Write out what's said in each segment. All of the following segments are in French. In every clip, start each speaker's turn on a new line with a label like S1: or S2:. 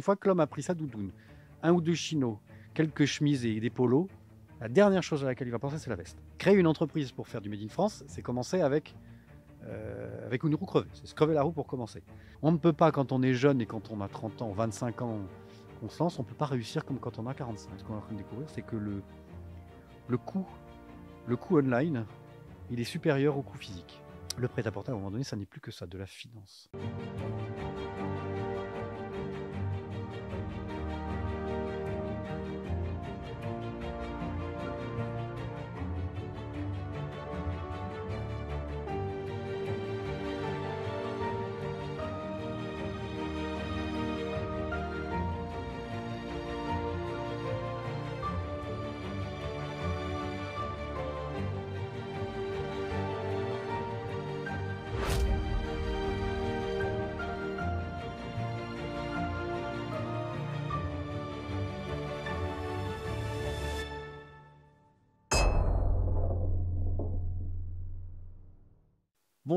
S1: Une fois que l'homme a pris sa doudoune, un ou deux chinos, quelques chemises et des polos, la dernière chose à laquelle il va penser, c'est la veste. Créer une entreprise pour faire du Made in France, c'est commencer avec, euh, avec une roue crevée. C'est se crever la roue pour commencer. On ne peut pas, quand on est jeune et quand on a 30 ans, 25 ans, qu'on se lance, on ne peut pas réussir comme quand on a 45. Ce qu'on est en train de découvrir, c'est que le, le coût, le coût online, il est supérieur au coût physique. Le prêt-à-porter, à un moment donné, ça n'est plus que ça, de la finance.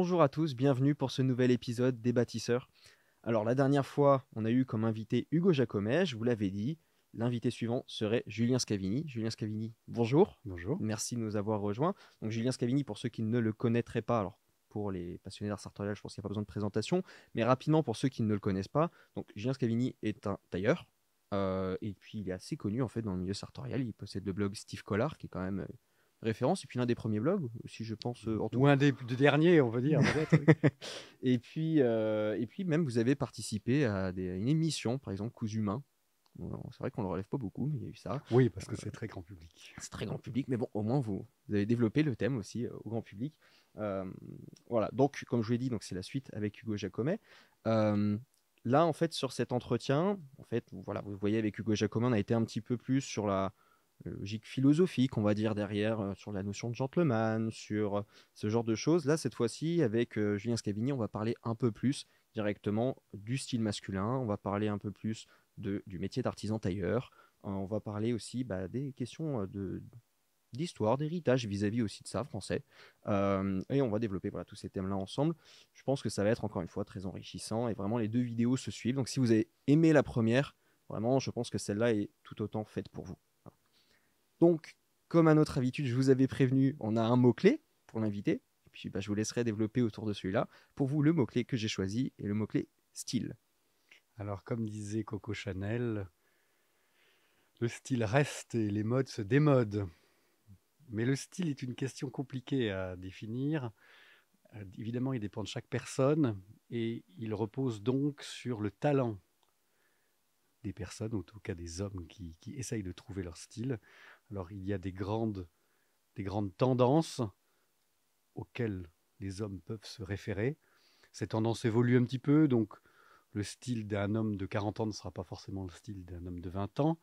S2: Bonjour à tous, bienvenue pour ce nouvel épisode des bâtisseurs. Alors la dernière fois, on a eu comme invité Hugo Jacomet, je vous l'avais dit. L'invité suivant serait Julien Scavini. Julien Scavini, bonjour.
S1: Bonjour.
S2: Merci de nous avoir rejoints. Donc Julien Scavini, pour ceux qui ne le connaîtraient pas, alors pour les passionnés d'art sartorial, je pense qu'il n'y a pas besoin de présentation, mais rapidement pour ceux qui ne le connaissent pas, donc Julien Scavini est un tailleur, euh, et puis il est assez connu en fait dans le milieu sartorial. Il possède le blog Steve Collard, qui est quand même euh, référence, et puis l'un des premiers blogs, si je pense. euh, en tout
S1: Ou un des, des derniers, on veut dire, oui.
S2: et, puis, euh, et puis même, vous avez participé à, des- à une émission, par exemple, Coups Humains. C'est vrai qu'on ne le relève pas beaucoup, mais il y a eu ça.
S1: Oui, parce que c'est très grand public.
S2: C'est très grand public, mais bon, au moins, vous, vous avez développé le thème aussi euh, au grand public. Euh, voilà, donc, comme je vous l'ai dit, c'est la suite avec Hugo Jacomet. Euh, là, en fait, sur cet entretien, en fait, voilà, vous voyez, avec Hugo Jacomet, on a été un petit peu plus sur la logique philosophique, on va dire, derrière, sur la notion de gentleman, sur ce genre de choses. Là, cette fois-ci, avec Julien Scavini, on va parler un peu plus directement du style masculin, on va parler un peu plus de, du métier d'artisan tailleur, on va parler aussi bah, des questions de d'histoire, d'héritage vis-à-vis aussi de ça, français. Et on va développer tous ces thèmes-là ensemble. Je pense que ça va être encore une fois très enrichissant et vraiment les deux vidéos se suivent. Donc si vous avez aimé la première, vraiment, je pense que celle-là est tout autant faite pour vous. Donc, comme à notre habitude, je vous avais prévenu, on a un mot-clé pour l'invité. Puis bah, je vous laisserai développer autour de celui-là. Pour vous, le mot-clé que j'ai choisi est le mot-clé style.
S1: Alors, comme disait Coco Chanel, le style reste et les modes se démodent. Mais le style est une question compliquée à définir. Euh, Évidemment, il dépend de chaque personne et il repose donc sur le talent des personnes, ou en tout cas des hommes qui, qui essayent de trouver leur style. Alors, il y a des grandes, des grandes tendances auxquelles les hommes peuvent se référer. Ces tendances évoluent un petit peu, donc le style d'un homme de 40 ans ne sera pas forcément le style d'un homme de 20 ans.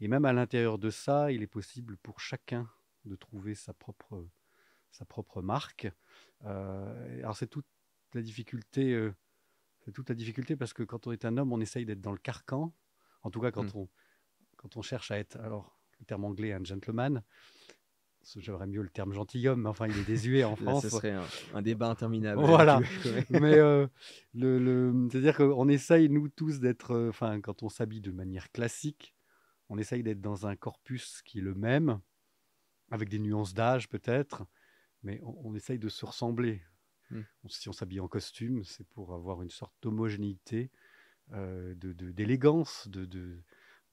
S1: Et même à l'intérieur de ça, il est possible pour chacun de trouver sa propre, sa propre marque. Euh, alors c'est toute la difficulté, euh, c'est toute la difficulté parce que quand on est un homme, on essaye d'être dans le carcan. En tout cas, quand,
S2: Mm.
S1: on, quand on cherche à être, alors le terme anglais, un gentleman, j'aimerais mieux le terme gentilhomme, mais enfin il est désuet en
S2: Là,
S1: France.
S2: ce serait un, un débat interminable.
S1: Voilà. Mais euh, le, le- c'est-à-dire qu'on essaye, nous tous, d'être. euh, Enfin, quand on s'habille de manière classique, on essaye d'être dans un corpus qui est le même, avec des nuances d'âge peut-être, mais on, on essaye de se ressembler.
S2: Mm.
S1: On- Si on s'habille en costume, c'est pour avoir une sorte d'homogénéité, euh, d'élégance, de, de-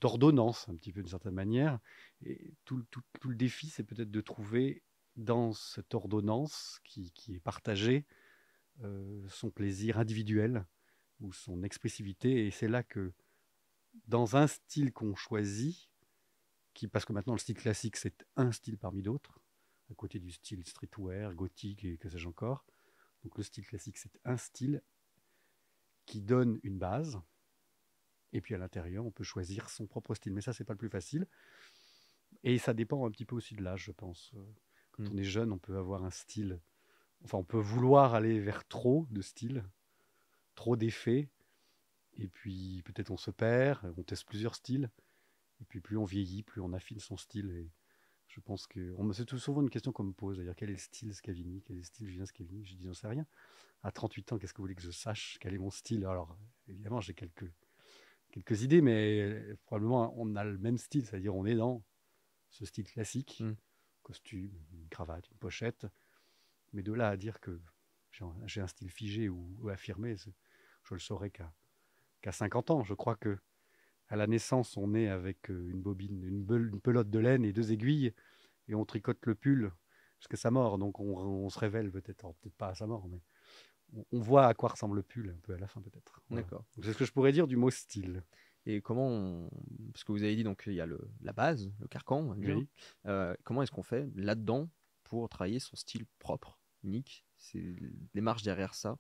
S1: d'ordonnance, un petit peu d'une certaine manière. Et tout, le- tout- tout le défi, c'est peut-être de trouver dans cette ordonnance qui, qui est partagée euh, son plaisir individuel ou son expressivité. Et c'est là que, dans un style qu'on choisit, qui, parce que maintenant le style classique, c'est un style parmi d'autres, à côté du style streetwear, gothique et que sais-je encore. Donc le style classique, c'est un style qui donne une base. Et puis à l'intérieur, on peut choisir son propre style. Mais ça, c'est pas le plus facile. Et ça dépend un petit peu aussi de l'âge, je pense. Euh, Quand
S2: Mm.
S1: on est jeune, on peut avoir un style. Enfin, on peut vouloir aller vers trop de style, trop d'effets. Et puis peut-être on se perd, on teste plusieurs styles. Et puis plus on vieillit, plus on affine son style. Et je pense que. on me- C'est tout souvent une question qu'on me pose. D'ailleurs, quel est le style Scavini? Quel est le style Julien Scavini? Je dis, j'en sais rien. À 38 ans, qu'est-ce que vous voulez que je sache? Quel est mon style? Alors, évidemment, j'ai quelques quelques idées, mais probablement on a le même style, c'est-à-dire on est dans ce style classique,
S2: Mm.
S1: costume, une cravate, une pochette. Mais de là à dire que j'ai un- style figé ou, ou affirmé, je le saurais qu'à qu'à 50 ans. Je crois que à la naissance, on est avec euh, une bobine, une, pelote de laine et deux aiguilles, et on tricote le pull jusqu'à sa mort. Donc on, on se révèle peut-être, peut-être pas à sa mort, mais on, voit à quoi ressemble le pull un peu à la fin peut-être. Voilà.
S2: D'accord.
S1: C'est ce que je pourrais dire du mot style.
S2: Et comment on... Parce que vous avez dit, donc, il y a le, la base, le carcan.
S1: Oui.
S2: Euh, comment est-ce qu'on fait là-dedans pour travailler son style propre, unique C'est les marches derrière ça.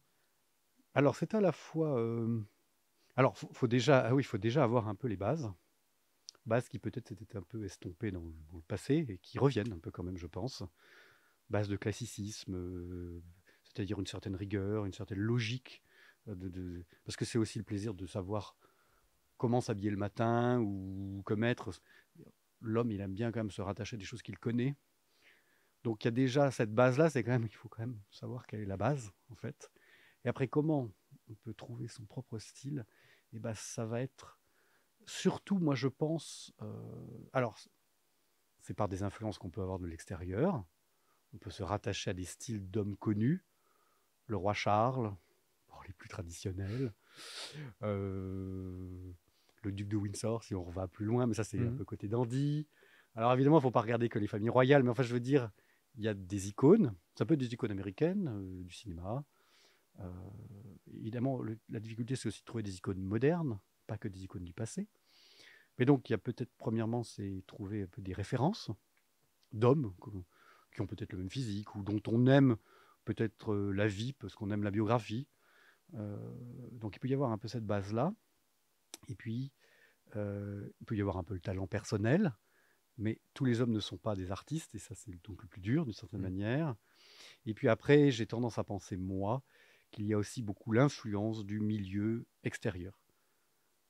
S1: Alors c'est à la fois. euh, Alors faut, faut déjà, ah oui, faut déjà avoir un peu les bases, bases qui peut-être s'étaient un peu estompées dans, le dans le passé et qui reviennent un peu quand même, je pense. Bases de classicisme, euh, c'est-à-dire une certaine rigueur, une certaine logique, euh, parce que c'est aussi le plaisir de savoir comment s'habiller le matin ou que mettre. L'homme, il aime bien quand même se rattacher à des choses qu'il connaît. Donc il y a déjà cette base-là, c'est quand même, il faut quand même savoir quelle est la base en fait. Et après, comment on peut trouver son propre style Et ben, ça va être surtout, moi, je pense. euh, alors, c'est par des influences qu'on peut avoir de l'extérieur. On peut se rattacher à des styles d'hommes connus. Le roi Charles, pour les plus traditionnels. Euh, le duc de Windsor, si on va plus loin, mais ça, c'est un
S2: Mhm.
S1: peu côté dandy. Alors, évidemment, il ne faut pas regarder que les familles royales, mais enfin, je veux dire, il y a des icônes. Ça peut être des icônes américaines, euh, du cinéma. Euh, évidemment, le- la difficulté, c'est aussi de trouver des icônes modernes, pas que des icônes du passé. Mais donc, il y a peut-être, premièrement, c'est trouver un peu des références d'hommes qui ont peut-être le même physique ou dont on aime peut-être euh, la vie parce qu'on aime la biographie. Euh, donc, il peut y avoir un peu cette base-là. Et puis, euh, il peut y avoir un peu le talent personnel. Mais tous les hommes ne sont pas des artistes, et ça, c'est donc le plus dur, d'une certaine
S2: Mm.
S1: manière. Et puis après, j'ai tendance à penser, moi, qu'il y a aussi beaucoup l'influence du milieu extérieur.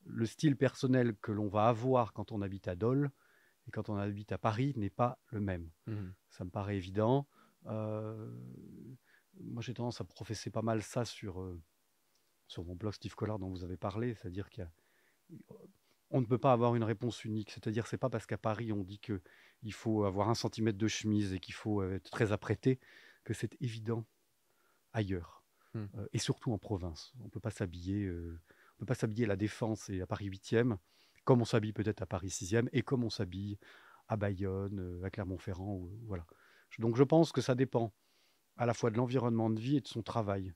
S1: Le style personnel que l'on va avoir quand on habite à Dole et quand on habite à Paris n'est pas le même. Ça me paraît évident. Euh, moi, j'ai tendance à professer pas mal ça sur, euh, sur mon blog Steve Collard dont vous avez parlé, c'est-à-dire qu'il y a- on ne peut pas avoir une réponse unique. C'est-à-dire, c'est pas parce qu'à Paris on dit que il faut avoir un centimètre de chemise et qu'il faut euh, être très apprêté que c'est évident ailleurs.
S2: Hmm.
S1: Euh, et surtout en province. On peut pas s'habiller, euh, on peut pas s'habiller à la Défense et à Paris 8e comme on s'habille peut-être à Paris 6e et comme on s'habille à Bayonne, à Clermont-Ferrand. ou- voilà. Donc je pense que ça dépend à la fois de l'environnement de vie et de son travail.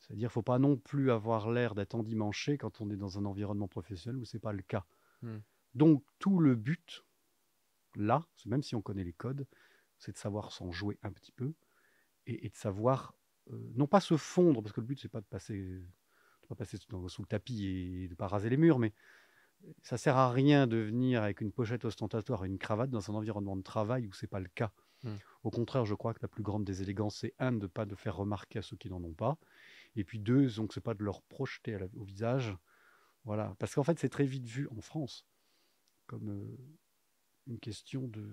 S1: C'est-à-dire, il faut pas non plus avoir l'air d'être endimanché quand on est dans un environnement professionnel où c'est pas le cas.
S2: Hmm.
S1: Donc tout le but, là, même si on connaît les codes, c'est de savoir s'en jouer un petit peu et, et de savoir euh, non pas se fondre, parce que le but c'est pas de passer, de pas passer dans- sous le tapis et de pas raser les murs, mais ça sert à rien de venir avec une pochette ostentatoire et une cravate dans un environnement de travail où c'est pas le cas.
S2: Hmm.
S1: Au contraire, je crois que la plus grande des élégances, c'est un, de pas de faire remarquer à ceux qui n'en ont pas, et puis deux, donc c'est pas de leur projeter la- au visage, voilà, parce qu'en fait c'est très vite vu en France comme euh, une question de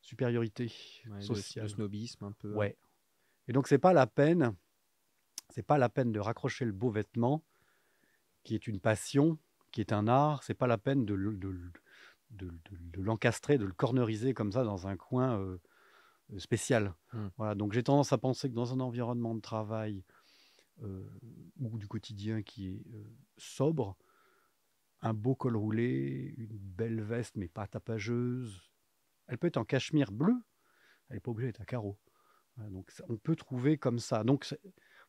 S1: supériorité
S2: Ouais,
S1: sociale.
S2: de, snobisme un peu.
S1: Ouais. Et donc c'est pas la peine, c'est pas la peine de raccrocher le beau vêtement, qui est une passion, qui est un art. C'est pas la peine de, de de- de- de l'encastrer, de le corneriser comme ça dans un coin euh, spécial.
S2: Hmm.
S1: Voilà. Donc j'ai tendance à penser que dans un environnement de travail euh, ou du quotidien qui est euh, sobre, un beau col roulé, une belle veste mais pas tapageuse. Elle peut être en cachemire bleu, elle n'est pas obligée d'être à carreaux. Voilà, donc on peut trouver comme ça. Donc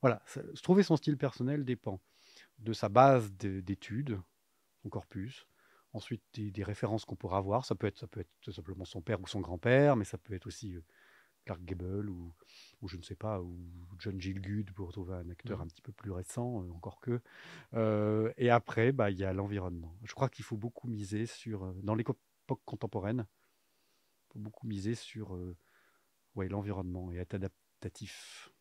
S1: voilà, trouver son style personnel dépend de sa base de- d'études, son corpus, ensuite des, des références qu'on pourra avoir. Ça peut être, ça peut être tout simplement son père ou son grand-père, mais ça peut être aussi euh, Clark Gable ou, ou je ne sais pas, ou John Gielgud pour trouver un acteur
S2: Mhm.
S1: un petit peu plus récent, euh, encore que. Euh, et après, bah, il y a l'environnement. Je crois qu'il faut beaucoup miser sur, dans l'époque contemporaine, il faut beaucoup miser sur euh, ouais, l'environnement et être adaptatif.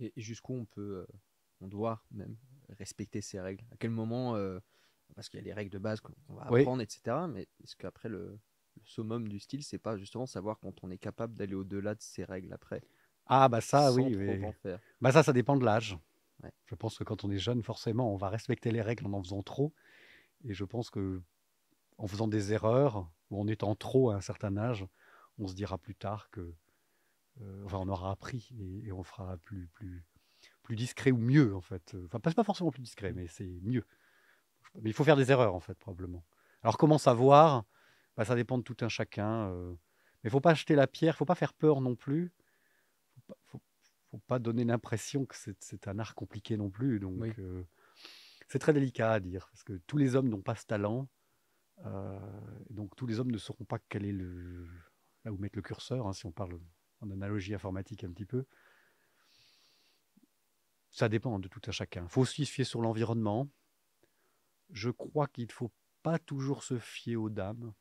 S2: Et, et jusqu'où on peut, euh, on doit même respecter ces règles? À quel moment Parce qu'il y a les règles de base qu'on va
S1: Oui.
S2: apprendre, etc. Mais est-ce qu'après le, le summum du style, c'est pas justement savoir quand on est capable d'aller au-delà de ces règles après?
S1: Ah bah ça, oui. oui. Bah ça, ça dépend de l'âge.
S2: Ouais.
S1: Je pense que quand on est jeune, forcément, on va respecter les règles en en faisant trop. Et je pense que en faisant des erreurs ou en étant trop à un certain âge, on se dira plus tard que, euh, enfin, on aura appris et, on fera plus, plus, plus discret ou mieux en fait. Enfin, pas forcément plus discret, mais c'est mieux. Mais il faut faire des erreurs en fait, probablement. Alors comment savoir? Bah, Ça dépend de tout un chacun. Euh. Mais il faut pas acheter la pierre, il faut pas faire peur non plus. Il faut, faut, faut, pas donner l'impression que c'est un art compliqué non plus. Donc euh, c'est très délicat à dire parce que tous les hommes n'ont pas ce talent. Euh, donc tous les hommes ne sauront pas quel est le là où mettre le curseur, hein, si on parle en analogie informatique un petit peu. Ça dépend de tout un chacun. Il faut aussi se fier sur l'environnement. Je crois qu'il ne faut pas toujours se fier aux dames,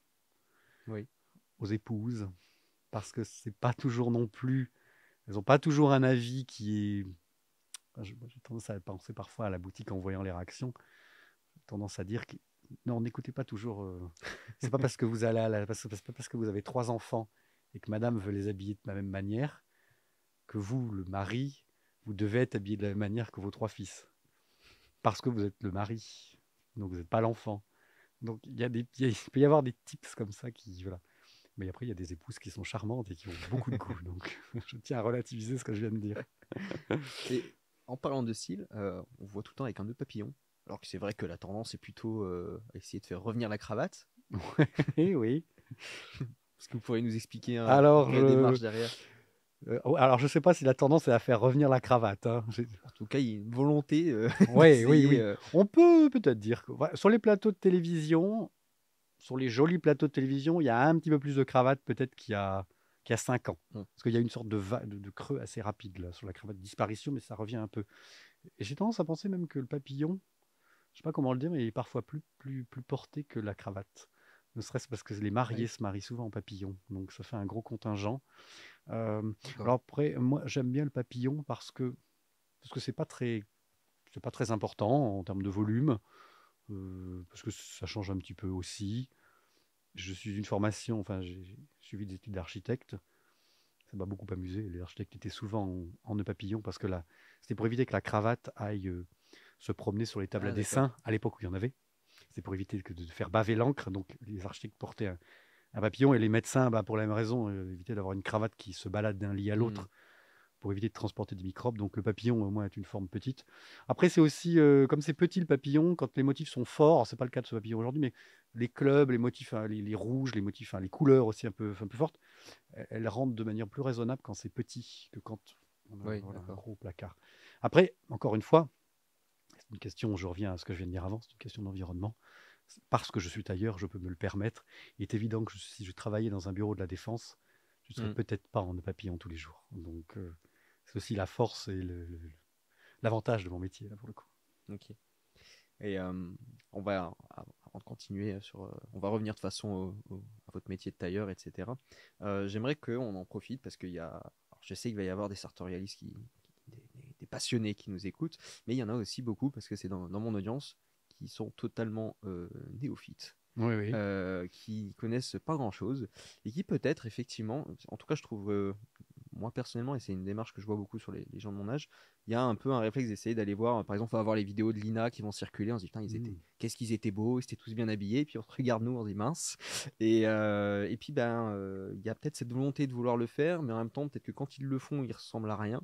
S2: oui.
S1: aux épouses, parce que c'est pas toujours non plus. Elles n'ont pas toujours un avis qui est. J'ai tendance à penser parfois à la boutique en voyant les réactions. J'ai tendance à dire que non, n'écoutez pas toujours. Euh, c'est pas parce que vous allez à parce, pas parce que vous avez trois enfants et que Madame veut les habiller de la même manière que vous, le mari, vous devez être habillé de la même manière que vos trois fils, parce que vous êtes le mari, donc vous n'êtes pas l'enfant. Donc il y a des, il peut y avoir des tips comme ça qui voilà. Mais après, il y a des épouses qui sont charmantes et qui ont beaucoup de goût. Donc, je tiens à relativiser ce que je viens de dire.
S2: Et en parlant de style, euh, on voit tout le temps avec un nœud papillon. Alors que c'est vrai que la tendance est plutôt euh, essayer de faire revenir la cravate.
S1: oui, oui.
S2: Est-ce que vous pourriez nous expliquer un,
S1: alors,
S2: la démarche derrière
S1: euh, oh, alors, je ne sais pas si la tendance est à faire revenir la cravate. Hein.
S2: En tout cas, il y a une volonté. Euh,
S1: oui, oui, oui. On peut peut-être dire que sur les plateaux de télévision, sur les jolis plateaux de télévision, il y a un petit peu plus de cravate peut-être qu'il y a qu'il y a 5 ans. Hum. Parce qu'il y a une sorte de, de, de, creux assez rapide là, sur la cravate. Disparition, mais ça revient un peu. Et j'ai tendance à penser même que le papillon, je sais pas comment le dire, mais il est parfois plus, plus, plus porté que la cravate. Ne serait-ce parce que les mariés se marient souvent en papillon, donc ça fait un gros contingent. Euh, alors après, moi j'aime bien le papillon parce que parce que c'est pas très c'est pas très important en termes de volume, euh, parce que ça change un petit peu aussi. Je suis une formation, enfin j'ai suivi des études d'architecte. Ça m'a beaucoup amusé. Les architectes étaient souvent en, en nœud papillon parce que là, c'était pour éviter que la cravate aille euh, se promener sur les tables à ah, dessin, à l'époque où il y en avait. C'est pour éviter de faire baver l'encre. Donc les architectes portaient un, papillon et les médecins, bah, pour la même raison, euh, éviter d'avoir une cravate qui se balade d'un lit à l'autre. Mmh. Pour éviter de transporter des microbes. Donc le papillon, au moins, est une forme petite. Après, c'est aussi, euh, comme c'est petit le papillon, quand les motifs sont forts, c'est pas le cas de ce papillon aujourd'hui, mais les clubs, les motifs, hein, les, rouges, les motifs, hein, les couleurs aussi un peu, un peu fortes, elles rentrent de manière plus raisonnable quand c'est petit que quand on a un gros placard. Après, encore une fois, une question, je reviens à ce que je viens de dire avant, c'est une question d'environnement. Parce que je suis tailleur, je peux me le permettre. Il est évident que si je travaillais dans un bureau de la défense, je ne serais mm. peut-être pas en papillon tous les jours. Donc, euh, c'est aussi la force et l'avantage de mon métier, là, pour le coup.
S2: Ok. Et euh, on va, avant de continuer, sur, euh, on va revenir de façon à votre métier de tailleur, etc. J'aimerais qu'on en profite parce qu'il y a, je sais qu'il va y avoir des sartorialistes qui, des, passionnés qui nous écoutent, mais il y en a aussi beaucoup, parce que c'est dans, mon audience, qui sont totalement euh, néophytes.
S1: Oui, oui.
S2: Euh, qui connaissent pas grand chose et qui peut-être effectivement, en tout cas je trouve euh, moi personnellement, et c'est une démarche que je vois beaucoup sur les, gens de mon âge, il y a un peu un réflexe d'essayer d'aller voir, par exemple, on va voir les vidéos de Lina qui vont circuler, on se dit putain, ils étaient, mmh. qu'est-ce qu'ils étaient beaux, ils étaient tous bien habillés, et puis on regarde nous, on se dit mince. Et, et puis ben, il y a peut-être cette volonté de vouloir le faire, mais en même temps, peut-être que quand ils le font, ils ressemblent à rien.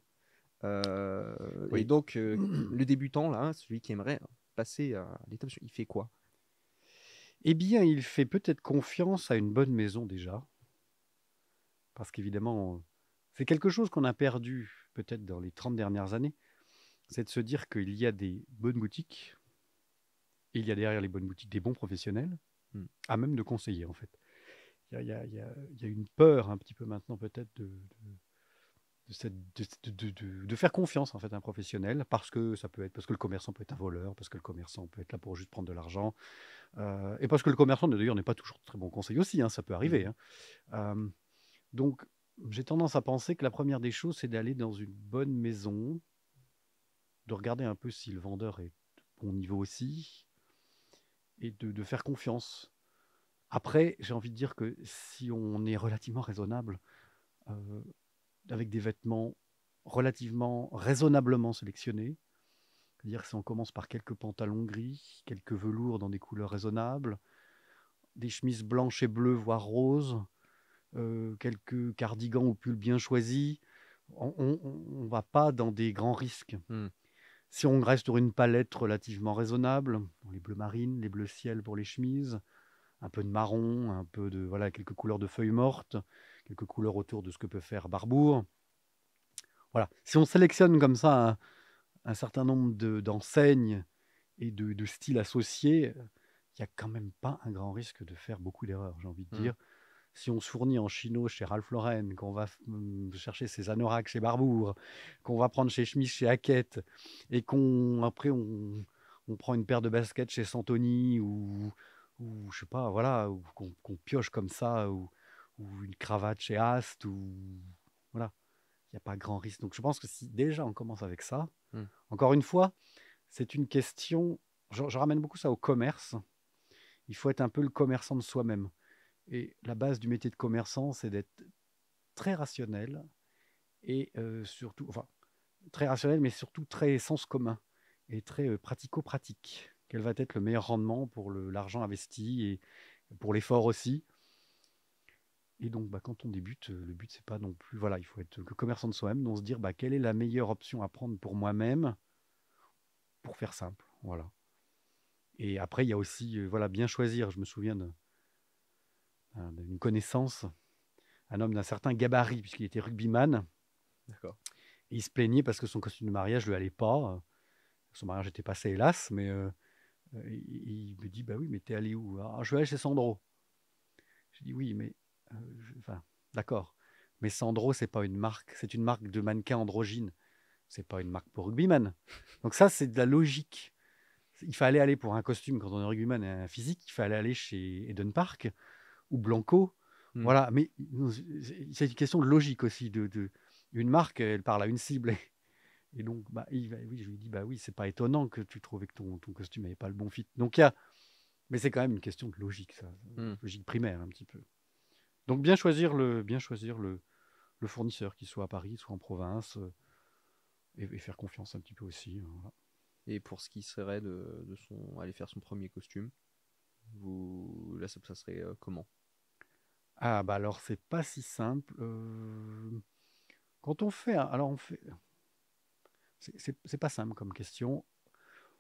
S2: Euh, et donc, euh, le débutant, là, celui qui aimerait passer à l'étape, il fait quoi?
S1: Eh bien, il fait peut-être confiance à une bonne maison déjà. Parce qu'évidemment, c'est quelque chose qu'on a perdu peut-être dans les 30 dernières années. C'est de se dire qu'il y a des bonnes boutiques, et il y a derrière les bonnes boutiques des bons professionnels, hmm. à même de conseiller en fait. Il y, a, une peur un petit peu maintenant peut-être de de, faire confiance en fait à un professionnel parce que ça peut être parce que le commerçant peut être un voleur, parce que le commerçant peut être là pour juste prendre de l'argent, euh, et parce que le commerçant d'ailleurs n'est pas toujours très bon conseil aussi, hein, ça peut arriver. Mmh. Hein. Euh, donc j'ai tendance à penser que la première des choses c'est d'aller dans une bonne maison, de regarder un peu si le vendeur est de bon niveau aussi, et de, faire confiance. Après, j'ai envie de dire que si on est relativement raisonnable, euh, avec des vêtements relativement raisonnablement sélectionnés, C'est-à-dire si on commence par quelques pantalons gris, quelques velours dans des couleurs raisonnables, des chemises blanches et bleues, voire roses, euh, quelques cardigans ou pulls bien choisis, on ne va pas dans des grands risques.
S2: Hmm.
S1: Si on reste sur une palette relativement raisonnable, les bleus marines, les bleus ciel pour les chemises, un peu de marron, un peu de voilà quelques couleurs de feuilles mortes, quelques couleurs autour de ce que peut faire Barbour. Voilà. Si on sélectionne comme ça un, certain nombre d'enseignes et de, styles associés, il n'y a quand même pas un grand risque de faire beaucoup d'erreurs, j'ai envie de mmh. dire. Si on se fournit en chino chez Ralph Lauren, qu'on va mmh, chercher ses anoraks chez Barbour, qu'on va prendre chez Schmitt chez Hackett, et qu'on après on, prend une paire de baskets chez Santoni ou, ou je sais pas, voilà, ou qu'on pioche comme ça, ou, ou, une cravate chez Ast, ou voilà, il n'y a pas grand risque. Donc je pense que si déjà on commence avec ça,
S2: mmh.
S1: encore une fois, c'est une question, je, ramène beaucoup ça au commerce, il faut être un peu le commerçant de soi-même. Et la base du métier de commerçant, c'est d'être très rationnel et euh, surtout, enfin, très rationnel, mais surtout très sens commun et très euh, pratico-pratique. Quel va être le meilleur rendement pour l'argent investi et pour l'effort aussi? Et donc, bah, quand on débute, euh, le but, c'est pas non plus, voilà, il faut être que commerçant de soi-même, donc se dire, bah, quelle est la meilleure option à prendre pour moi-même, pour faire simple, voilà. Et après, il y a aussi, euh, voilà, bien choisir. Je me souviens d'une connaissance, un homme d'un certain gabarit, puisqu'il était rugbyman.
S2: D'accord.
S1: il se plaignait parce que son costume de mariage ne lui allait pas. Son mariage était passé, hélas, mais euh, il, me dit, bah oui, mais t'es allé où? Ah, Je suis allé chez Sandro. Je dis, oui, mais euh, enfin, d'accord. Mais Sandro, c'est pas une marque, c'est une marque de mannequin androgyne. C'est pas une marque pour rugbyman. Donc ça, c'est de la logique. Il fallait aller pour un costume quand on est rugbyman et un physique, il fallait aller chez Eden Park ou Blanco. Hmm. Voilà, mais c'est une question de logique aussi. De, de, une marque, elle parle à une cible. Et donc, bah, oui, je lui dis, bah oui, c'est pas étonnant que tu trouvais que ton, ton costume n'avait pas le bon fit. Donc, il y a, mais c'est quand même une question de logique, ça,
S2: hmm.
S1: logique primaire un petit peu. Donc bien choisir le, bien choisir le, le fournisseur, qu'il soit à Paris, soit en province, euh, et, faire confiance un petit peu aussi. Hein,
S2: et pour ce qui serait de, de, son aller faire son premier costume, vous là ça, serait euh, comment?
S1: Ah bah alors c'est pas si simple. Euh, quand on fait, alors on fait, c'est pas simple comme question.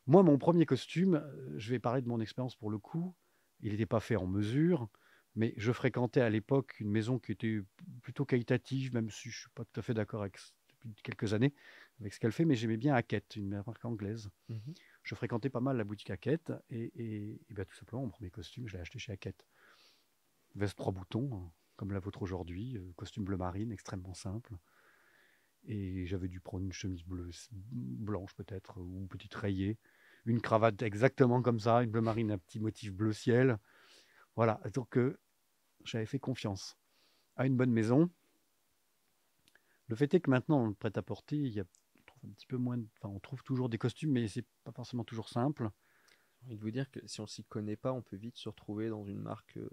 S1: Moi, mon premier costume, je vais parler de mon expérience pour le coup. Il n'était pas fait en mesure. Mais je fréquentais à l'époque une maison qui était plutôt qualitative, même si je ne suis pas tout à fait d'accord avec depuis quelques années avec ce qu'elle fait, mais j'aimais bien Hackett, une marque anglaise.
S2: Mmh
S1: je fréquentais pas mal la boutique Hackett et, et, ben, tout simplement, mon premier costume, je l'ai acheté chez Hackett. Veste trois boutons, hein, comme la vôtre aujourd'hui, euh, costume bleu marine, extrêmement simple. Et j'avais dû prendre une chemise bleue, blanche peut-être, ou petite rayée. Une cravate exactement comme ça, une bleu marine, un petit motif bleu ciel. Voilà, donc euh, j'avais fait confiance à une bonne maison. Le fait est que maintenant, le prêt-à-porter, il y a, on trouve un petit peu moins, enfin, on trouve toujours des costumes, mais c'est pas forcément toujours simple.
S2: J'ai envie de vous dire que si on s'y connaît pas, on peut vite se retrouver dans une marque euh,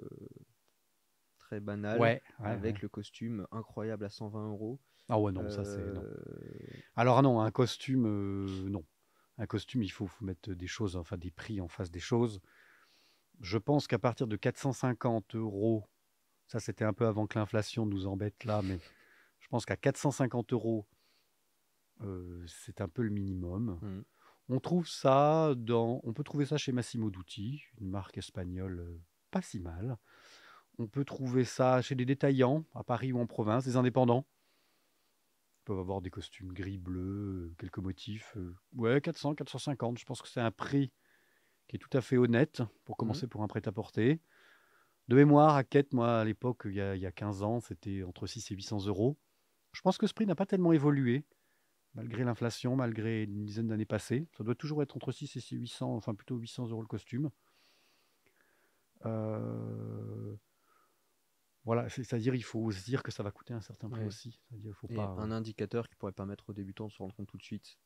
S2: très banale, avec le costume incroyable à 120 euros.
S1: Ah ouais, non, ça c'est. Non. Euh, Alors non, un costume, non. Un costume, il faut, faut, mettre des choses, enfin des prix en face des choses je pense qu'à partir de 450 euros, ça c'était un peu avant que l'inflation nous embête là, mais je pense qu'à 450 euros, euh, c'est un peu le minimum.
S2: Mmh.
S1: On trouve ça dans, on peut trouver ça chez Massimo Dutti, une marque espagnole euh, pas si mal. On peut trouver ça chez des détaillants à Paris ou en province, des indépendants. Ils peuvent avoir des costumes gris, bleu, quelques motifs. Euh, ouais, 400, 450. Je pense que c'est un prix qui est tout à fait honnête pour mmh commencer pour un prêt-à-porter. De mémoire, à Quête, moi, à l'époque, il, y a 15 ans, c'était entre 6 et 800 euros. Je pense que ce prix n'a pas tellement évolué, malgré l'inflation, malgré une dizaine d'années passées. Ça doit toujours être entre 6 et 800, enfin plutôt 800 euros le costume. Euh, voilà, c'est-à-dire il faut se dire que ça va coûter un certain prix aussi. Il
S2: faut pas... Un indicateur qui pourrait permettre aux débutants de se rendre compte tout de suite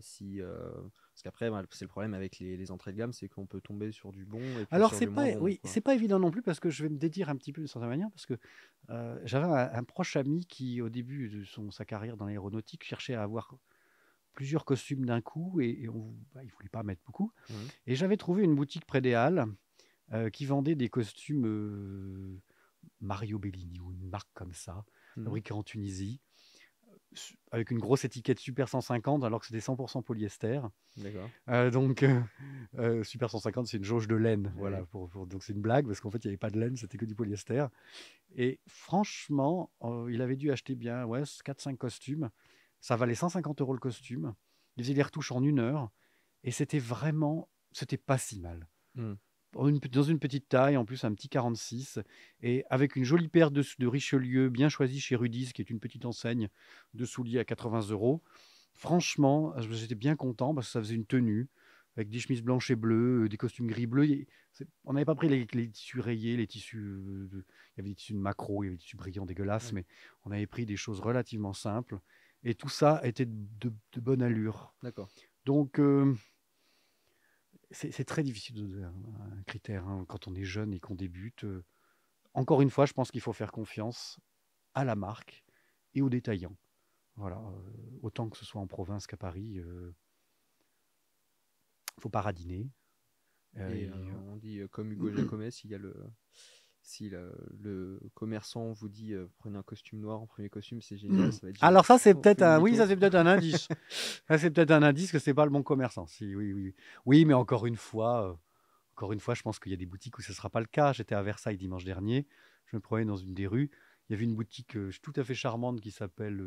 S2: si, euh, parce qu'après, c'est le problème avec les, entrées de gamme, c'est qu'on peut tomber sur du bon.
S1: Alors, c'est pas, oui, c'est pas évident non plus parce que je vais me dédire un petit peu de certaine manière parce que euh, j'avais un, proche ami qui, au début de son, sa carrière dans l'aéronautique, cherchait à avoir plusieurs costumes d'un coup et, on, bah, il ne voulait pas mettre beaucoup.
S2: Mmh.
S1: Et j'avais trouvé une boutique près des Halles euh, qui vendait des costumes euh, Mario Bellini ou une marque comme ça,
S2: Mmh.
S1: fabriquée en Tunisie, avec une grosse étiquette Super 150 alors que c'était 100% polyester.
S2: D'accord.
S1: Euh, donc, euh, euh, Super 150, c'est une jauge de laine. Voilà,
S2: Ouais.
S1: pour, pour- donc c'est une blague parce qu'en fait, il n'y avait pas de laine, c'était que du polyester. Et franchement, il avait dû acheter bien ouais, 4-5 costumes. Ça valait 150 euros le costume. Il faisait les retouches en une heure. Et c'était vraiment, c'était pas si mal.
S2: Mm.
S1: Dans une, dans une petite taille, en plus un petit 46, et avec une jolie paire de, de Richelieu bien choisie chez Rudis, qui est une petite enseigne de souliers à 80 euros. Franchement, j'étais bien content parce que ça faisait une tenue avec des chemises blanches et bleues, euh, des costumes gris-bleu. Et c'est- On n'avait pas pris les, les tissus rayés, les tissus. euh, de- il y avait des tissus de macro, il y avait des tissus brillants dégueulasses,
S2: Ouais.
S1: mais on avait pris des choses relativement simples. Et tout ça était de, de bonne allure.
S2: D'accord.
S1: Donc, euh, c'est très difficile de donner un, un critère hein, quand on est jeune et qu'on débute. euh. encore une fois, je pense qu'il faut faire confiance à la marque et aux détaillants. Voilà, euh, autant que ce soit en province qu'à Paris, il faut pas radiner. Euh,
S2: Et
S1: et,
S2: euh,
S1: euh,
S2: on dit euh, comme Hugo Jacomet, s'il y a le si le, le commerçant vous dit euh, prenez un costume noir en premier costume, c'est génial. Ça va être génial.
S1: Alors ça, c'est peut-être un, oui, ça c'est peut-être un indice. ça c'est peut-être un indice que c'est pas le bon commerçant. Si, oui, oui, oui, mais encore une fois, euh, encore une fois, je pense qu'il y a des boutiques où ce sera pas le cas. J'étais à Versailles dimanche dernier. Je me promenais dans une des rues. Il y avait une boutique euh, tout à fait charmante qui s'appelle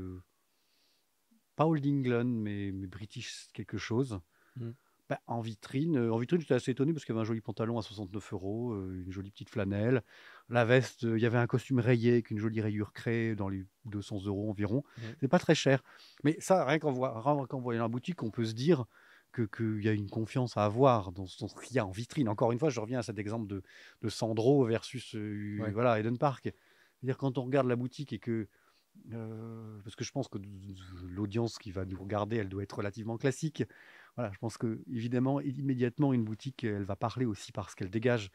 S1: pas Old England, mais, mais British quelque chose.
S2: Mm.
S1: Ben, en vitrine, en vitrine, j'étais assez étonné parce qu'il y avait un joli pantalon à 69 euros, une jolie petite flanelle, la veste. il y avait un costume rayé avec une jolie rayure créée dans les 200 euros environ.
S2: Ouais.
S1: C'est pas très cher, mais ça, rien qu'en voyant la boutique, on peut se dire que qu'il y a une confiance à avoir dans, dans ce qu'il y a en vitrine. Encore une fois, je reviens à cet exemple de, de Sandro versus euh,
S2: Ouais.
S1: voilà Eden Park. C'est-à-dire quand on regarde la boutique et que euh, parce que je pense que l'audience qui va nous regarder, elle doit être relativement classique. Voilà, je pense que évidemment, immédiatement, une boutique, elle va parler aussi par ce qu'elle dégage.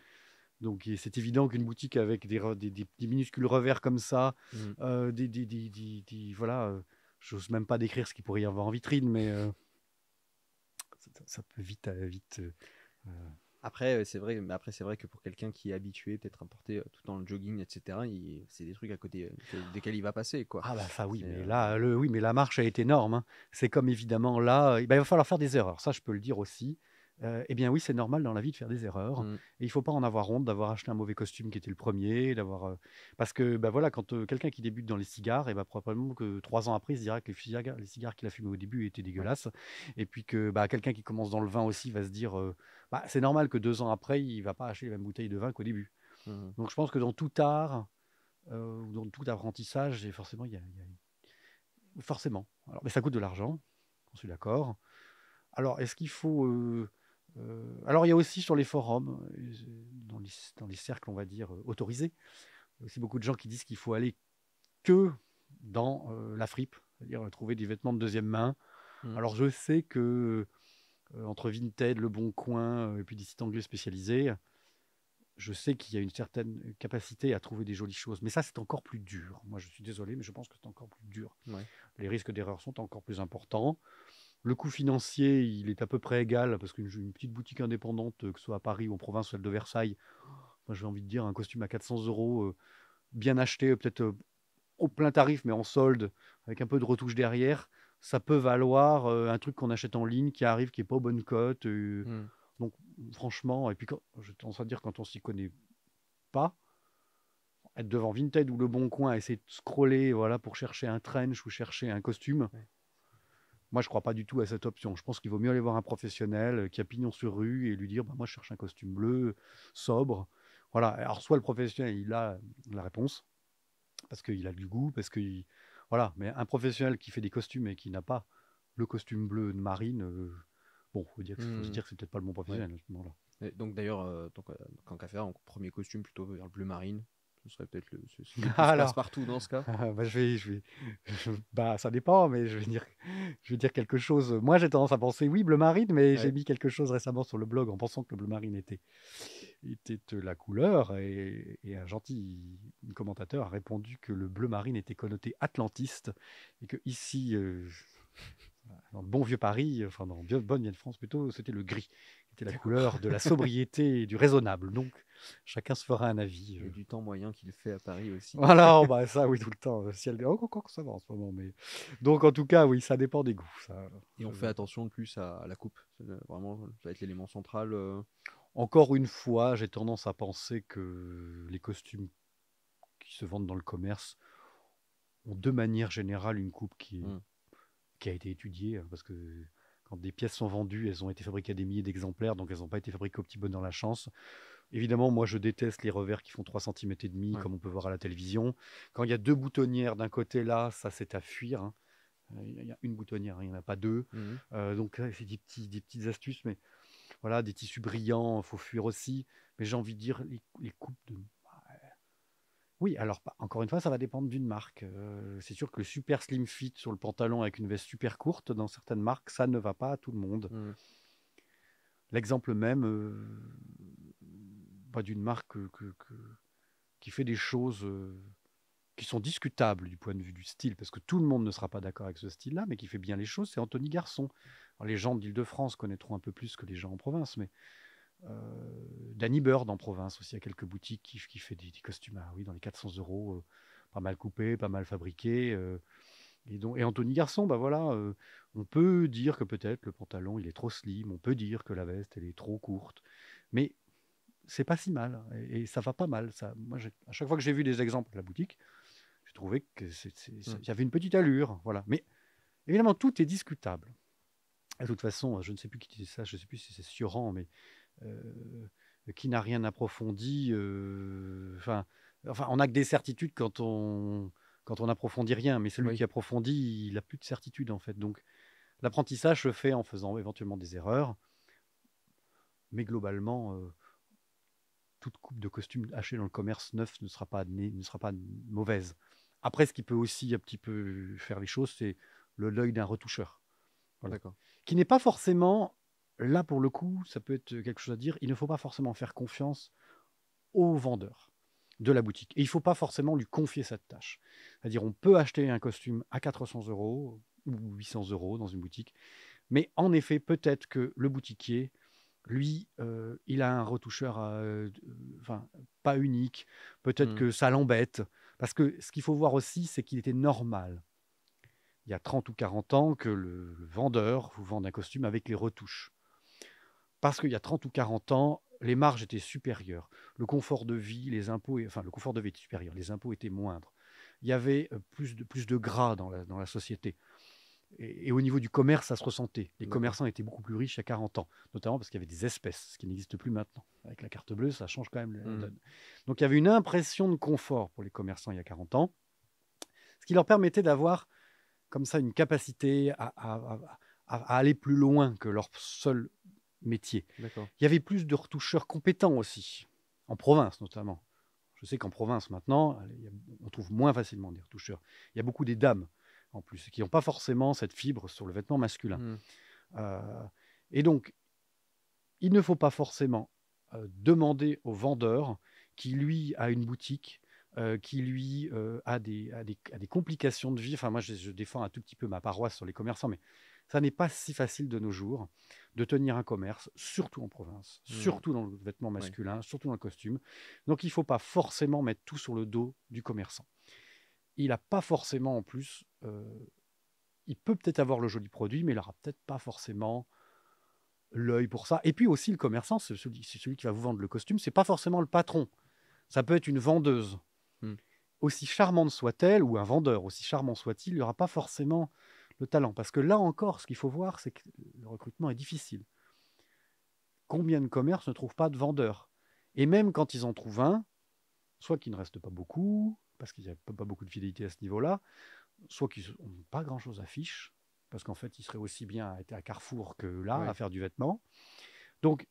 S1: Donc, c'est évident qu'une boutique avec des, re- des, des- des minuscules revers comme ça,
S2: Mm.
S1: euh, des, voilà, euh, j'ose même pas décrire ce qu'il pourrait y avoir en vitrine, mais euh, ça, ça peut vite, vite.
S2: Après, euh, c'est vrai, mais après, c'est vrai que pour quelqu'un qui est habitué, peut-être à porter euh, tout dans le jogging, etc., il- c'est des trucs à côté euh, que- desquels il va passer, quoi.
S1: Ah bah ça oui, mais
S2: euh,
S1: là, le, oui, mais la marche est énorme. hein. C'est comme évidemment là, eh ben, il va falloir faire des erreurs. Ça, je peux le dire aussi. Euh, eh bien oui, c'est normal dans la vie de faire des erreurs.
S2: Mm.
S1: Et il faut pas en avoir honte d'avoir acheté un mauvais costume qui était le premier, d'avoir euh, parce que bah voilà, quand euh, quelqu'un qui débute dans les cigares, et bah, probablement que trois ans après, il se dira que les cigares, les cigares qu'il a fumés au début étaient dégueulasses, et puis que bah, quelqu'un qui commence dans le vin aussi va se dire, bah, c'est normal que deux ans après, il va pas acheter les mêmes bouteilles de vin qu'au début.
S2: Mhm.
S1: Donc je pense que dans tout art, euh, dans tout apprentissage, et forcément, il y a, il y a- forcément. Alors, mais ça coûte de l'argent, on suis d'accord. Alors, est-ce qu'il faut euh, euh, Alors, il y a aussi sur les forums, euh, dans les, dans les cercles, on va dire autorisés, il y a aussi beaucoup de gens qui disent qu'il faut aller que dans la fripe, c'est-à-dire trouver des vêtements de deuxième main.
S2: Mhm.
S1: Alors, je sais que entre Vinted, Le Bon Coin euh, et puis des sites anglais spécialisés, je sais qu'il y a une certaine capacité à trouver des jolies choses. Mais ça, c'est encore plus dur. Moi, je suis désolé, mais je pense que c'est encore plus dur.
S2: Ouais.
S1: Les risques d'erreur sont encore plus importants. Le coût financier, il est à peu près égal, parce qu'une une petite boutique indépendante, que ce soit à Paris ou en province, celle de Versailles, moi, j'ai envie de dire, un costume à 400 euros, euh, bien acheté, peut-être euh, au plein tarif, mais en solde, avec un peu de retouche derrière, ça peut valoir euh, un truc qu'on achète en ligne, qui arrive, qui n'est pas aux bonnes cotes. euh,
S2: Mm.
S1: donc, franchement, et puis quand, j'ai tendance à dire quand on s'y connaît pas, être devant Vinted ou Le Bon Coin, essayer de scroller voilà, pour chercher un trench ou chercher un costume,
S2: Ouais.
S1: moi je crois pas du tout à cette option. Je pense qu'il vaut mieux aller voir un professionnel qui a pignon sur rue et lui dire bah, Moi je cherche un costume bleu, sobre. Voilà. Alors, soit le professionnel, il a la réponse, parce qu'il a du goût, parce qu'il. Voilà. Mais un professionnel qui fait des costumes et qui n'a pas le costume bleu de marine, euh, bon, faut dire que, faut se
S2: Mhm.
S1: dire que c'est peut-être pas le bon professionnel à ce moment-là.
S2: Et donc d'ailleurs, euh, donc, euh, tant qu'à faire, en premier costume plutôt vers le bleu marine, ce serait peut-être le ce, ce qui
S1: Alors.
S2: passe partout dans ce cas.
S1: Ah, bah, je vais, je vais, bah, ça dépend, mais je vais dire, je vais dire quelque chose. Moi, j'ai tendance à penser oui, bleu marine, mais j'ai mis quelque chose récemment sur le blog en pensant que le bleu marine était, était la couleur, et, et un gentil commentateur a répondu que le bleu marine était connoté atlantiste, et que ici, euh, dans le bon vieux Paris, enfin dans bonne vieille France plutôt, c'était le gris. C'était la couleur de la sobriété et du raisonnable. Donc, chacun se fera un avis.
S2: Et
S1: euh.
S2: du temps moyen qu'il fait à Paris aussi.
S1: Voilà, oh, bah, ça, oui, tout le temps. euh, Ciel... Oh, encore que ça va en ce moment. Mais... Donc, en tout cas, oui, ça dépend des goûts. Ça.
S2: Et on fait attention de plus à, à la coupe. Le- Vraiment, ça va être l'élément central. euh.
S1: Encore une fois, j'ai tendance à penser que les costumes qui se vendent dans le commerce ont de manière générale une coupe qui, est-
S2: Mm.
S1: qui a été étudiée. hein, Parce que quand des pièces sont vendues, elles ont été fabriquées à des milliers d'exemplaires, donc elles n'ont pas été fabriquées au petit bonheur la chance. Évidemment, moi je déteste les revers qui font 3 cm et demi, comme on peut voir à la télévision. Quand il y a deux boutonnières d'un côté là, ça c'est à fuir. hein. Euh, Il y a une boutonnière, hein, il n'y en a pas deux.
S2: Mhm.
S1: Euh, donc ouais, c'est des, petits, des petites astuces, mais voilà, des tissus brillants, il faut fuir aussi. Mais j'ai envie de dire, les, les coupes de... Oui, alors pas- encore une fois, ça va dépendre d'une marque. Euh, c'est sûr que le super slim fit sur le pantalon avec une veste super courte, dans certaines marques, ça ne va pas à tout le monde.
S2: Mhm.
S1: L'exemple même, euh, pas d'une marque que- que- que- qui fait des choses euh, qui sont discutables du point de vue du style, parce que tout le monde ne sera pas d'accord avec ce style-là, mais qui fait bien les choses, c'est Anthony Garçon. Les gens d'Île-de-France connaîtront un peu plus que les gens en province, mais euh, Danny Bird en province aussi, il y a quelques boutiques qui, qui fait des, costumes à, oui, dans les 400 euros, euh, pas mal coupés, pas mal fabriqués. et, et Anthony Garçon, bah voilà, on peut dire que peut-être le pantalon il est trop slim, on peut dire que la veste elle est trop courte, mais c'est pas si mal et, et ça va pas mal. Ça, moi, à chaque fois que j'ai vu des exemples à la boutique, j'ai trouvé que
S2: Mm.
S1: il y avait une petite allure, voilà. Mais évidemment, tout est discutable. De toute façon, je ne sais plus qui disait ça, je ne sais plus si c'est Sioran, mais euh, qui n'a rien approfondi. euh, Enfin, enfin, on n'a que des certitudes quand on quand on approfondit rien, mais celui
S2: Oui.
S1: qui approfondit, il a plus de certitude en fait. Donc, l'apprentissage se fait en faisant éventuellement des erreurs, mais globalement, euh, toute coupe de costume achetée dans le commerce neuf ne sera pas ne sera pas mauvaise. Après, ce qui peut aussi un petit peu faire les choses, c'est le l'œil d'un retoucheur Voilà.
S2: D'accord.
S1: qui n'est pas forcément, là pour le coup, ça peut être quelque chose à dire, il ne faut pas forcément faire confiance au vendeur de la boutique. Et il ne faut pas forcément lui confier cette tâche. C'est-à-dire, on peut acheter un costume à 400 euros ou 800 euros dans une boutique, mais en effet, peut-être que le boutiquier, lui, euh, il a un retoucheur, euh, enfin, pas unique, peut-être
S2: Mm.
S1: que ça l'embête, parce que ce qu'il faut voir aussi, c'est qu'il était normal il y a 30 ou 40 ans que le, le vendeur vous vende un costume avec les retouches. Parce qu'il y a 30 ou 40 ans, les marges étaient supérieures. Le confort de vie, les impôts, enfin le confort de vie était supérieur, les impôts étaient moindres. Il y avait euh, plus de, plus de gras dans la, dans la société. Et, et au niveau du commerce, ça se ressentait. Les commerçants étaient beaucoup plus riches il y a 40 ans, notamment parce qu'il y avait des espèces, ce qui n'existe plus maintenant. Avec la carte bleue, ça change quand même la donne. Donc il y avait une impression de confort pour les commerçants il y a 40 ans, ce qui leur permettait d'avoir comme ça une capacité à, à- à- à- à aller plus loin que leur seul métier. Il y avait plus de retoucheurs compétents aussi, en province notamment. Je sais qu'en province maintenant, on trouve moins facilement des retoucheurs. Il y a beaucoup des dames en plus, qui n'ont pas forcément cette fibre sur le vêtement masculin.
S2: Mhm.
S1: Euh, et donc, il ne faut pas forcément euh, demander au vendeur qui, lui, a une boutique, euh, qui, lui, a, des, a, des, a des complications de vie. Enfin, moi, je, je défends un tout petit peu ma paroisse sur les commerçants, mais ça n'est pas si facile de nos jours de tenir un commerce, surtout en province,
S2: Mhm.
S1: surtout dans le vêtement masculin, surtout dans le costume. Donc, il ne faut pas forcément mettre tout sur le dos du commerçant. Il n'a pas forcément, en plus, euh, il peut peut-être avoir le joli produit, mais il n'aura peut-être pas forcément l'œil pour ça. Et puis aussi, le commerçant, c'est celui, qui va vous vendre le costume, c'est pas forcément le patron. Ça peut être une vendeuse.
S2: Hmm.
S1: Aussi charmante soit-elle, ou un vendeur, aussi charmant soit-il, il n'y aura pas forcément le talent. Parce que là encore, ce qu'il faut voir, c'est que le recrutement est difficile. Combien de commerces ne trouvent pas de vendeurs? Et même quand ils en trouvent un, soit qu'il ne reste pas beaucoup, parce qu'il n'y a pas beaucoup de fidélité à ce niveau-là, soit qu'ils n'ont pas grand-chose à fiche, parce qu'en fait, ils seraient aussi bien à être à Carrefour que là,
S2: Ouais.
S1: à faire du vêtement. Donc,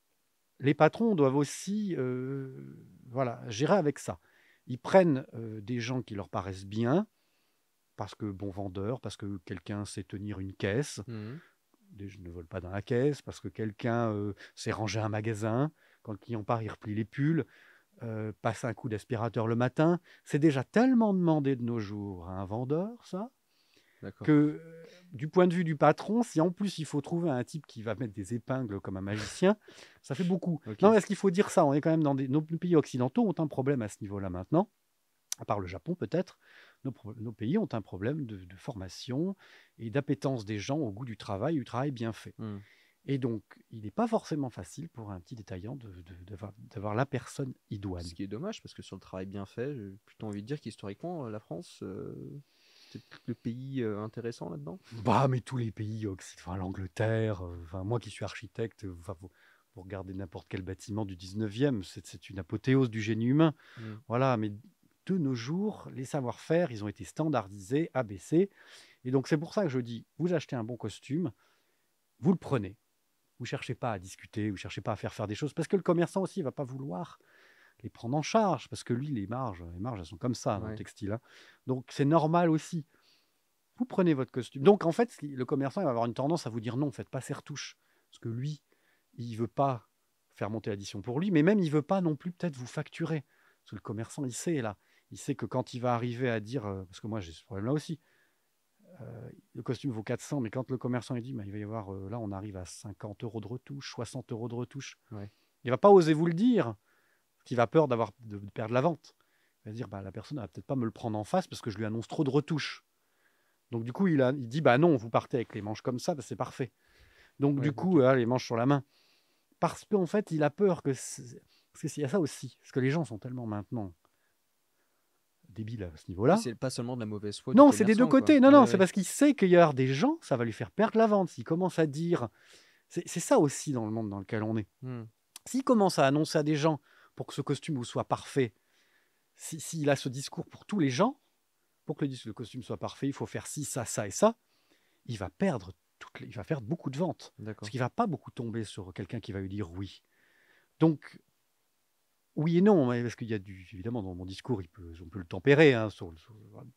S1: les patrons doivent aussi euh, voilà, gérer avec ça. Ils prennent euh, des gens qui leur paraissent bien, parce que bon vendeur, parce que quelqu'un sait tenir une caisse, des- je ne vole pas dans la caisse, parce que quelqu'un euh, sait ranger un magasin, quand le client part, il replie les pulls, euh, passe un coup d'aspirateur le matin. C'est déjà tellement demandé de nos jours à un vendeur, ça, que euh, du point de vue du patron, si en plus il faut trouver un type qui va mettre des épingles comme un magicien, ça fait beaucoup. Non, est-ce qu'il faut dire ça? On est quand même dans des... Nos pays occidentaux ont un problème à ce niveau-là maintenant, à part le Japon peut-être. Nos, pays ont un problème de, formation et d'appétence des gens au goût du travail, du travail bien fait. Hmm. Et donc, il n'est pas forcément facile pour un petit détaillant d'avoir la personne idoine.
S2: Ce qui est dommage, parce que sur le travail bien fait, j'ai plutôt envie de dire qu'historiquement, la France, euh, c'est le pays euh, intéressant là-dedans.
S1: Bah, mais tous les pays, enfin, l'Angleterre, euh, enfin, moi qui suis architecte, enfin, vous, regardez n'importe quel bâtiment du 19e, c'est une apothéose du génie humain. Mmh. Voilà, mais de nos jours, les savoir-faire, ils ont été standardisés, abaissés. Et donc, c'est pour ça que je dis, vous achetez un bon costume, vous le prenez vous cherchez pas à discuter, vous cherchez pas à faire faire des choses, parce que le commerçant aussi, va pas vouloir les prendre en charge, parce que lui, les marges, les marges, elles sont comme ça dans le textile. Hein. Donc c'est normal aussi. Vous prenez votre costume. Donc en fait, le commerçant il va avoir une tendance à vous dire non, faites pas ces retouches, parce que lui, il veut pas faire monter l'addition pour lui, mais même il veut pas non plus peut-être vous facturer, parce que le commerçant, il sait là, il sait que quand il va arriver à dire, euh, parce que moi j'ai ce problème-là aussi, euh, le costume vaut 400, mais quand le commerçant dit, bah, il va y avoir, euh, là, on arrive à 50 euros de retouche, 60 euros de retouche. Ouais. Il va pas oser vous le dire, qu'il va peur d'avoir de, perdre la vente. Il va dire, bah, la personne va peut-être pas me le prendre en face parce que je lui annonce trop de retouches. Donc du coup, il, a, il dit, bah non, vous partez avec les manches comme ça, bah, c'est parfait. Donc du coup, les manches sur la main. Parce qu'en fait, il a peur que... Parce qu'il y a ça aussi. Parce que les gens sont tellement maintenant débile à ce niveau-là.
S2: C'est pas seulement de la mauvaise foi.
S1: Non, c'est des deux côtés. Non, non, c'est parce qu'il sait qu'il y a des gens, ça va lui faire perdre la vente. S'il commence à dire. C'est ça aussi dans le monde dans lequel on est. Hmm. S'il commence à annoncer à des gens pour que ce costume vous soit parfait, s'il a ce discours pour tous les gens, pour que le, costume soit parfait, il faut faire ci, ça, ça et ça, il va perdre, toutes il va perdre beaucoup de ventes. Parce qu'il va pas beaucoup tomber sur quelqu'un qui va lui dire oui. Donc, oui et non, parce qu'il y a du, évidemment dans mon discours, il peut, on peut le tempérer, hein, sur,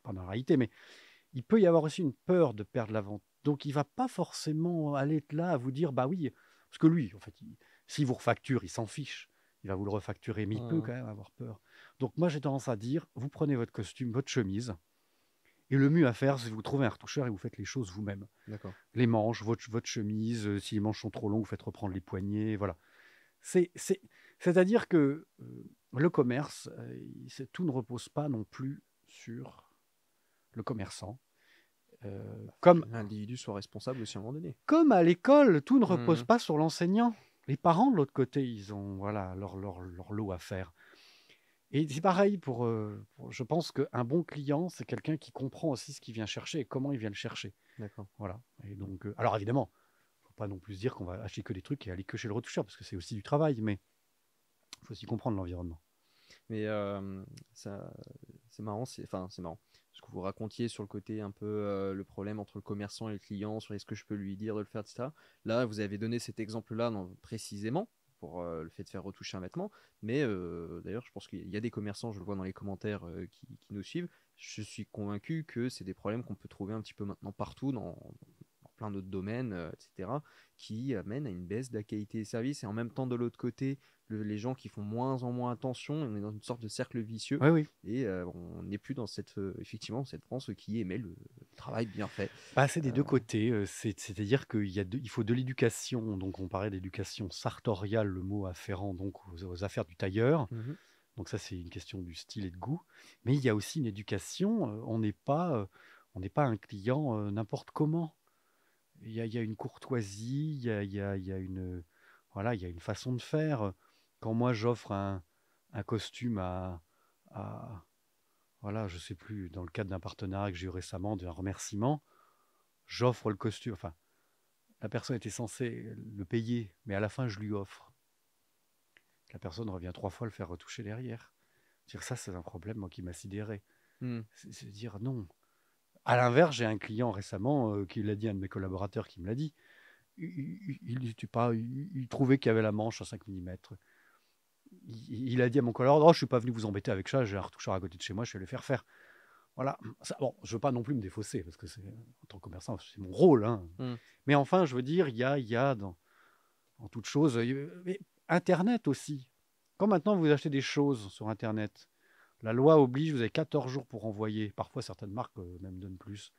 S1: pas dans la réalité, mais il peut y avoir aussi une peur de perdre la vente. Donc il va pas forcément aller là à vous dire, bah oui, parce que lui, en fait, s'il vous refacture, il s'en fiche, il va vous le refacturer, mais il peut quand même avoir peur. Donc moi j'ai tendance à dire, vous prenez votre costume, votre chemise, et le mieux à faire, c'est vous trouvez un retoucheur et vous faites les choses vous-même. Les manches, votre, votre chemise, euh, si les manches sont trop longues, vous faites reprendre les poignets, voilà. C'est c'est-à-dire que euh, le commerce, euh, tout ne repose pas non plus sur le commerçant.
S2: Euh, comme l'individu soit responsable aussi à un moment donné.
S1: Comme à l'école, tout ne repose mmh. pas sur l'enseignant. Les parents, de l'autre côté, ils ont voilà leur, leur, leur lot à faire. Et c'est pareil pour, Je pense qu'un bon client, c'est quelqu'un qui comprend aussi ce qu'il vient chercher et comment il vient le chercher. D'accord. Voilà. Et donc, alors évidemment, faut pas non plus dire qu'on va acheter que des trucs et aller que chez le retoucheur parce que c'est aussi du travail. Mais faut aussi comprendre l'environnement.
S2: Mais euh, ça, c'est marrant, c'est, enfin, marrant. Ce que vous racontiez sur le côté un peu euh, le problème entre le commerçant et le client, sur est-ce que je peux lui dire de le faire, etc. Là, vous avez donné cet exemple-là précisément pour euh, le fait de faire retoucher un vêtement. Mais d'ailleurs, je pense qu'il y a des commerçants, je le vois dans les commentaires qui, qui, nous suivent. Je suis convaincu que c'est des problèmes qu'on peut trouver un petit peu maintenant partout dans, plein d'autres domaines, etc., qui amènent à une baisse de la qualité des services. Et en même temps, de l'autre côté, les gens qui font moins en moins attention, on est dans une sorte de cercle vicieux.
S1: oui.
S2: Et euh, on n'est plus dans cette, euh, effectivement, cette France qui aimait le, travail bien fait.
S1: Bah, c'est des deux euh, côtés. C'est-à-dire qu'il y a il faut de l'éducation. Donc, on parlait d'éducation sartoriale, le mot afférent donc aux, affaires du tailleur. Mmh donc, ça, c'est une question du style et de goût. Mais il y a aussi une éducation. on n'est pas, on n'est pas un client n'importe comment. Il y, a, il y, a, une courtoisie, il y a, il y a, il y a une, voilà, il y a une façon de faire quand moi j'offre un, costume à, voilà, je sais plus, dans le cadre d'un partenariat que j'ai eu récemment, d'un remerciement, j'offre le costume. Enfin, la personne était censée le payer, mais à la fin, je lui offre. La personne revient trois fois le faire retoucher derrière. Dire ça, c'est un problème moi, qui m'a sidéré. Hmm. C'est dire non. À l'inverse, j'ai un client récemment euh, qui l'a dit, un de mes collaborateurs qui me l'a dit. Il, il, pas, il trouvait qu'il y avait la manche à 5 mm il, a dit à mon collègue oh, Je suis pas venu vous embêter avec ça, j'ai un retoucheur à côté de chez moi, je vais le faire faire. Voilà. bon, je veux pas non plus me défausser, parce que c'est, en tant que commerçant, c'est mon rôle. Hein. Mmh. Mais enfin, je veux dire, il y a, y a dans, dans toute chose. Mais Internet aussi. Quand maintenant vous achetez des choses sur Internet, la loi oblige, vous avez 14 jours pour envoyer. Parfois, certaines marques euh, même donnent plus.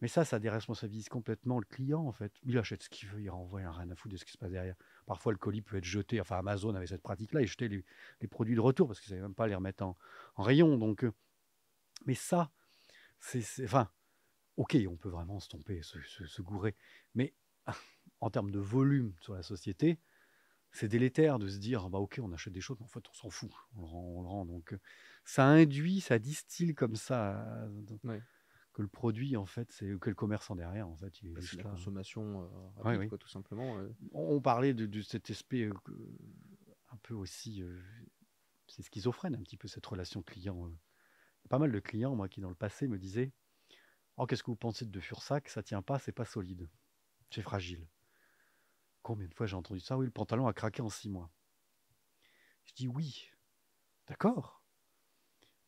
S1: Mais ça, ça déresponsabilise complètement le client, en fait. Il achète ce qu'il veut, il renvoie, il a rien à foutre de ce qui se passe derrière. Parfois, le colis peut être jeté. Enfin, Amazon avait cette pratique-là, et jetait les, produits de retour parce qu'ils ne savaient même pas les remettre en, rayon. Donc, euh, mais ça, c'est, enfin, ok, on peut vraiment se tromper, se gourer. Mais en termes de volume sur la société, c'est délétère de se dire, bah ok, on achète des choses, mais en fait, on s'en fout, on le rend. on le rend. Donc, ça induit, ça distille comme ça euh, que le produit, en fait, c'est que le commerçant derrière, en fait, il est
S2: Bah, c'est
S1: juste
S2: la
S1: là.
S2: consommation euh,
S1: Ouais,
S2: rapide,
S1: oui.
S2: quoi, tout simplement. euh.
S1: On on parlait de, de cet aspect euh, un peu aussi, c'est schizophrène un petit peu cette relation client. Pas mal de clients, moi, qui dans le passé me disaient, oh, qu'est-ce que vous pensez de De Fursac? Ça tient pas, c'est pas solide, c'est fragile. Combien de fois j'ai entendu ça Oui, le pantalon a craqué en six mois. Je dis oui, d'accord.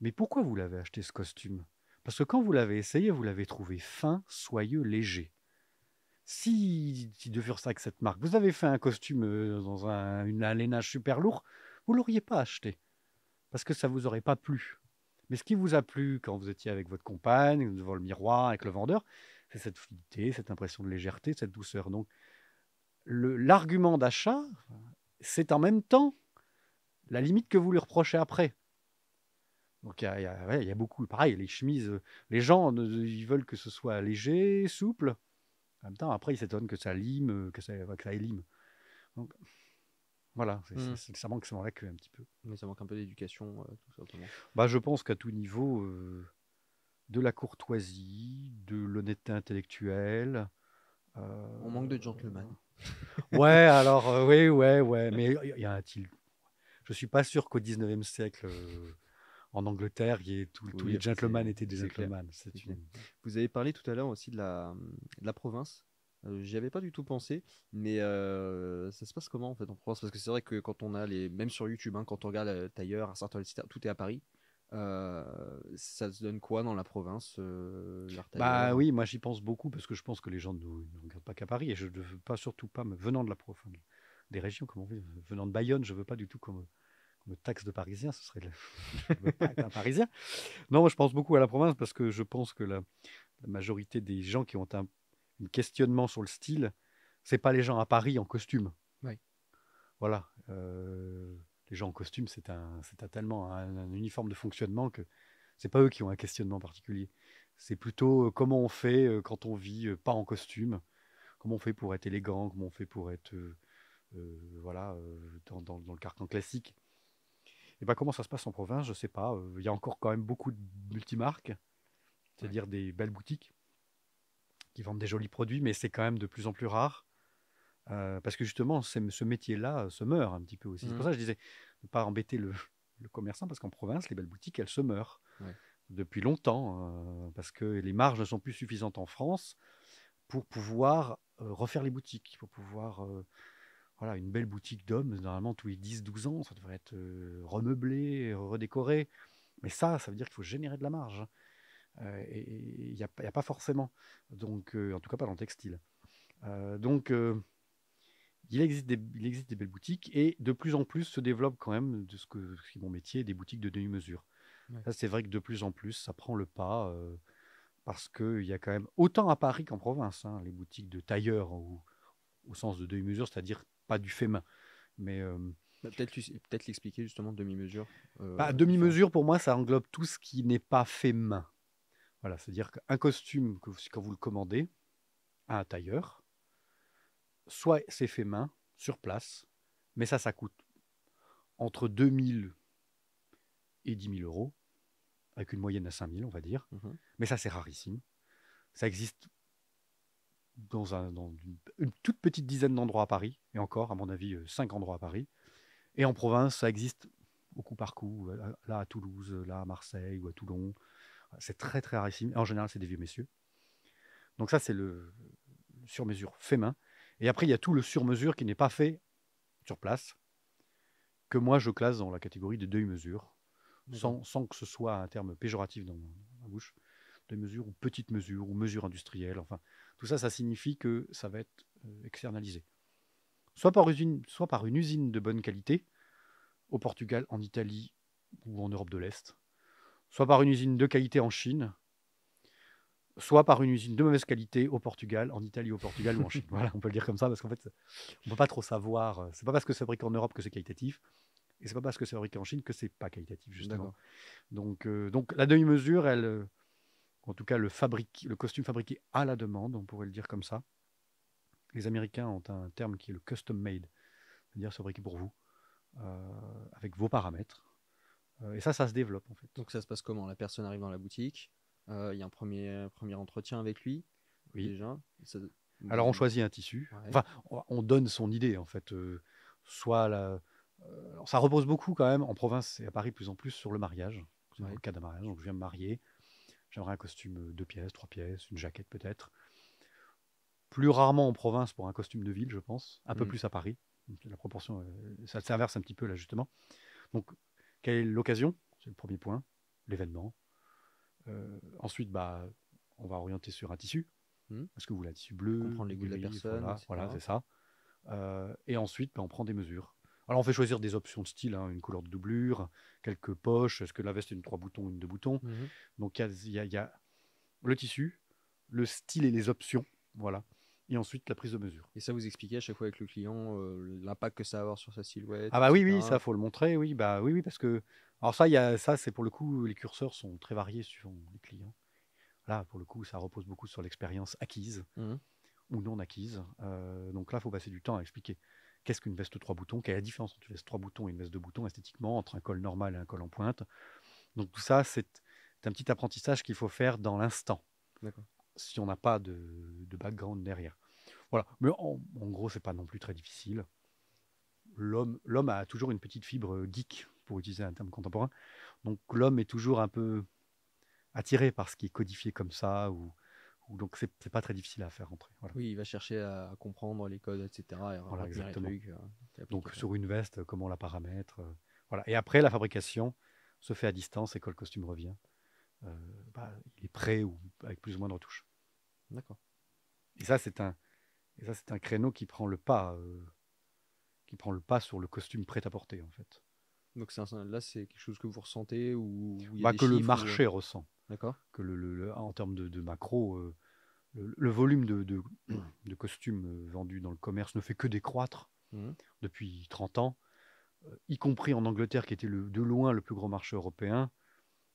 S1: Mais pourquoi vous l'avez acheté ce costume? Parce que quand vous l'avez essayé, vous l'avez trouvé fin, soyeux, léger. Si, si De Fursac, cette marque, vous avez fait un costume euh, dans un, une, super lourd, vous l'auriez pas acheté. Parce que ça vous aurait pas plu. Mais ce qui vous a plu quand vous étiez avec votre compagne, devant le miroir, avec le vendeur, c'est cette fluidité, cette impression de légèreté, cette douceur. Donc, l'argument d'achat, c'est en même temps la limite que vous lui reprochez après. Donc il y y ouais, y a beaucoup, pareil, les chemises, les gens, ils veulent que ce soit léger, souple. En même temps, après, ils s'étonnent que ça lime, que ça, que ça élime. Donc voilà,
S2: Mm.
S1: c'est- ça manque, ça manque un petit peu.
S2: Mais ça manque un peu d'éducation, euh, tout simplement.
S1: Bah, je pense qu'à tout niveau, euh, de la courtoisie, de l'honnêteté intellectuelle. Euh,
S2: On manque de gentleman.
S1: Ouais, alors, euh, oui, ouais, ouais, mais y, a-t-il Je suis pas sûr qu'au 19e siècle, euh, en Angleterre, il y tout- tous les gentlemen étaient des gentlemen. Une-
S2: Vous avez parlé tout à l'heure aussi de la, de la province. Euh, J'y avais pas du tout pensé, mais euh, ça se passe comment en fait en province? Parce que c'est vrai que quand on a les, même sur YouTube, hein, quand on regarde euh, Tailleur, etc., tout est à Paris. Euh, ça se donne quoi dans la province euh,
S1: Bah oui, moi j'y pense beaucoup parce que je pense que les gens ne, ne regardent pas qu'à Paris et je ne veux pas, surtout pas, me- venant de la prof, des régions, comme on dit, venant de Bayonne, je veux pas du tout qu'on me, taxe de parisien, ce serait. le- je veux pas être un parisien. Non, moi je pense beaucoup à la province parce que je pense que la, la majorité des gens qui ont un, un questionnement sur le style, c'est pas les gens à Paris en costume.
S2: Oui.
S1: Voilà. euh, les gens en costume, c'est un, c'est tellement un, un uniforme de fonctionnement que c'est pas eux qui ont un questionnement particulier. C'est plutôt euh, comment on fait euh, quand on vit euh, pas en costume, comment on fait pour être élégant, comment on fait pour être euh, euh, voilà euh, dans, dans- dans le carcan classique. Et ben comment ça se passe en province, je sais pas. Il y a encore quand même beaucoup de multimarques, c'est-à-dire des belles boutiques qui vendent des jolis produits, mais c'est quand même de plus en plus rare. Euh, parce que justement, ce métier-là se meurt un petit peu aussi. C'est pour ça que je disais, ne pas embêter le, le commerçant, parce qu'en province, les belles boutiques, elles se meurent
S2: Ouais.
S1: depuis longtemps, euh, parce que les marges ne sont plus suffisantes en France pour pouvoir euh, refaire les boutiques, pour pouvoir... voilà, une belle boutique d'hommes, normalement tous les 10-12 ans, ça devrait être remeublé, redécoré. Mais ça, ça veut dire qu'il faut générer de la marge. hein. Et il n'y a, pas- a forcément. Donc, en tout cas, pas dans le textile. Donc, il, existe des, il existe des belles boutiques et de plus en plus se développe quand même, de ce, que, ce qui est mon métier, des boutiques de demi-mesure.
S2: Ouais.
S1: C'est vrai que de plus en plus, ça prend le pas euh, parce qu'il y a quand même, autant à Paris qu'en province, hein, les boutiques de tailleurs ou, au sens de demi-mesure, c'est-à-dire pas du fait main. Mais euh,
S2: Bah, Peut-être l'expliquer justement demi-mesure. euh,
S1: bah, demi-mesure, pour moi, ça englobe tout ce qui n'est pas fait main. Voilà, c'est-à-dire qu'un costume, que quand vous le commandez à un tailleur, soit c'est fait main, sur place, mais ça, ça coûte entre 2000 et 10 000 euros, avec une moyenne à 5 000, on va dire.
S2: Mhm.
S1: Mais ça, c'est rarissime. Ça existe dans, un, dans une, une toute petite dizaine d'endroits à Paris, et encore, à mon avis, euh, cinq endroits à Paris. Et en province, ça existe au coup par coup, euh, là à Toulouse, là à Marseille ou à Toulon. C'est très très rarissime. En général, c'est des vieux messieurs. Donc ça, c'est le sur-mesure fait main. Et après, il y a tout le sur-mesure qui n'est pas fait sur place, que moi je classe dans la catégorie de demi-mesure, sans, sans que ce soit un terme péjoratif dans ma bouche. Demi-mesure ou petite mesure ou mesure industrielle. Enfin, tout ça, ça signifie que ça va être euh, externalisé. Soit par, usine, soit par une usine de bonne qualité, au Portugal, en Italie ou en Europe de l'Est, soit par une usine de qualité en Chine, soit par une usine de mauvaise qualité au Portugal, en Italie, au Portugal ou en Chine. Voilà, on peut le dire comme ça parce qu'en fait, on peut pas trop savoir. euh, C'est pas parce que c'est fabriqué en Europe que c'est qualitatif, et c'est pas parce que c'est fabriqué en Chine que c'est pas qualitatif justement. Donc, euh, donc la demi-mesure, elle, euh, en tout cas le fabrique, le costume fabriqué à la demande, on pourrait le dire comme ça. Les Américains ont un terme qui est le custom made, c'est-à-dire fabriqué pour vous, euh, avec vos paramètres. Euh, et ça, ça se développe en fait.
S2: Donc ça se passe comment? La personne arrive dans la boutique, il y a un premier, premier entretien avec lui,
S1: Oui.
S2: déjà. Ça-
S1: Alors on choisit un tissu.
S2: Ouais.
S1: Enfin, on- on donne son idée en fait. euh, soit la... euh, alors, ça repose beaucoup quand même en province et à Paris plus en plus sur le mariage. C'est
S2: Ouais.
S1: le cas d'un mariage. Donc je viens me marier. J'aimerais un costume euh, deux pièces, trois pièces, une jaquette peut-être. Plus rarement en province pour un costume de ville, je pense. Un peu
S2: Mm.
S1: plus à Paris. La proportion, euh, ça s'inverse un petit peu là justement. Donc quelle est l'occasion? C'est le premier point. L'événement. Euh, ensuite, bah, on va orienter sur un tissu. Est-ce que vous voulez un tissu bleu
S2: Comprendre les goûts de la personne,
S1: Voilà, c'est ça. Euh, et ensuite, bah, on prend des mesures. Alors, on fait choisir des options de style, hein, une couleur de doublure, quelques poches. Est-ce que la veste est une trois boutons, une deux boutons
S2: Mhm.
S1: Donc, il y y a le tissu, le style et les options. Voilà. Et ensuite, la prise de mesure.
S2: Et ça, vous expliquez à chaque fois avec le client euh, l'impact que ça va avoir sur sa silhouette.
S1: Ah bah oui, oui, ça faut le montrer, oui, bah oui, oui, parce que alors ça, il y a ça, c'est pour le coup, les curseurs sont très variés suivant les clients. Là, pour le coup, ça repose beaucoup sur l'expérience acquise
S2: Mhm.
S1: ou non acquise. Euh, donc là, il faut passer du temps à expliquer qu'est-ce qu'une veste trois boutons, quelle est la différence entre une veste trois boutons et une veste deux boutons esthétiquement, entre un col normal et un col en pointe. Donc tout ça, c'est un petit apprentissage qu'il faut faire dans l'instant. Si on n'a pas de, de background derrière. Voilà. Mais en, en gros, c'est pas non plus très difficile. L'homme, l'homme a toujours une petite fibre geek, pour utiliser un terme contemporain. Donc l'homme est toujours un peu attiré par ce qui est codifié comme ça, ou, ou donc c'est, c'est pas très difficile à faire rentrer. Voilà.
S2: Oui, il va chercher à, comprendre les codes, etc. Et à retenir les
S1: exactement.
S2: trucs, euh,
S1: Donc sur une veste, comment on la paramètre. euh, voilà. Et après, la fabrication se fait à distance et quand le costume revient, euh, bah, il est prêt ou avec plus ou moins de retouches.
S2: D'accord.
S1: Et ça, c'est un, et ça, c'est un créneau qui prend le pas, euh, qui prend le pas sur le costume prêt à porter en fait.
S2: Donc c'est un- là, c'est quelque chose que vous ressentez ou
S1: Bah, que le
S2: ou-
S1: marché ressent,
S2: D'accord.
S1: que le, le- le- en termes de, de macro, euh, le, le volume de, de, de costumes euh, vendus dans le commerce ne fait que décroître
S2: Mhm.
S1: depuis 30 ans, euh, y compris en Angleterre qui était de loin le plus grand marché européen.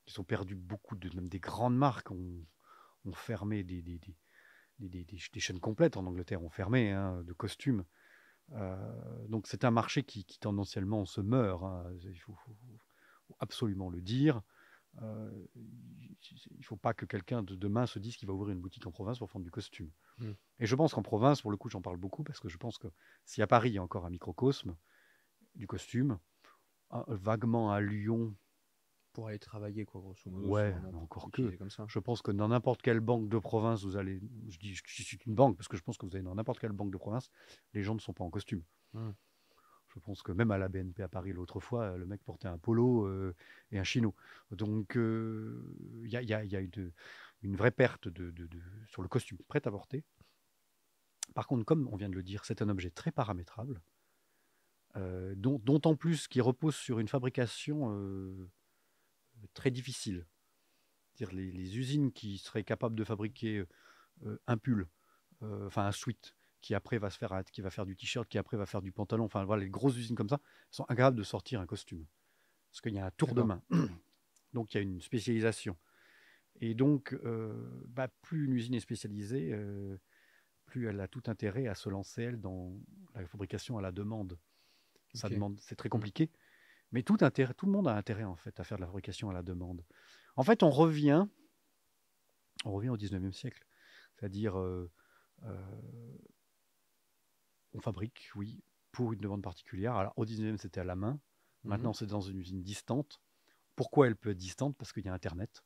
S1: Ils ont perdu beaucoup de même des grandes marques ont, ont fermé des, des, des, des- des- des- des chaînes complètes en Angleterre ont fermé hein, de costumes. Euh, donc c'est un marché qui, qui tendanciellement se meurt. hein. Il faut, faut- faut absolument le dire. Euh, il ne faut pas que quelqu'un de demain se dise qu'il va ouvrir une boutique en province pour vendre du costume.
S2: Mm.
S1: Et je pense qu'en province, pour le coup, j'en parle beaucoup parce que je pense que si à Paris il y a encore un microcosme du costume, un- vaguement à Lyon,
S2: Pour aller travailler, quoi, grosso modo.
S1: Ouais, encore que.
S2: Comme ça.
S1: je pense que dans n'importe quelle banque de province, vous allez. Je dis je suis une banque parce que je pense que vous allez dans n'importe quelle banque de province, les gens ne sont pas en costume.
S2: Mm.
S1: Je pense que même à la BNP à Paris l'autre fois, le mec portait un polo euh, et un chino. Donc euh, il y a, y a- y a une, une vraie perte de, de- de- sur le costume prêt à porter. Par contre, comme on vient de le dire, c'est un objet très paramétrable, euh, dont, dont en plus qui repose sur une fabrication euh, très difficile. C'est-à-dire les, les usines qui seraient capables de fabriquer euh, un pull, euh, enfin un sweat, qui après va se faire, qui va faire du t-shirt, qui après va faire du pantalon, enfin voilà, les grosses usines comme ça sont incapables de sortir un costume. Parce qu'il y a un tour de main. Donc il y a une spécialisation. Et donc, euh, bah, plus une usine est spécialisée, euh, plus elle a tout intérêt à se lancer, elle, dans la fabrication à la demande. Ça demande, c'est très compliqué. Mais tout, intérêt, tout le monde a intérêt, en fait, à faire de la fabrication à la demande. En fait, on revient, on revient au 19e siècle. C'est-à-dire, euh, euh, on fabrique, oui, pour une demande particulière. Alors, au 19e, c'était à la main.
S2: Mhm.
S1: Maintenant, c'est dans une usine distante. Pourquoi elle peut être distante? Parce qu'il y a Internet.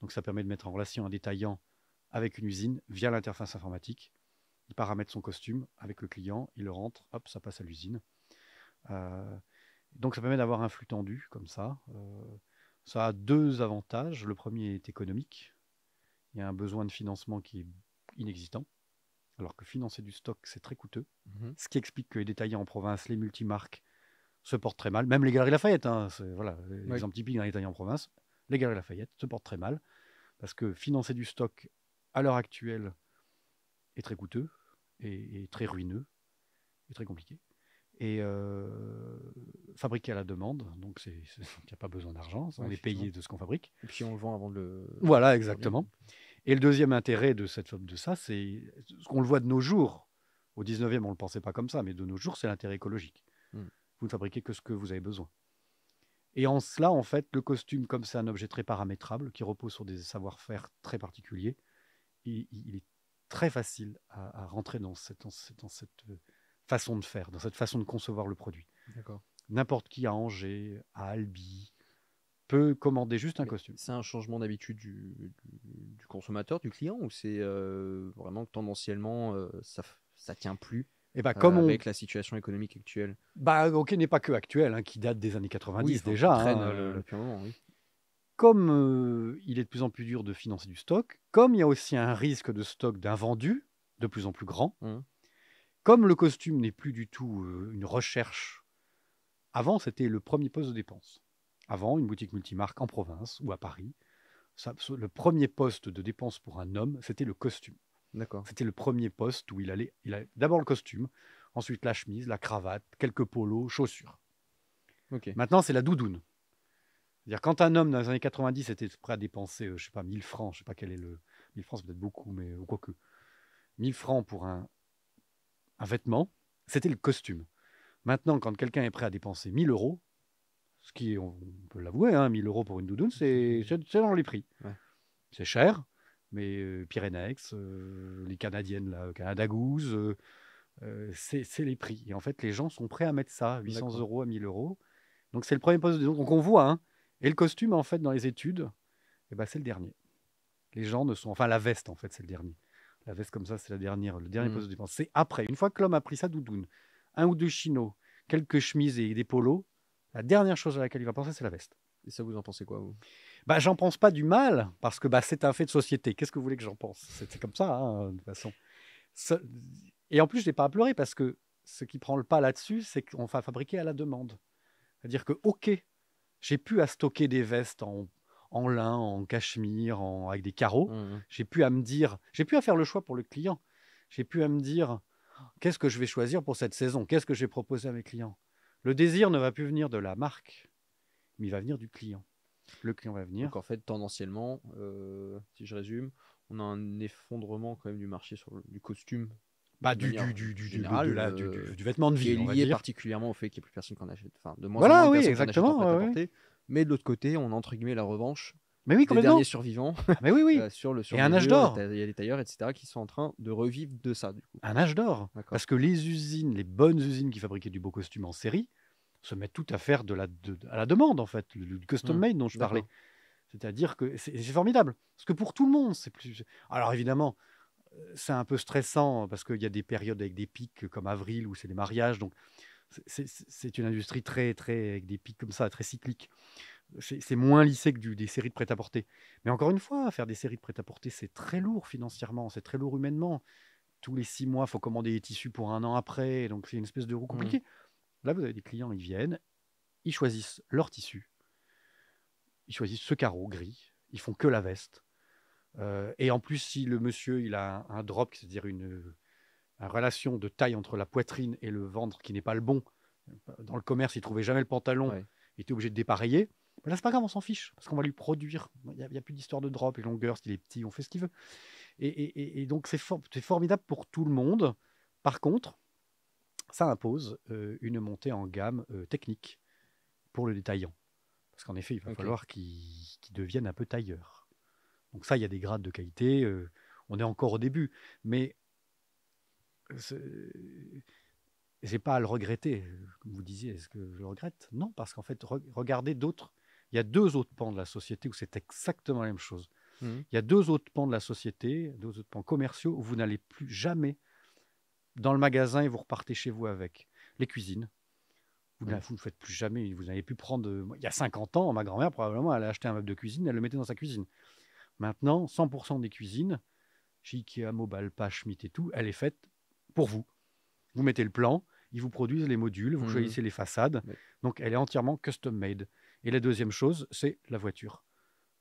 S1: Donc, ça permet de mettre en relation un détaillant avec une usine via l'interface informatique. Il paramètre son costume avec le client, il le rentre, hop, ça passe à l'usine. Euh, donc, ça permet d'avoir un flux tendu comme ça. Euh, ça a deux avantages. Le premier est économique. Il y a un besoin de financement qui est inexistant. Alors que financer du stock, c'est très coûteux.
S2: Mhm.
S1: Ce qui explique que les détaillants en province, les multimarques, se portent très mal. Même les Galeries Lafayette, hein, c'est voilà, l'exemple typique d'un détaillant en province. Les Galeries Lafayette se portent très mal parce que financer du stock à l'heure actuelle, est très coûteux et, très ruineux et très compliqué. Et euh, fabriqué à la demande, donc il n'y a pas besoin d'argent, on est payé de ce qu'on fabrique.
S2: Et puis on le vend avant de le.
S1: Voilà, exactement. Et le deuxième intérêt de, cette, de ça, c'est ce qu'on le voit de nos jours. Au 19e, on ne le pensait pas comme ça, mais de nos jours, c'est l'intérêt écologique. Hmm. Vous ne fabriquez que ce que vous avez besoin. Et en cela, en fait, le costume, comme c'est un objet très paramétrable, qui repose sur des savoir-faire très particuliers, il, est très facile à, rentrer dans cette, dans, cette, euh, façon de faire, dans cette façon de concevoir le produit. N'importe qui à Angers, à Albi, peut commander juste un costume.
S2: C'est un changement d'habitude du, consommateur, du client, ou c'est euh, vraiment tendanciellement euh, ça, ça tient plus et eh bah, ben, comme avec la situation économique actuelle?
S1: Bah, Ok, n'est pas que actuelle, hein, qui date des années 90 déjà. Traîne, hein,
S2: le, moment, oui
S1: comme euh, il est de plus en plus dur de financer du stock, comme il y a aussi un risque de stock d'invendus de plus en plus grand, mmh. Comme le costume n'est plus du tout euh, une recherche, avant c'était le premier poste de dépense. Avant, une boutique multimarque en province ou à Paris, le premier poste de dépense pour un homme, c'était le costume.
S2: D'accord.
S1: C'était le premier poste où il allait, il allait d'abord le costume, ensuite la chemise, la cravate, quelques polos, chaussures. Maintenant, c'est la doudoune dire quand un homme dans les années 90 était prêt à dépenser, je euh, je sais pas, 1000 francs, je sais pas quel est le. 1000 francs, c'est peut-être beaucoup, mais ou quoique. 1000 francs pour un, un vêtement, c'était le costume. Maintenant, quand quelqu'un est prêt à dépenser 1000 euros, ce qui on peut l'avouer, hein, 1000 euros pour une doudoune, c'est dans les prix. C'est cher, mais euh, Pyrenex, euh, les Canadiennes, là, Canada Goose, c'est les prix. Et en fait, les gens sont prêts à mettre ça, 800 euros à 1000 euros. Donc c'est le premier poste. Donc on voit, hein, et le costume, en fait, dans les études, eh ben, c'est le dernier. Les gens ne sont. Enfin, la veste, en fait, c'est le dernier. La veste comme ça, c'est la dernière, le dernier mmh. poste de dépense. C'est après. Une fois que l'homme a pris sa doudoune, un ou deux chinos, quelques chemises et des polos, la dernière chose à laquelle il va penser, c'est la veste.
S2: Et ça, vous en pensez quoi, vous?
S1: Bah, J'en pense pas du mal, parce que bah, c'est un fait de société. Qu'est-ce que vous voulez que j'en pense? C'est comme ça, hein, de toute façon. Et en plus, je n'ai pas à pleurer, parce que ce qui prend le pas là-dessus, c'est qu'on va fabriquer à la demande. C'est-à-dire que, OK, j'ai pu à stocker des vestes en, en lin, en cachemire, en, avec des carreaux. Mmh. J'ai pu à me dire, j'ai pu à faire le choix pour le client. J'ai pu à me dire, qu'est-ce que je vais choisir pour cette saison? Qu'est-ce que je vais proposer à mes clients? Le désir ne va plus venir de la marque, mais il va venir du client. Le client va venir.
S2: Donc en fait, tendanciellement, euh, si je résume, on a un effondrement quand même du marché sur du costume
S1: bah, du, du, du, du, général, euh, du, vêtement de vie.
S2: Qui est lié particulièrement au fait qu'il n'y a plus personne qui en achète. Enfin, de moins
S1: voilà,
S2: en
S1: moins oui, exactement.
S2: Mais de l'autre côté, on a entre guillemets la revanche
S1: mais oui,
S2: des derniers survivants.
S1: Ah, mais oui, oui.
S2: Euh, sur le, sur
S1: et un âge d'or.
S2: Il y a des tailleurs, etc., qui sont en train de revivre de ça. Du coup.
S1: Un âge d'or. Parce que les usines, les bonnes usines qui fabriquaient du beau costume en série, se mettent tout à faire de la, à la demande, en fait, du custom mmh. made dont je parlais. C'est-à-dire que c'est formidable. Parce que pour tout le monde, c'est plus. Alors évidemment, c'est un peu stressant parce qu'il y a des périodes avec des pics comme avril où c'est les mariages. Donc, c'est une industrie très, très, avec des pics comme ça, très cycliques. C'est moins lissé que du, des séries de prêt-à-porter. Mais encore une fois, faire des séries de prêt-à-porter, c'est très lourd financièrement, c'est très lourd humainement. Tous les six mois, il faut commander des tissus pour un an après. Donc, c'est une espèce de roue mmh. compliquée. Là, vous avez des clients, ils viennent, ils choisissent leur tissu, ils choisissent ce carreau gris, ils font que la veste euh, et en plus, si le monsieur il a un, drop, c'est-à-dire une, relation de taille entre la poitrine et le ventre qui n'est pas le bon, dans le commerce, il trouvait jamais le pantalon, il était obligé de dépareiller. Mais là, c'est pas grave, on s'en fiche, parce qu'on va lui produire. Il n'y a, plus d'histoire de drop et longueur, s'il est petit, on fait ce qu'il veut. Et, donc, c'est formidable pour tout le monde. Par contre, ça impose euh, une montée en gamme euh, technique pour le détaillant. Parce qu'en effet, il va falloir qu'il devienne un peu tailleur. Donc ça, il y a des grades de qualité. Euh, on est encore au début, mais c'est pas à le regretter. Comme vous disiez, est-ce que je le regrette? Non, parce qu'en fait, regardez d'autres. Il y a deux autres pans de la société où c'est exactement la même chose. Mmh. Il y a deux autres pans de la société, deux autres pans commerciaux où vous n'allez plus jamais dans le magasin et vous repartez chez vous avec. Les cuisines. Vous ne faites plus jamais, vous n'allez plus prendre. Il y a 50 ans, ma grand-mère, probablement, elle a acheté un meuble de cuisine, elle le mettait dans sa cuisine. Maintenant, 100% des cuisines, chez Ikea, Mobile, Page, Schmidt et tout, elle est faite pour vous. Vous mettez le plan, ils vous produisent les modules, vous mmh. choisissez les façades. Donc, elle est entièrement custom made. Et la deuxième chose, c'est la voiture.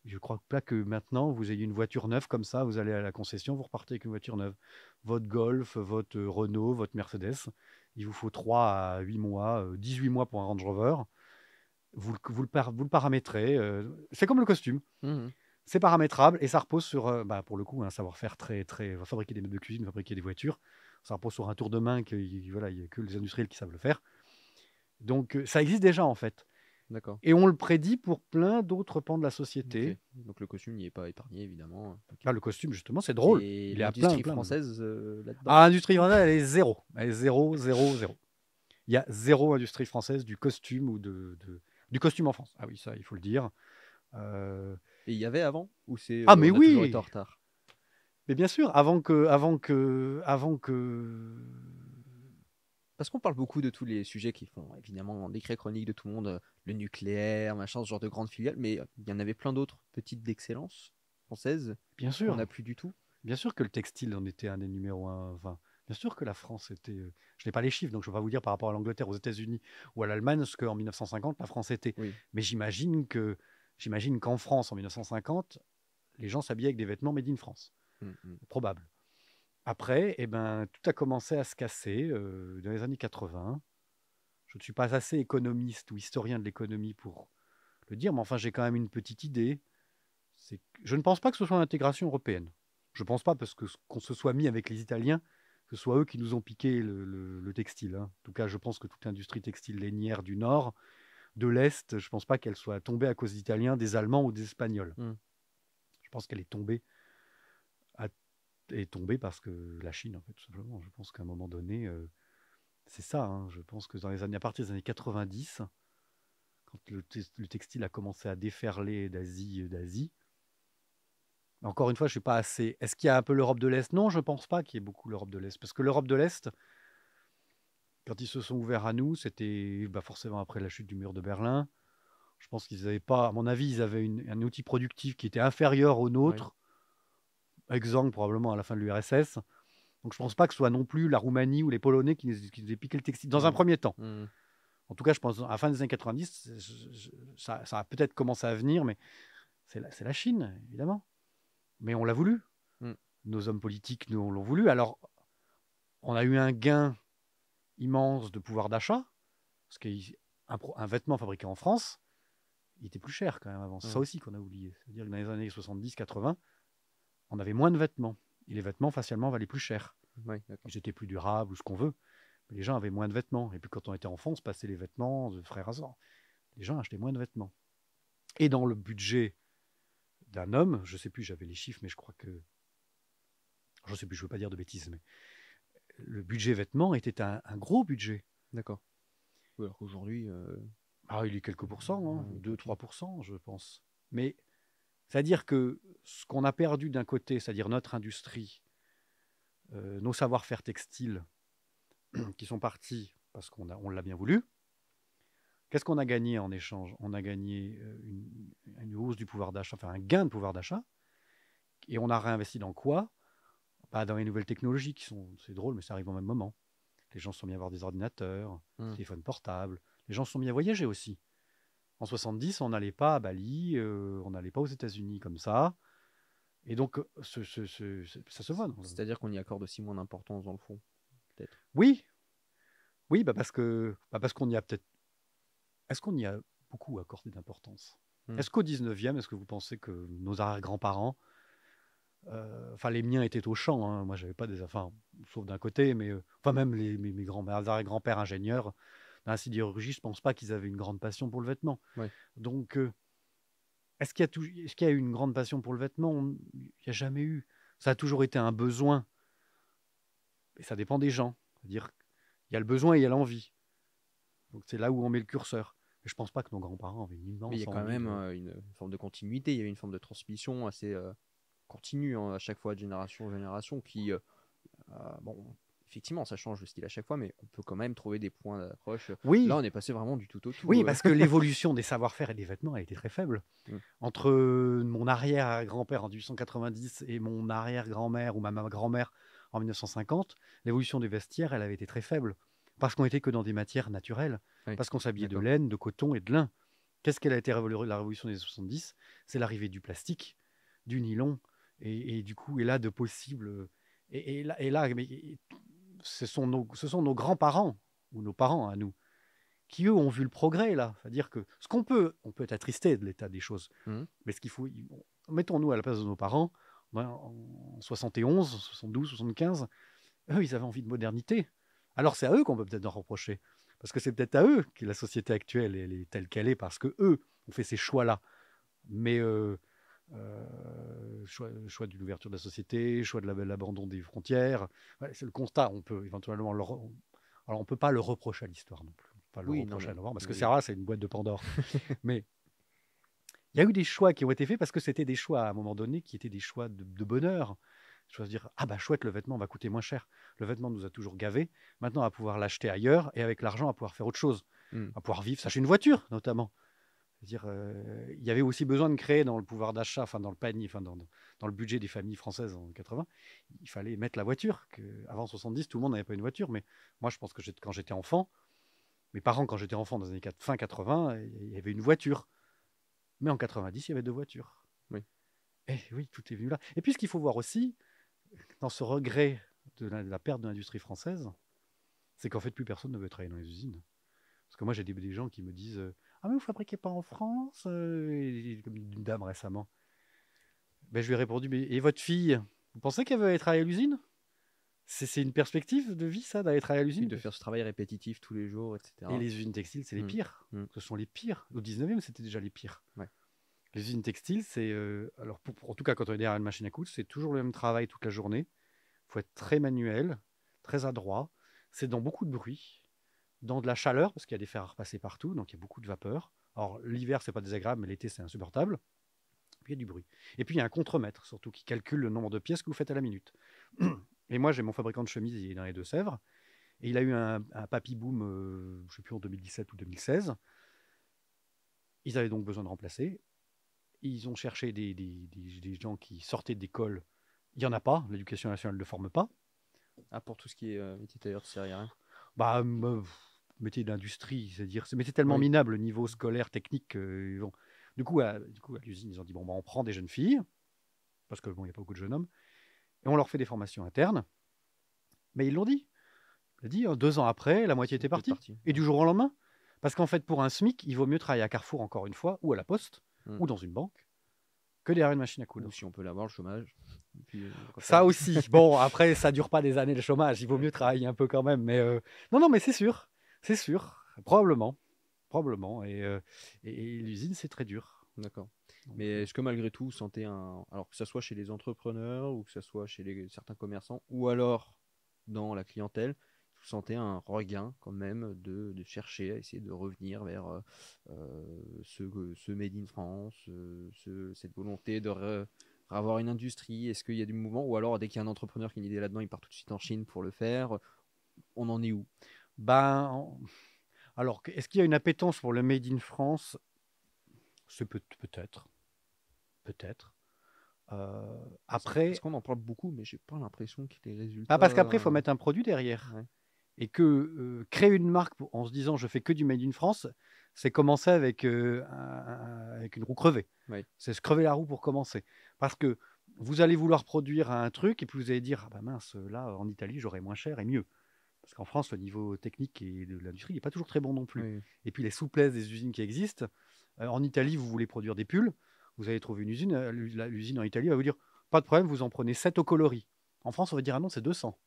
S1: Je crois pas que maintenant, vous ayez une voiture neuve comme ça, vous allez à la concession, vous repartez avec une voiture neuve. Votre Golf, votre Renault, votre Mercedes, il vous faut 3 à 8 mois, 18 mois pour un Range Rover. Vous, vous, le, vous le paramétrez. c'est comme le costume.
S2: Mmh
S1: c'est paramétrable et ça repose sur, bah, pour le coup, un savoir-faire très, très. Fabriquer des meubles de cuisine, fabriquer des voitures. Ça repose sur un tour de main que voilà, il n'y a que les industriels qui savent le faire. Donc ça existe déjà en fait.
S2: D'accord.
S1: Et on le prédit pour plein d'autres pans de la société.
S2: Donc le costume n'y est pas épargné évidemment.
S1: Ah, le costume justement c'est drôle.
S2: Et
S1: il
S2: l'industrie française euh, là-dedans.
S1: Ah l'industrie française elle est zéro. Elle est zéro, zéro, zéro. Il y a zéro industrie française du costume ou de, du costume en France. Ah oui ça il faut le dire. Euh,
S2: Et il y avait avant ou c'est
S1: Ah mais oui.
S2: En retard?
S1: Mais bien sûr avant que avant que avant que
S2: parce qu'on parle beaucoup de tous les sujets qui font évidemment décret chronique de tout le monde, euh, le nucléaire, machin, ce genre de grandes filiales, mais euh, il y en avait plein d'autres petites d'excellence françaises.
S1: Bien sûr.
S2: On n'a plus du tout.
S1: Bien sûr que le textile en était un des numéros un. Enfin, bien sûr que la France était. Euh, je n'ai pas les chiffres, donc je ne vais pas vous dire par rapport à l'Angleterre, aux États-Unis ou à l'Allemagne ce qu'en 1950 la France était. Mais j'imagine que j'imagine qu'en France en 1950, les gens s'habillaient avec des vêtements made in France.
S2: Mmh, mmh.
S1: Probable. Après, eh ben, tout a commencé à se casser euh, dans les années 80. Je ne suis pas assez économiste ou historien de l'économie pour le dire, mais enfin, j'ai quand même une petite idée. Je ne pense pas que ce soit l'intégration européenne. Je ne pense pas parce que qu'on se soit mis avec les Italiens, que ce soit eux qui nous ont piqué le, textile. Hein. En tout cas, je pense que toute l'industrie textile lainière du Nord, de l'Est, je ne pense pas qu'elle soit tombée à cause des Italiens, des Allemands ou des Espagnols.
S2: Mmh.
S1: Je pense qu'elle est tombée est tombé parce que la Chine, en fait, tout simplement. Je pense qu'à un moment donné, euh, c'est ça. Hein. je pense que dans les années, à partir des années 90, quand le, textile a commencé à déferler d'Asie, euh, d'Asie. Encore une fois, je suis pas assez. Est-ce qu'il y a un peu l'Europe de l'Est? Non, je pense pas qu'il y ait beaucoup l'Europe de l'Est, parce que l'Europe de l'Est, quand ils se sont ouverts à nous, c'était bah, forcément après la chute du mur de Berlin. Je pense qu'ils n'avaient pas, à mon avis, ils avaient un outil productif qui était inférieur au nôtre exemple probablement à la fin de l'URSS. Donc je pense pas que ce soit non plus la Roumanie ou les Polonais qui nous, qui aient piqué le textile, dans un mmh. premier temps.
S2: Mmh.
S1: En tout cas, je pense à la fin des années 90, ça, a peut-être commencé à venir, mais c'est la, la, Chine, évidemment. Mais on l'a voulu.
S2: Mmh.
S1: Nos hommes politiques nous l'ont voulu. Alors, on a eu un gain immense de pouvoir d'achat, parce qu'un un vêtement fabriqué en France, il était plus cher quand même avant. C'est ça aussi qu'on a oublié. C'est-à-dire que dans les années 70-80, on avait moins de vêtements. Et les vêtements, facialement, valaient plus cher. ils étaient plus durables ou ce qu'on veut. Mais les gens avaient moins de vêtements. Et puis quand on était enfant, on se passait les vêtements de frère à sœur. Les gens achetaient moins de vêtements. Et dans le budget d'un homme, je ne sais plus, j'avais les chiffres, mais je crois que. Je ne sais plus, je ne veux pas dire de bêtises, mais le budget vêtements était un, gros budget.
S2: D'accord. alors aujourd'hui. Euh,
S1: ah, il est quelques pourcents, 2-3%, hein, je pense. Mais c'est-à-dire que ce qu'on a perdu d'un côté, c'est-à-dire notre industrie, euh, nos savoir-faire textiles, qui sont partis parce qu'on on l'a bien voulu, qu'est-ce qu'on a gagné en échange? On a gagné euh, une, hausse du pouvoir d'achat, enfin un gain de pouvoir d'achat, et on a réinvesti dans quoi? Bah, Dans les nouvelles technologies qui sont, c'est drôle, mais ça arrive au même moment. Les gens sont mis à avoir des ordinateurs, des mmh. téléphones portables, les gens sont mis à voyager aussi. En 70, on n'allait pas à Bali, euh, on n'allait pas aux États-Unis comme ça. Et donc, euh, ça se voit.
S2: C'est-à-dire qu'on y accorde aussi moins d'importance dans le fond, peut-être.
S1: Oui, oui, bah parce que bah parce qu'on y a peut-être. Est-ce qu'on y a beaucoup accordé d'importance? Hmm. Est-ce qu'au 19e, est-ce que vous pensez que nos arrière-grands-parents, euh, enfin les miens étaient au champ, hein, moi j'avais pas des, enfin sauf d'un côté, mais enfin même les, mes, mes grands-mères, arrière-grands-pères ingénieurs, dans la sidérurgie, je ne pense pas qu'ils avaient une grande passion pour le vêtement. Donc, euh, est-ce qu'il y, a eu une grande passion pour le vêtement? Il n'y a jamais eu. Ça a toujours été un besoin. Et ça dépend des gens. C'est-à-dire il y a le besoin et il y a l'envie. Donc c'est là où on met le curseur. Et je pense pas que nos grands-parents avaient une immense.
S2: Mais il y a quand même euh, une forme de continuité, il y avait une forme de transmission assez euh, continue hein, à chaque fois de génération en génération qui, bon, effectivement, ça change le style à chaque fois, mais on peut quand même trouver des points d'accroche.
S1: Oui.
S2: Là, on est passé vraiment du tout au tout.
S1: Oui, euh. parce que l'évolution des savoir-faire et des vêtements a été très faible. Mm. Entre mon arrière-grand-père en 1890 et mon arrière-grand-mère ou ma grand-mère en 1950, l'évolution des vestiaires, elle avait été très faible. Parce qu'on était que dans des matières naturelles. Parce qu'on s'habillait de laine, de coton et de lin. Qu'est-ce qu'elle a été la révolution des 70 C'est l'arrivée du plastique, du nylon, et, et du coup, et là, de possibles. Et, et là, et là mais, ce sont nos, ce sont nos grands-parents, ou nos parents à nous, qui eux ont vu le progrès là. C'est-à-dire que ce qu'on peut, on peut être attristé de l'état des choses,
S2: Mhm.
S1: mais ce qu'il faut, mettons-nous à la place de nos parents, ben, en 71, 72, 75, eux, ils avaient envie de modernité. Alors c'est à eux qu'on peut peut-être en reprocher, parce que c'est peut-être à eux que la société actuelle elle est telle qu'elle est, parce que eux ont fait ces choix-là. Mais euh, euh, choix, choix de l'ouverture de la société, choix de la- l'abandon des frontières, ouais, c'est le constat. On peut éventuellement le, re- alors on peut pas le reprocher à l'histoire non plus, On peut pas le
S2: Oui,
S1: reprocher à l'histoire, parce que
S2: oui.
S1: Sarah c'est une boîte de Pandore. mais il y a eu des choix qui ont été faits parce que c'était des choix à un moment donné qui étaient des choix de, de bonheur. Je veux dire, ah bah chouette, le vêtement va coûter moins cher. Le vêtement nous a toujours gavés. Maintenant, on va pouvoir l'acheter ailleurs et avec l'argent, on va pouvoir faire autre chose.
S2: Mm.
S1: On va pouvoir vivre, s'acheter une voiture notamment. C'est-à-dire, euh, il y avait aussi besoin de créer dans le pouvoir d'achat, enfin dans le panier, enfin dans, dans le budget des familles françaises en 80, il fallait mettre la voiture. Que, avant 70, tout le monde n'avait pas une voiture, mais moi, je pense que quand j'étais enfant, mes parents, quand j'étais enfant dans les années 4 fin 80, il y avait une voiture. Mais en 90, il y avait deux voitures.
S2: Oui.
S1: Et oui, tout est venu là. Et puis, ce qu'il faut voir aussi, dans ce regret de la, de la perte de l'industrie française, c'est qu'en fait, plus personne ne veut travailler dans les usines. Parce que moi, j'ai des, des gens qui me disent euh, Ah, mais vous fabriquez pas en France euh, Comme une dame récemment. Ben, je lui ai répondu Mais et votre fille Vous pensez qu'elle veut aller travailler à l'usine? C'est, une perspective de vie, ça, d'aller travailler à l'usine?
S2: De faire ce travail répétitif tous les jours, etc.
S1: et les usines textiles, c'est les
S2: Mm.
S1: pires.
S2: Mm.
S1: Ce sont les pires. Au 19e, c'était déjà les pires.
S2: Ouais.
S1: Les usines textiles, c'est. euh, alors, pour- pour- en tout cas, quand on est derrière une machine à coudre, c'est toujours le même travail toute la journée. Il faut être très manuel, très adroit. C'est dans beaucoup de bruit, dans de la chaleur, parce qu'il y a des fers à repasser partout, donc il y a beaucoup de vapeur. Alors, l'hiver, c'est pas désagréable, mais l'été, c'est insupportable. Puis il y a du bruit. Et puis, il y a un contremaître, surtout, qui calcule le nombre de pièces que vous faites à la minute. Et moi, j'ai mon fabricant de chemises, il est dans les Deux-Sèvres. Et il a eu un, un papy boom, euh, je ne sais plus en 2017 ou 2016. Ils avaient donc besoin de remplacer. Ils ont cherché des, des- des- des gens qui sortaient d'école. Il n'y en a pas, l'éducation nationale ne le forme pas.
S2: Ah, pour tout ce qui est euh, métier tailleur, à rien.
S1: Bah, euh, métier d'industrie, c'est-à-dire, c'est mais c'est tellement
S2: Oui.
S1: minable le niveau scolaire, technique. euh, bon. Du coup, à, du coup, à l'usine, ils ont dit bon, bah, on prend des jeunes filles, parce que bon, il n'y a pas beaucoup de jeunes hommes, et on leur fait des formations internes. Mais ils l'ont dit. Ils l'ont dit, hein, deux ans après, la moitié était partie.
S2: parti.
S1: Et du jour au lendemain. Parce qu'en fait, pour un SMIC, il vaut mieux travailler à Carrefour, encore une fois, ou à la Poste,
S2: Mm.
S1: ou dans une banque, que derrière une machine à coudre.
S2: Ou si on peut l'avoir, le chômage. Puis, euh,
S1: Ça aussi. Bon, après, ça dure pas des années le chômage. Il vaut mieux travailler un peu quand même. Mais euh, non, non, mais c'est sûr, c'est sûr, probablement, probablement. Et, euh, et- et l'usine, c'est très dur.
S2: D'accord. Mais est-ce que malgré tout, vous sentez un. Alors que ce soit chez les entrepreneurs ou que ce soit chez les... certains commerçants ou alors dans la clientèle, vous sentez un regain quand même de, de chercher à essayer de revenir vers euh, euh, ce, ce Made in France, euh, ce- cette volonté de re- avoir une industrie? Est-ce qu'il y a du mouvement? Ou alors dès qu'il y a un entrepreneur qui a une idée là-dedans, il part tout de suite en Chine pour le faire On en est où?
S1: Ben, en- alors, est-ce qu'il y a une appétence pour le Made in France? C'est peut- peut-être, peut-être. Euh, après,
S2: Parce qu'on en parle beaucoup, mais j'ai pas l'impression que les résultats.
S1: Ah, parce qu'après, il faut
S2: euh,
S1: mettre un produit derrière.
S2: Ouais.
S1: Et que euh, créer une marque pour- en se disant je fais que du Made in France, c'est commencer avec, euh, un- avec une roue crevée. C'est se crever la roue pour commencer. Parce que vous allez vouloir produire un truc et puis vous allez dire ah bah mince, là en Italie j'aurais moins cher et mieux. Parce qu'en France, le niveau technique et de l'industrie n'est pas toujours très bon non plus.
S2: Oui.
S1: Et puis les souplesses des usines qui existent. Euh, en Italie, vous voulez produire des pulls, vous allez trouver une usine. euh, L'usine en Italie va vous dire pas de problème, vous en prenez 7 au coloris. En France, on va dire ah non, c'est 200.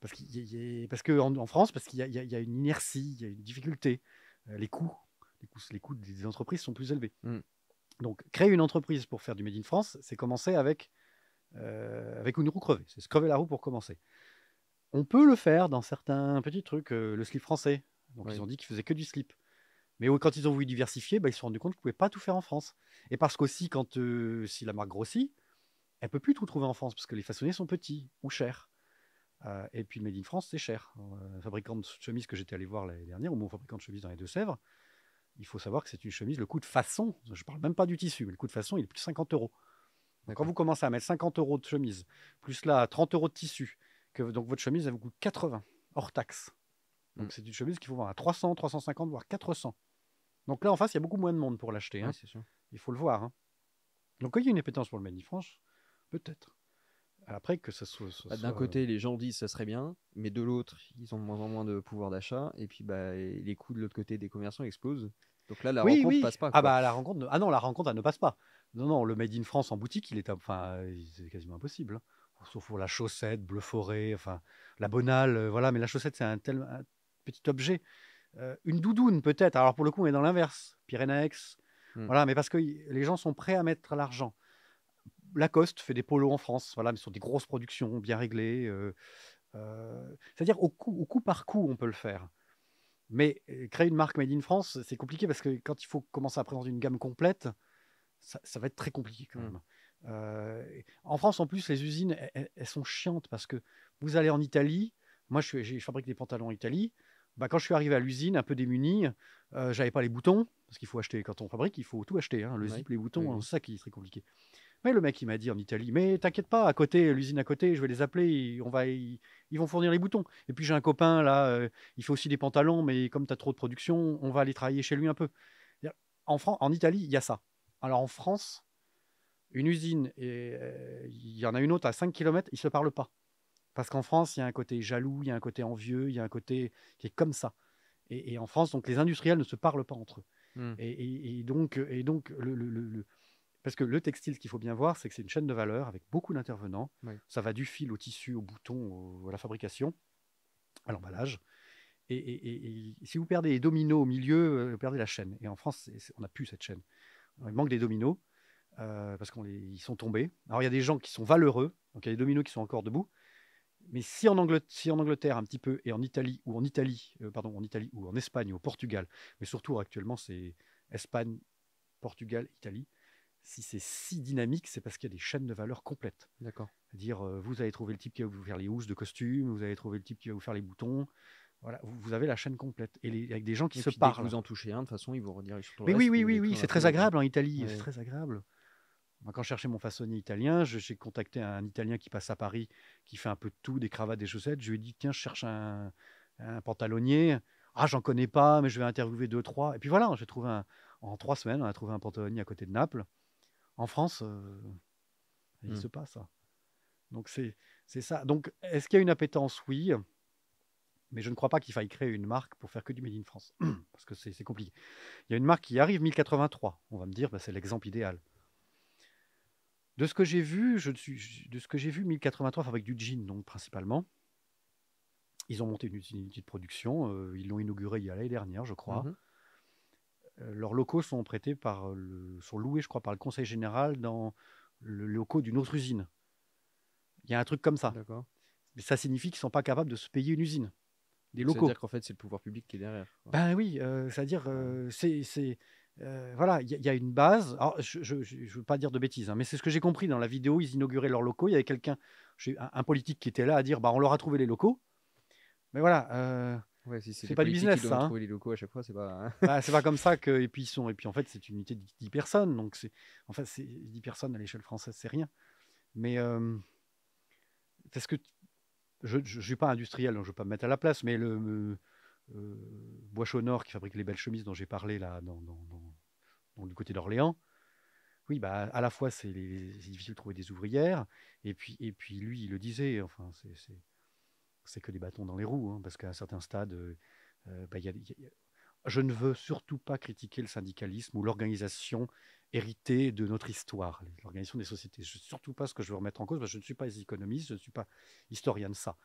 S1: Parce, qu'il y a- parce que en, en France, parce qu'il y, a- y y une inertie, il y a une difficulté. Euh, les coûts, les coûts, les coûts des entreprises sont plus élevés.
S2: Mm.
S1: Donc, créer une entreprise pour faire du Made in France, c'est commencer avec, euh, avec une roue crevée. C'est se crever la roue pour commencer. On peut le faire dans certains petits trucs, euh, le slip français. Donc, ils ont dit qu'ils faisaient que du slip. Mais quand ils ont voulu diversifier, bah, ils se sont rendus compte qu'ils ne pouvaient pas tout faire en France. Et parce qu'aussi, quand euh, si la marque grossit, elle peut plus tout trouver en France parce que les façonniers sont petits ou chers. Euh, et puis le Made in France, c'est cher. Un fabricant de chemise que j'étais allé voir l'année dernière, ou mon fabricant de chemise dans les Deux-Sèvres, il faut savoir que c'est une chemise, le coût de façon, je parle même pas du tissu, mais le coût de façon, il est plus de 50 euros. Quand vous commencez à mettre 50 euros de chemise, plus là 30 euros de tissu, que, donc votre chemise, elle vous coûte 80, hors taxe. Donc
S2: Mm.
S1: c'est une chemise qu'il faut vendre à 300, 350, voire 400. Donc là, en face, il y a beaucoup moins de monde pour l'acheter. hein.
S2: Ouais, c'est sûr.
S1: Il faut le voir. hein. Donc, il y a une appétence pour le Made in France, peut-être. Après, que ça soit.
S2: Bah, D'un
S1: soit-
S2: côté, les gens disent ça serait bien, mais de l'autre, ils ont de moins en moins de pouvoir d'achat, et puis bah, les coûts de l'autre côté des commerçants explosent. Donc là, la
S1: oui,
S2: rencontre
S1: oui.
S2: passe pas.
S1: Ah bah la rencontre. ne- Ah non, la rencontre, elle ne passe pas. Non, non, le Made in France en boutique, il est, enfin, euh, c'est quasiment impossible. hein. Sauf pour la chaussette, bleu forêt, enfin, la bonale, euh, voilà. Mais la chaussette, c'est un tel un petit objet. Euh, une doudoune, peut-être. Alors pour le coup, on est dans l'inverse. Pyrénéex,
S2: Hmm.
S1: voilà. Mais parce que les gens sont prêts à mettre l'argent. Lacoste fait des polos en France, voilà, mais sur des grosses productions bien réglées. euh, C'est-à-dire au coup, au coup par coup, on peut le faire. Mais créer une marque Made in France, c'est compliqué parce que quand il faut commencer à présenter une gamme complète, ça, ça va être très compliqué quand
S2: Mm.
S1: même. En France, en plus, les usines, elles- sont chiantes parce que vous allez en Italie. Moi, je, fabrique des pantalons en Italie. Bah, quand je suis arrivé à l'usine, un peu démuni, euh, j'avais pas les boutons parce qu'il faut acheter. Quand on fabrique, il faut tout acheter. hein, le
S2: Ouais.
S1: zip, les boutons,
S2: Oui, oui.
S1: c'est ça qui est très compliqué. Mais le mec, il m'a dit en Italie, mais t'inquiète pas, à côté, l'usine à côté, je vais les appeler, ils- on va, ils, ils vont fournir les boutons. Et puis j'ai un copain là, euh, il fait aussi des pantalons, mais comme tu as trop de production, on va aller travailler chez lui un peu. En, Fran- en Italie, il y a ça. Alors en France, une usine, et, euh, il y en a une autre à 5 km, ils ne se parlent pas. Parce qu'en France, il y a un côté jaloux, il y a un côté envieux, il y a un côté qui est comme ça. Et, et en France, donc les industriels ne se parlent pas entre eux.
S2: Hmm.
S1: Et, et- et donc, et donc le, le- le- le- parce que le textile, ce qu'il faut bien voir, c'est que c'est une chaîne de valeur avec beaucoup d'intervenants.
S2: Oui.
S1: Ça va du fil au tissu, au bouton, au- à la fabrication, à l'emballage. Et, si vous perdez les dominos au milieu, euh, vous perdez la chaîne. Et en France, on n'a plus cette chaîne. Il manque des dominos euh, parce qu'ils sont tombés. Alors il y a des gens qui sont valeureux, donc il y a des dominos qui sont encore debout. Mais si en, Angleterre, si en Angleterre un petit peu et en Italie ou en Italie, euh, pardon, en Italie ou en Espagne ou au Portugal, mais surtout actuellement c'est Espagne, Portugal, Italie. Si c'est si dynamique, c'est parce qu'il y a des chaînes de valeur complètes.
S2: D'accord.
S1: C'est-à-dire, euh, vous avez trouvé le type qui va vous faire les housses de costume, vous avez trouvé le type qui va vous faire les boutons. Voilà, vous, vous avez la chaîne complète et les- avec des gens qui
S2: Et
S1: se
S2: puis, dès que
S1: parlent.
S2: vous en touchez un, de toute façon, ils vous redirigent sur le
S1: Mais
S2: reste,
S1: oui, oui, oui, oui, c'est très agréable en Italie,
S2: Ouais.
S1: c'est très agréable. Quand je cherchais mon façonnier italien, j'ai contacté un Italien qui passe à Paris, qui fait un peu de tout, des cravates, des chaussettes. Je lui ai dit, tiens, je cherche un, un pantalonnier. Ah, j'en connais pas, mais je vais interviewer deux, trois. Et puis voilà, j'ai trouvé un, en trois semaines, on a trouvé un pantalonnier à côté de Naples. En France, euh, il
S2: Hmm.
S1: se passe ça. Donc c'est ça. Donc, est-ce qu'il y a une appétence? Oui. Mais je ne crois pas qu'il faille créer une marque pour faire que du Made in France. Parce que c'est c'est compliqué. Il y a une marque qui arrive 1083. On va me dire, bah, c'est l'exemple idéal. De ce que j'ai vu, je, de ce que j'ai vu, 1083 fabrique du jean, donc principalement. Ils ont monté une, unité de production. euh, ils l'ont inaugurée il y a l'année dernière, je crois.
S2: Mhm.
S1: Euh, leurs locaux sont prêtés par le, sont loués, je crois, par le Conseil général dans le locaux d'une autre usine. Il y a un truc comme ça. Mais ça signifie qu'ils ne sont pas capables de se payer une usine. Des locaux.
S2: C'est-à-dire qu'en fait, c'est le pouvoir public qui est derrière.
S1: Ben oui, euh, c'est-à-dire, c'est, c'est, euh, voilà, il y, a- il y a une base. Alors, je ne veux pas dire de bêtises, hein, mais c'est ce que j'ai compris dans la vidéo. Ils inauguraient leurs locaux. Il y avait quelqu'un, un, un politique qui était là à dire, bah, on leur a trouvé les locaux. Mais voilà, euh,
S2: Ouais, si c'est
S1: pas du business, ça, hein.
S2: trouver les locaux à chaque fois, c'est pas. hein.
S1: bah, c'est pas comme ça que. Et puis ils sont, et puis en fait, c'est une unité de 10 personnes, donc c'est, en fait, c'est 10 personnes à l'échelle française, c'est rien. Mais euh, parce que je ne suis pas industriel, donc je ne vais pas me mettre à la place, mais le Bois Nord qui fabrique les belles chemises dont j'ai parlé là, dans, du côté d'Orléans, oui, bah, à la fois c'est difficile de trouver des ouvrières, et puis, et puis lui, il le disait, enfin, c'est- que des bâtons dans les roues, hein, parce qu'à un certain stade, euh, euh, je ne veux surtout pas critiquer le syndicalisme ou l'organisation héritée de notre histoire, l'organisation des sociétés. C'est surtout pas ce que je veux remettre en cause, parce que je ne suis pas économiste, je ne suis pas historien de ça.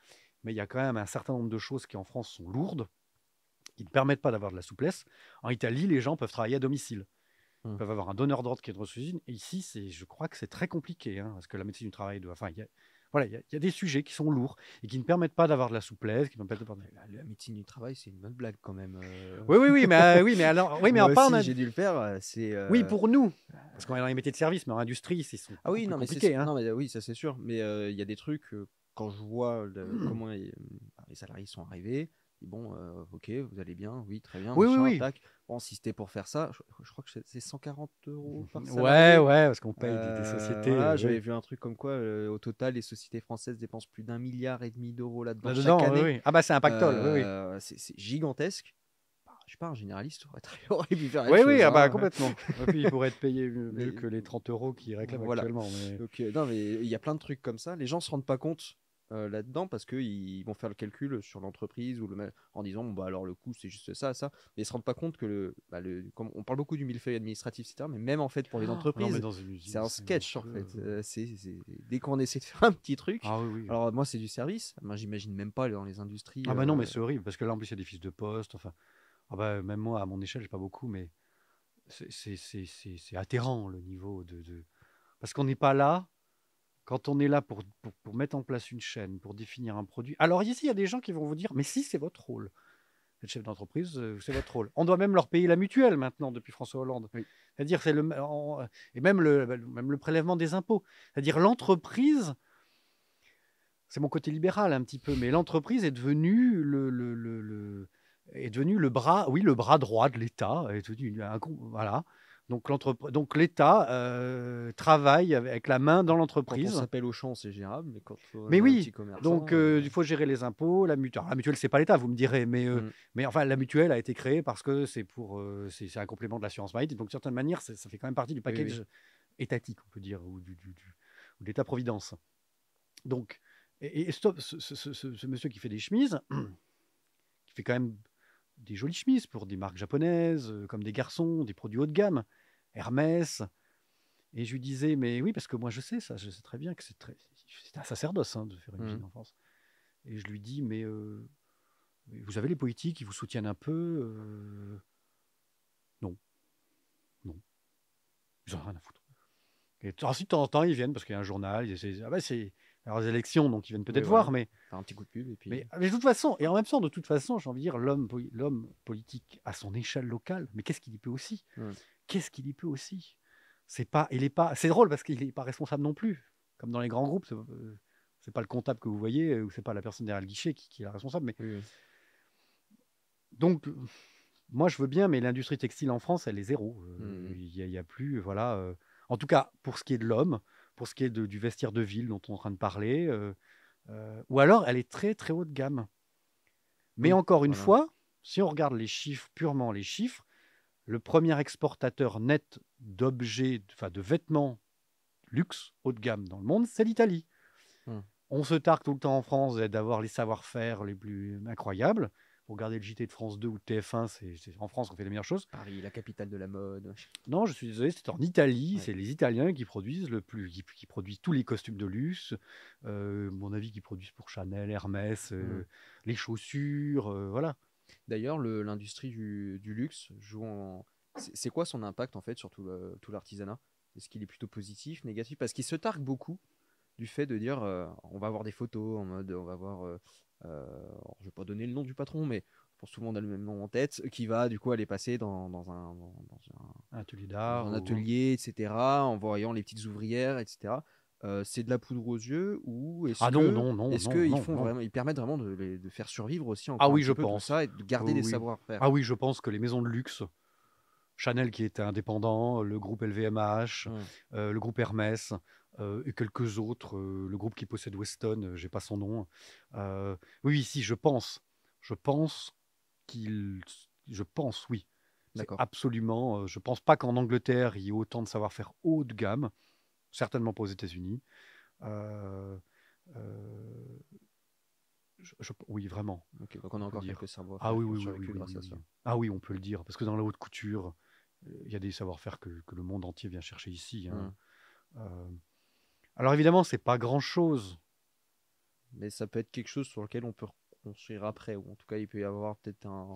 S1: Mais il y a quand même un certain nombre de choses qui en France sont lourdes, qui ne permettent pas d'avoir de la souplesse. En Italie, les gens peuvent travailler à domicile. Ils
S2: Hmm.
S1: peuvent avoir un donneur d'ordre qui est de ressources usines. Et ici, c'est, je crois que c'est très compliqué, hein, parce que la médecine du travail doit. Enfin, il y a, voilà, il y, a, il y a des sujets qui sont lourds et qui ne permettent pas d'avoir de la souplesse, qui permettent de-
S2: La, la médecine du travail, c'est une bonne blague quand même. euh.
S1: Oui, oui, oui, mais euh, oui, mais alors, oui, mais
S2: Moi aussi, j'ai dû le faire. euh, C'est. euh,
S1: Oui, pour nous, parce qu'on est dans les métiers de service, mais en industrie, c'est
S2: Ah oui, non, mais c'est
S1: compliqué. hein.
S2: non, mais oui, ça c'est sûr. Mais il y a des trucs quand je vois le-
S1: Hmm.
S2: comment les, les salariés sont arrivés. Bon, euh, ok, vous allez bien, oui, très bien.
S1: Oui, oui,
S2: machin,
S1: oui.
S2: Bon, si c'était pour faire ça, je, je crois que c'est- c'est 140 euros par
S1: Ouais,
S2: salarié.
S1: ouais, parce qu'on paye des- des,
S2: Euh,
S1: sociétés.
S2: voilà,
S1: euh,
S2: J'avais vu un truc comme quoi, au total, les sociétés françaises dépensent plus d'un milliard et demi d'euros là-dedans chaque année.
S1: oui. Ah bah c'est un pactole, oui,
S2: c'est gigantesque. Bah, je sais pas, un généraliste aurait, très, aurait pu faire la
S1: Oui,
S2: chose,
S1: oui, ah bah,
S2: hein.
S1: complètement. Et puis il pourrait être payé mieux
S2: Mais-
S1: que les 30 euros qu'il réclame
S2: Voilà.
S1: actuellement. mais-
S2: Donc, non, mais il y a plein de trucs comme ça. Les gens se rendent pas compte euh, là-dedans parce qu'ils vont faire le calcul sur l'entreprise ou le en disant bon, bah alors le coût c'est juste ça, ça. Mais ils se rendent pas compte que le, bah, le comme on parle beaucoup du millefeuille administratif, etc. Mais même en fait pour les
S1: Ah,
S2: entreprises, c'est un sketch en fait.
S1: euh,
S2: c'est dès qu'on essaie de faire un petit truc.
S1: Ah oui, oui.
S2: Alors moi c'est du service. Moi j'imagine même pas dans les industries.
S1: Ah bah non,
S2: euh,
S1: mais c'est horrible, parce que là, en plus, il y a des fiches de poste. Enfin, ah bah, même moi, à mon échelle, j'ai pas beaucoup, mais c'est- c'est c'est- c'est- c'est atterrant le niveau de. de- Parce qu'on n'est pas là, quand on est là pour, pour, pour mettre en place une chaîne, pour définir un produit. Alors ici, il y a des gens qui vont vous dire, mais si, c'est votre rôle. Êtes chef d'entreprise, euh, c'est votre rôle. On doit même leur payer la mutuelle maintenant depuis François Hollande.
S2: Oui.
S1: C'est-à-dire, c'est le, et même le, même le prélèvement des impôts. C'est-à-dire, l'entreprise, c'est mon côté libéral un petit peu, mais l'entreprise est devenue le, le, le- le- est devenue le bras, oui, le bras droit de l'État. est devenu un voilà. Donc l'entreprise, donc l'État euh, travaille avec la main dans
S2: Quand on
S1: l'entreprise.
S2: s'appelle Auchan, c'est gérable, mais quand on
S1: Mais oui,
S2: petit
S1: Donc euh,
S2: euh,
S1: il faut gérer les impôts, la mutuelle. La mutuelle c'est pas l'État, vous me direz, mais euh,
S2: Mm.
S1: mais enfin la mutuelle a été créée parce que c'est pour c'est c'est un complément de l'assurance maladie. Donc d'une certaine manière, ça fait quand même partie du
S2: Oui, oui.
S1: package étatique, on peut dire, ou du, du, du- ou de l'État-providence. Donc et, et stop, ce, ce- ce- ce- ce monsieur qui fait des chemises, qui fait quand même des jolies chemises pour des marques japonaises, euh, comme des garçons, des produits haut de gamme, Hermès. Et je lui disais, mais oui, parce que moi je sais ça, je sais très bien que c'est très, c'est un sacerdoce hein, de faire une
S2: Mhm.
S1: usine en France. Et je lui dis, mais, euh, vous avez les politiques qui vous soutiennent un peu euh, Non. Non. Ils en ont rien à foutre. Et ensuite, de temps en temps, ils viennent parce qu'il y a un journal, ils essaient, ah bah, c'est alors, les élections, donc ils viennent peut-être
S2: Oui,
S1: voir,
S2: voilà.
S1: mais
S2: un petit coup de pub et puis.
S1: mais, mais de toute façon, et en même temps, de toute façon, j'ai envie de dire, l'homme, poli- l'homme politique à son échelle locale, mais qu'est-ce qu'il y peut aussi? Qu'est-ce qu'il y peut aussi? C'est pas, il est pas, c'est drôle parce qu'il n'est pas responsable non plus. Comme dans les grands groupes, c'est, euh, c'est pas le comptable que vous voyez euh, ou c'est pas la personne derrière le guichet qui, qui est la responsable. Mais
S2: Oui, oui.
S1: donc, moi, je veux bien, mais l'industrie textile en France, elle est zéro. Euh. Il y, a- il y a plus, voilà. euh, en tout cas, pour ce qui est de l'homme, pour ce qui est de- du vestiaire de ville dont on est en train de parler, euh, euh, ou alors elle est très très haut de gamme. Mais encore une
S2: voilà.
S1: fois, si on regarde les chiffres, purement les chiffres, le premier exportateur net d'objets, enfin de vêtements luxe haut de gamme dans le monde, c'est l'Italie.
S2: Hmm.
S1: On se targue tout le temps en France d'avoir les savoir-faire les plus incroyables. Vous regardez le JT de France 2 ou de TF1, c'est en France qu'on fait les meilleures choses.
S2: Paris, la capitale de la mode.
S1: Non, je suis désolé, c'est en Italie.
S2: Ouais.
S1: C'est les Italiens qui produisent le plus, qui, qui produisent tous les costumes de luxe. Euh, mon avis, qui produisent pour Chanel, Hermès, euh,
S2: Mm.
S1: les chaussures, euh, voilà.
S2: D'ailleurs, le- l'industrie du, du luxe joue en. C'est quoi son impact en fait sur tout l'artisanat? Est-ce qu'il est plutôt positif, négatif? Parce qu'il se targue beaucoup du fait de dire euh, on va avoir des photos en mode on va voir. euh, alors, je vais pas donner le nom du patron, mais je pense que tout le monde a le même nom en tête, qui va du coup aller passer dans, dans un, dans, dans un,
S1: Un atelier d'art.
S2: un
S1: ou-
S2: atelier, etc., en voyant les petites ouvrières, etc. Euh, c'est de la poudre aux yeux ou est-ce
S1: Ah
S2: que
S1: non, non, non.
S2: est-ce qu'ils font vraiment, ils permettent vraiment de, les- de faire survivre aussi encore
S1: Ah
S2: un
S1: oui,
S2: petit
S1: je
S2: peu tout
S1: pense.
S2: ça et de garder des
S1: oui.
S2: savoir-faire.
S1: Ah oui, je pense que les maisons de luxe, Chanel qui était indépendant, le groupe LVMH, euh, le groupe Hermès euh, et quelques autres, euh, le groupe qui possède Weston, euh, j'ai pas son nom. Oui, si, je pense. Je pense qu'il. Je pense, oui.
S2: D'accord.
S1: Absolument. je pense pas qu'en Angleterre, il y ait autant de savoir-faire haut de gamme. Certainement pas aux États-Unis. Je- je- oui, vraiment.
S2: Donc on a encore quelques savoir
S1: Ah oui, oui, oui, oui, oui,
S2: grâce
S1: oui,
S2: à ça.
S1: oui. Ah oui, on peut le dire, parce que dans la haute couture, il y a des savoir-faire que, que le monde entier vient chercher ici. hein. Euh, alors évidemment, c'est pas grand-chose.
S2: Mais ça peut être quelque chose sur lequel on peut construire après, ou en tout cas il peut y avoir peut-être un.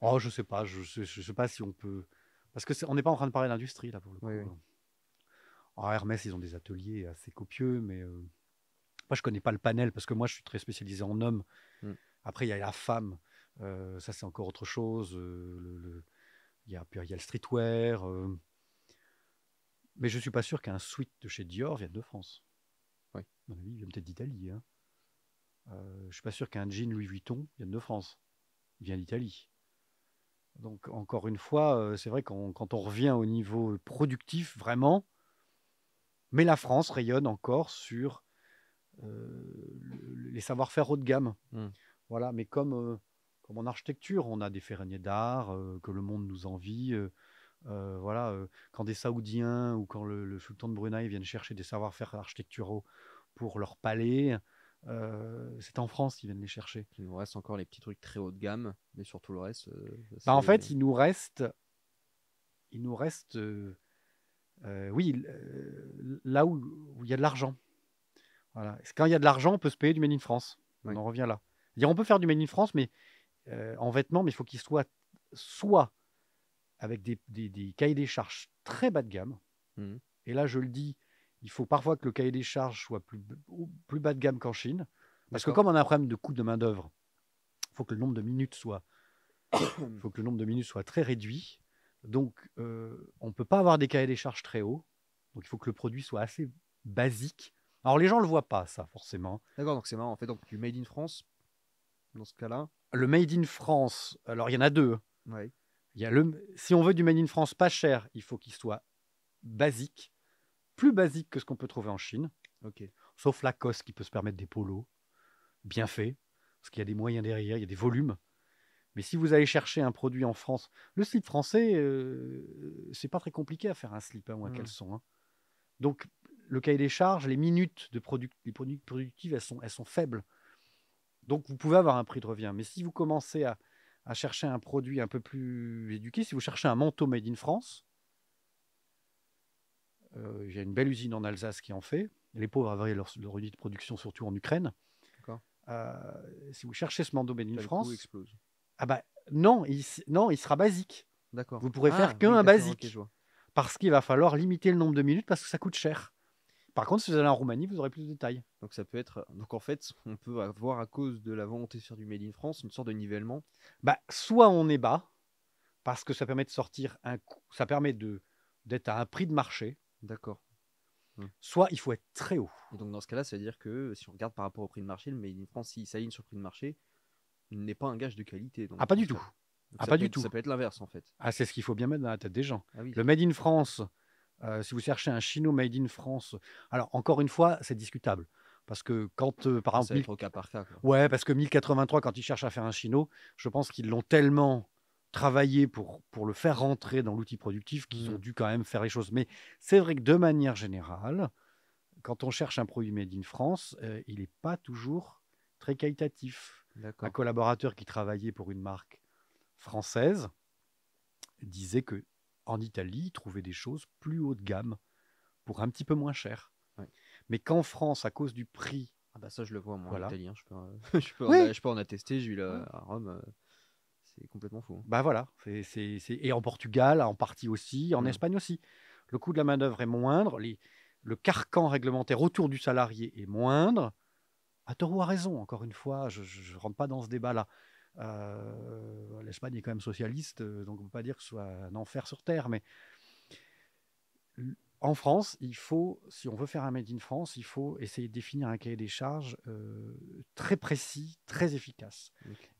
S1: Oh, je sais pas, je, je sais pas si on peut, parce que c'est- on n'est pas en train de parler d'industrie là pour le coup.
S2: Oui, oui.
S1: Alors, Hermès, ils ont des ateliers assez copieux, mais euh, moi je connais pas le panel parce que moi je suis très spécialisé en hommes.
S2: Mm.
S1: Après, il y a la femme, euh, ça c'est encore autre chose. euh, le- le- Il y, a, puis il y a le streetwear. euh, mais je suis pas sûr qu'un sweat de chez Dior vienne de France.
S2: Oui.
S1: À mon avis, il vient peut-être d'Italie. Hein. Euh, je suis pas sûr qu'un jean Louis Vuitton vienne de France. Il vient d'Italie. Donc encore une fois, euh, c'est vrai qu'on quand on revient au niveau productif, vraiment, mais la France rayonne encore sur euh, le- les savoir-faire haut de gamme.
S2: Mm.
S1: Voilà, mais comme, euh, comme en architecture, on a des ferronniers d'art euh, que le monde nous envie. Euh, voilà, euh, quand des Saoudiens ou quand le, le sultan de Brunei viennent chercher des savoir-faire architecturaux pour leur palais, euh, c'est en France qu'ils viennent les chercher.
S2: Il nous reste encore les petits trucs très haut de gamme, mais surtout le reste.
S1: Bah, en fait, il nous reste, il nous reste, oui, là où, où il y a de l'argent. Voilà. Quand il y a de l'argent, on peut se payer du Made in France.
S2: Oui.
S1: On en revient là. On peut faire du Made in France, mais en vêtements, mais il faut qu'il soit soit avec des, des- des cahiers des charges très bas de gamme.
S2: Mhm.
S1: Et là, je le dis, il faut parfois que le cahier des charges soit plus, plus bas de gamme qu'en Chine. Parce que comme on a un problème de coût de main-d'œuvre, il faut que le nombre de minutes soit, il faut que le nombre de minutes soit très réduit. Donc, euh, on ne peut pas avoir des cahiers des charges très hauts. Donc, il faut que le produit soit assez basique. Alors, les gens ne le voient pas, ça, forcément.
S2: D'accord, donc c'est marrant. En fait, donc du Made in France, dans ce cas-là.
S1: Le Made in France, alors il y en a deux.
S2: Ouais.
S1: Il y a le, si on veut du Made in France pas cher, il faut qu'il soit basique, plus basique que ce qu'on peut trouver en Chine,
S2: Ok.
S1: sauf Lacoste qui peut se permettre des polos bien faits, parce qu'il y a des moyens derrière, il y a des volumes. Mais si vous allez chercher un produit en France, le slip français, euh, c'est pas très compliqué à faire un slip hein, ou un
S2: Mm.
S1: caleçon. hein. Donc le cahier des charges, les minutes de produc les produits elles sont, elles sont faibles. Donc vous pouvez avoir un prix de revient. Mais si vous commencez à, à chercher un produit un peu plus éduqué, si vous cherchez un manteau made in France, euh, il y a une belle usine en Alsace qui en fait. Les pauvres avaient leur, leur unité de production surtout en Ukraine. Euh, si vous cherchez ce manteau made in
S2: le
S1: France,
S2: explose.
S1: ah bah non, il, non, il sera basique.
S2: D'accord.
S1: Vous pourrez faire
S2: Ah,
S1: qu'un
S2: oui, d'accord,
S1: basique. Parce qu'il va falloir limiter le nombre de minutes parce que ça coûte cher. Par contre, si vous allez en Roumanie, vous aurez plus de détails.
S2: Donc ça peut être. Donc en fait, on peut avoir à cause de la volonté de faire du Made in France une sorte de nivellement.
S1: Bah, soit on est bas, parce que ça permet de sortir un coût, ça permet de d'être à un prix de marché,
S2: D'accord.
S1: soit il faut être très haut.
S2: Et donc dans ce cas-là, ça veut dire que si on regarde par rapport au prix de marché, le Made in France, s'il s'aligne sur le prix de marché, n'est pas un gage de qualité. donc,
S1: Ah, pas du tout.
S2: Donc,
S1: Ah,
S2: ça
S1: pas
S2: peut
S1: du
S2: être-
S1: tout.
S2: Ça peut être l'inverse en fait.
S1: Ah, c'est ce qu'il faut bien mettre dans la tête des gens.
S2: Ah oui.
S1: Le Made in France, euh, si vous cherchez un chino Made in France, alors encore une fois, c'est discutable. Parce que quand, euh, par
S2: Ça
S1: exemple,
S2: va être au cas par cas. quoi.
S1: Ouais, parce que 1083, quand ils cherchent à faire un chino, je pense qu'ils l'ont tellement travaillé pour, pour le faire rentrer dans l'outil productif qu'ils
S2: Mm.
S1: ont dû quand même faire les choses. Mais c'est vrai que de manière générale, quand on cherche un produit made in France, euh, il n'est pas toujours très qualitatif. Un collaborateur qui travaillait pour une marque française disait que en Italie, il trouvait des choses plus haut de gamme pour un petit peu moins cher.
S2: Ouais.
S1: Mais qu'en France, à cause du prix
S2: Ah bah ça je le vois moi
S1: Voilà.
S2: en italien, je peux, euh, je, peux
S1: Oui.
S2: en, je peux en attester, j'ai eu la, à Rome, euh, c'est complètement fou. hein.
S1: Bah voilà, c'est, c'est- c'est- et en Portugal, en partie aussi, en
S2: Mm.
S1: Espagne aussi. Le coût de la main-d'œuvre est moindre, les- le carcan réglementaire autour du salarié est moindre. Attoro a raison, encore une fois, je ne rentre pas dans ce débat-là. Euh, L'Espagne est quand même socialiste, euh, donc on ne peut pas dire que ce soit un enfer sur Terre, mais en France, il faut, si on veut faire un Made in France, il faut essayer de définir un cahier des charges euh, très précis, très efficace.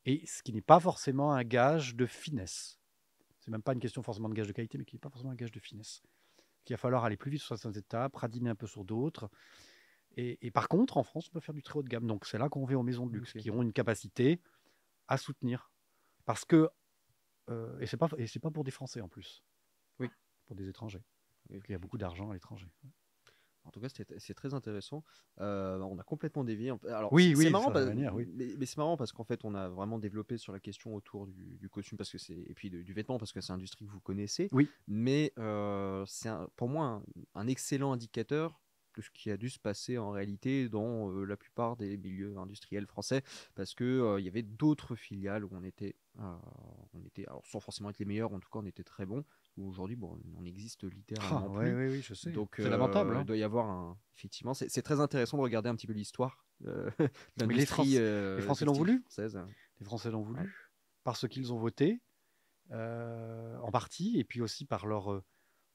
S1: Et ce qui n'est pas forcément un gage de finesse. C'est même pas une question forcément de gage de qualité, mais qui n'est pas forcément un gage de finesse. Il va falloir aller plus vite sur certaines étapes, radiner un peu sur d'autres. Et, et par contre, en France, on peut faire du très haut de gamme. Donc c'est là qu'on va aux maisons de luxe, qui ont une capacité à soutenir. Parce que, euh, et c'est pas, et c'est pas pour des Français en plus.
S2: Oui.
S1: Pour des étrangers.
S2: Oui.
S1: Il y a beaucoup d'argent à l'étranger.
S2: En tout cas, c'est très intéressant. Euh, on a complètement dévié. Alors,
S1: Oui, oui,
S2: c'est marrant,
S1: sur la
S2: parce-
S1: manière, oui.
S2: mais, mais c'est marrant parce qu'en fait, on a vraiment développé sur la question autour du, du costume parce que c'est et puis de- du vêtement parce que c'est une industrie que vous connaissez.
S1: Oui.
S2: Mais euh, c'est pour moi un, un excellent indicateur de ce qui a dû se passer en réalité dans la plupart des milieux industriels français parce que il y avait d'autres filiales où on était, on était, alors sans forcément être les meilleurs, en tout cas on était très bons. Aujourd'hui, bon, on existe littéralement
S1: Ah,
S2: plus.
S1: ouais, ouais, oui, je sais.
S2: Donc,
S1: c'est lamentable. hein.
S2: Il doit y avoir un. Effectivement, c'est très intéressant de regarder un petit peu l'histoire euh,
S1: les
S2: euh,
S1: les Français l'ont voulu
S2: française.
S1: Les Français l'ont voulu
S2: Ouais.
S1: parce qu'ils ont voté, euh, en partie, et puis aussi par leur,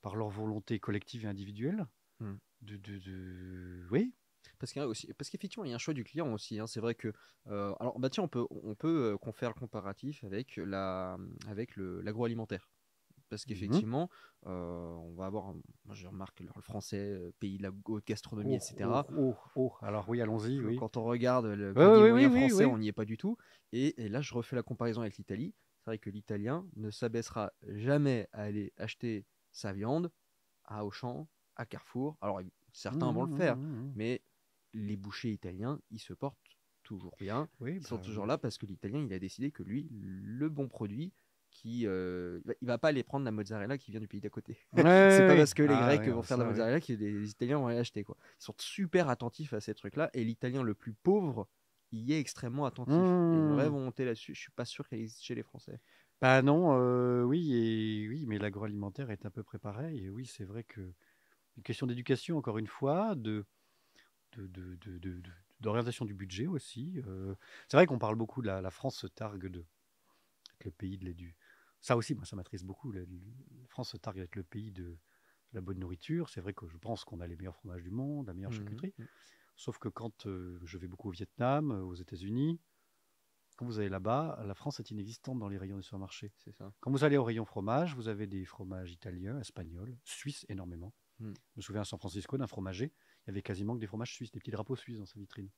S1: par leur volonté collective et individuelle.
S2: Hmm.
S1: De, de, de- Oui,
S2: Parce qu'effectivement, il y a un choix du client aussi. hein. C'est vrai que, euh, alors, bah tiens, on peut, on peut euh, faire le comparatif avec la, avec l'agroalimentaire. parce qu'effectivement, on va avoir, moi je remarque le français, pays de la haute gastronomie,
S1: Oh,
S2: etc.
S1: oh, oh, oh. Alors oui, allons-y, oui.
S2: Quand on regarde le
S1: oui, oui,
S2: français, on n'y est pas du tout. Et, et là, je refais la comparaison avec l'Italie. C'est vrai que l'Italien ne s'abaissera jamais à aller acheter sa viande à Auchan, à Carrefour. Alors, certains vont le
S1: Mmh,
S2: faire,
S1: mmh, mmh, mmh.
S2: mais les bouchers italiens, ils se portent toujours bien.
S1: Oui,
S2: Ils sont
S1: bah,
S2: toujours là parce que l'Italien, il a décidé que lui, le bon produit, qui, euh, il va- pas aller prendre la mozzarella qui vient du pays d'à côté.
S1: Ouais,
S2: c'est pas parce que les
S1: Ah,
S2: Grecs
S1: ouais,
S2: vont faire de
S1: ça,
S2: la
S1: ouais.
S2: mozzarella que les Italiens vont aller acheter. Quoi. Ils sont super attentifs à ces trucs-là et l'Italien le plus pauvre y est extrêmement attentif. Et
S1: Mmh.
S2: volonté là-dessus, je suis pas sûr qu'elle existe chez les Français.
S1: Bah non, euh, oui, et oui, mais l'agroalimentaire est à peu près pareil. Et oui, c'est vrai que une question d'éducation, encore une fois, de d'orientation du budget aussi. euh. c'est vrai qu'on parle beaucoup de la, la France se targue de être le pays de l'édu. Ça aussi, moi, ça m'attriste beaucoup. La, la France se targue d'être le pays de la bonne nourriture. C'est vrai que je pense qu'on a les meilleurs fromages du monde, la meilleure
S2: Mhm.
S1: charcuterie. Sauf que quand euh, je vais beaucoup au Vietnam, euh, aux États-Unis, quand vous allez là-bas, la France est inexistante dans les rayons des supermarchés.
S2: C'est ça.
S1: Quand vous allez au rayon fromage, vous avez des fromages italiens, espagnols, suisses énormément. Je me souviens à San Francisco d'un fromager, il y avait quasiment que des fromages suisses, des petits drapeaux suisses dans sa vitrine.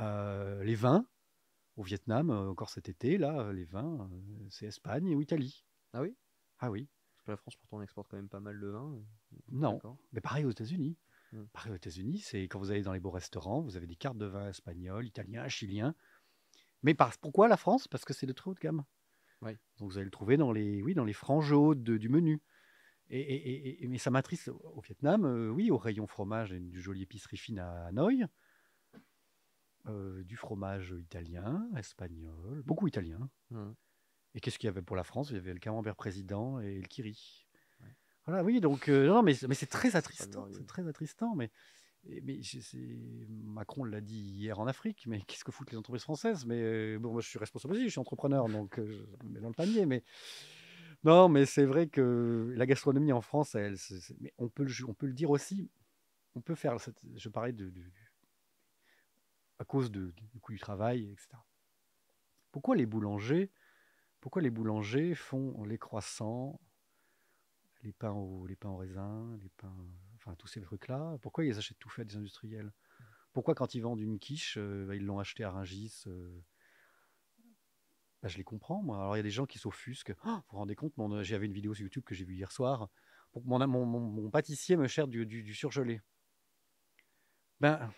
S1: Euh, les vins, au Vietnam, euh, encore cet été, là, euh, les vins, c'est Espagne ou Italie.
S2: Ah oui?
S1: Ah oui,
S2: Parce que la France, pourtant, on exporte quand même pas mal de vin.
S1: non. Mais pareil aux États-Unis.
S2: Mm.
S1: Pareil aux États-Unis, c'est quand vous allez dans les beaux restaurants, vous avez des cartes de vin espagnols, italiens, chiliens. Mais par- pourquoi la France? Parce que c'est de très haut de gamme.
S2: Oui.
S1: Donc vous allez le trouver dans les, oui, dans les franges hautes du menu. Et, et- et- et- mais ça m'attriste au Vietnam, euh, oui, au rayon fromage, une jolie épicerie fine à Hanoï. Euh, du fromage italien, espagnol, beaucoup italien.
S2: Mhm.
S1: Et qu'est-ce qu'il y avait pour la France? Il y avait le camembert président et le kiri.
S2: Ouais.
S1: Voilà, oui, donc euh, non, mais, mais c'est très attristant, c'est très attristant. Mais, Macron l'a dit hier en Afrique, mais qu'est-ce que foutent les entreprises françaises? Mais euh, bon, moi je suis responsable aussi, je suis entrepreneur, donc je me mets dans le panier. Mais non, mais c'est vrai que la gastronomie en France, elle, on peut le, dire aussi. On peut faire. je parlais de, à cause du coût du travail, etc. Pourquoi les boulangers pourquoi les boulangers font les croissants, les pains au, les raisin, les pains, enfin tous ces trucs-là? Pourquoi ils achètent tout fait à des industriels? Pourquoi quand ils vendent une quiche, euh, bah, ils l'ont acheté à Rungis euh, bah, Je les comprends, moi. Alors il y a des gens qui s'offusquent. Oh, vous vous rendez compte mon- J'avais une vidéo sur YouTube que j'ai vue hier soir. Pour mon, mon, mon- mon pâtissier me cherche du, du- du surgelé. Ben,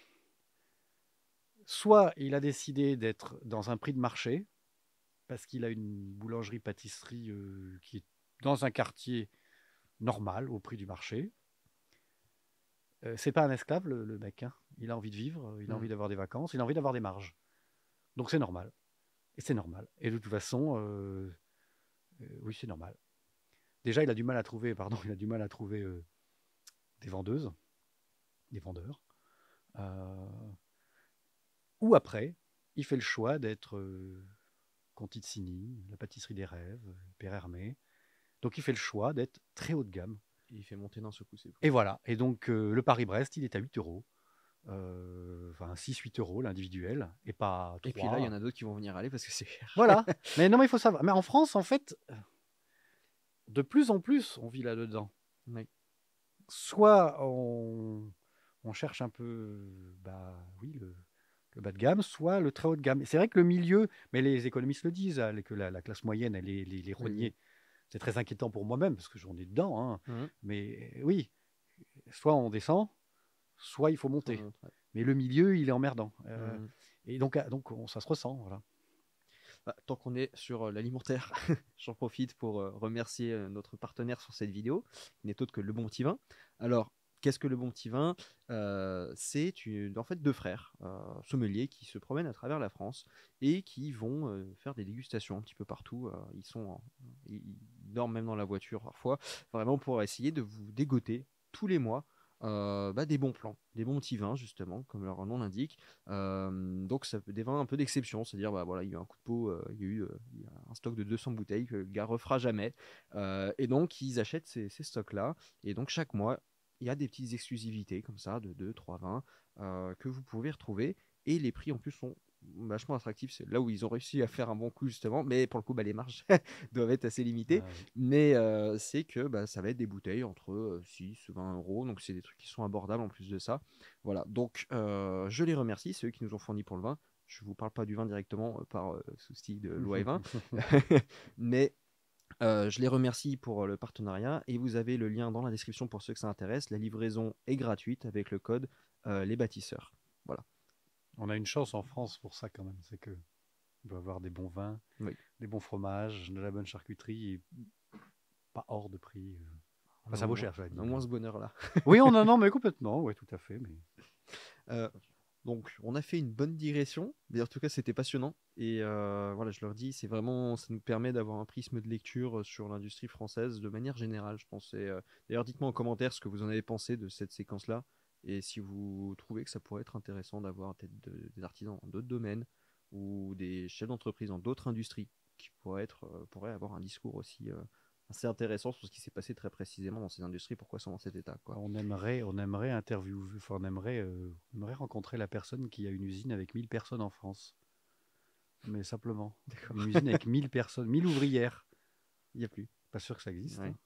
S1: soit il a décidé d'être dans un prix de marché, parce qu'il a une boulangerie-pâtisserie euh, qui est dans un quartier normal, au prix du marché. Euh, c'est pas un esclave, le, le mec. hein. Il a envie de vivre, il a
S2: Mhm.
S1: envie d'avoir des vacances, il a envie d'avoir des marges. Donc c'est normal. Et c'est normal. Et de toute façon, euh, euh, oui, c'est normal. Déjà, il a du mal à trouver, pardon, il a du mal à trouver euh, des vendeuses, des vendeurs. Ou après, il fait le choix d'être Conticini, la pâtisserie des rêves, Père Hermé. Donc il fait le choix d'être très haut de gamme.
S2: Et il fait monter d'un seul coup.
S1: Et voilà. Et donc le Paris-Brest, il est à 8 euros. Euh, Enfin 6-8 euros l'individuel. Et pas 3.
S2: Et puis là, il y en a d'autres qui vont venir aller parce que c'est cher.
S1: Voilà. mais non, mais il faut savoir. Mais en France, en fait, de plus en plus, on vit là-dedans.
S2: Oui.
S1: Soit on, on cherche un peu, bah oui, le, le bas de gamme, soit le très haut de gamme. C'est vrai que le milieu, mais les économistes le disent, hein, que la, la classe moyenne, elle est les, les rognée. C'est très inquiétant pour moi-même parce que j'en ai dedans. hein.
S2: Mhm.
S1: Mais oui, soit on descend, soit il faut monter. Mais le milieu, il est emmerdant. Euh,
S2: Mhm.
S1: Et donc, ah, donc on- ça se ressent. Voilà.
S2: Bah, tant qu'on est sur euh, l'alimentaire, j'en profite pour euh, remercier notre partenaire sur cette vidéo, qui n'est autre que Le Bon Petit Vin. Alors, qu'est-ce que Le Bon Petit Vin? Euh, C'est en fait deux frères euh, sommeliers qui se promènent à travers la France et qui vont euh, faire des dégustations un petit peu partout. Ils, sont ils dorment même dans la voiture parfois, vraiment pour essayer de vous dégoter tous les mois euh, bah, des bons plans, des bons petits vins justement, comme leur nom l'indique. Euh, donc ça des vins un peu d'exception, c'est-à-dire bah, voilà, il y a eu un coup de peau, euh, il y a eu un stock de 200 bouteilles que le gars refera jamais. Et donc ils achètent ces, stocks-là. Et donc chaque mois, il y a des petites exclusivités comme ça de 2, 3 vins que vous pouvez retrouver. Et les prix en plus sont vachement attractif. C'est là où ils ont réussi à faire un bon coup, justement. Mais pour le coup, bah, les marges doivent être assez limitées.
S1: Ah oui.
S2: Mais euh, c'est que bah, ça va être des bouteilles entre euh, 6 et 20 euros. Donc, c'est des trucs qui sont abordables en plus de ça. Voilà. Donc, euh, je les remercie, ceux qui nous ont fourni pour le vin. Je vous parle pas du vin directement euh, par souci de loi et vin. Mais euh, je les remercie pour le partenariat et vous avez le lien dans la description pour ceux que ça intéresse. La livraison est gratuite avec le code euh, les bâtisseurs.
S1: On a une chance en France pour ça quand même, c'est que on doit avoir des bons vins,
S2: Oui.
S1: des bons fromages, de la bonne charcuterie et pas hors de prix. euh. Enfin, ça vaut cher.
S2: On a moins ce bonheur-là.
S1: Oui, on en a, mais complètement, oui, tout à fait. Mais...
S2: Euh, donc, on a fait une bonne digression, mais en tout cas, c'était passionnant. Et euh, voilà, je leur dis, c'est vraiment, ça nous permet d'avoir un prisme de lecture sur l'industrie française de manière générale, je pense. Euh, D'ailleurs, dites-moi en commentaire ce que vous en avez pensé de cette séquence-là, et si vous trouvez que ça pourrait être intéressant d'avoir peut-être de- des artisans dans d'autres domaines ou des chefs d'entreprise dans d'autres industries qui pourraient être, euh, pourraient avoir un discours aussi euh, assez intéressant sur ce qui s'est passé très précisément dans ces industries, pourquoi sont dans cet état. Quoi.
S1: On aimerait, on aimerait interviewer, enfin, on aimerait, euh, on aimerait rencontrer la personne qui a une usine avec 1000 personnes en France. Mais simplement. Une usine avec 1000 personnes, 1000 ouvrières.
S2: Il n'y a plus.
S1: Pas sûr que ça existe.
S2: Ouais.
S1: hein.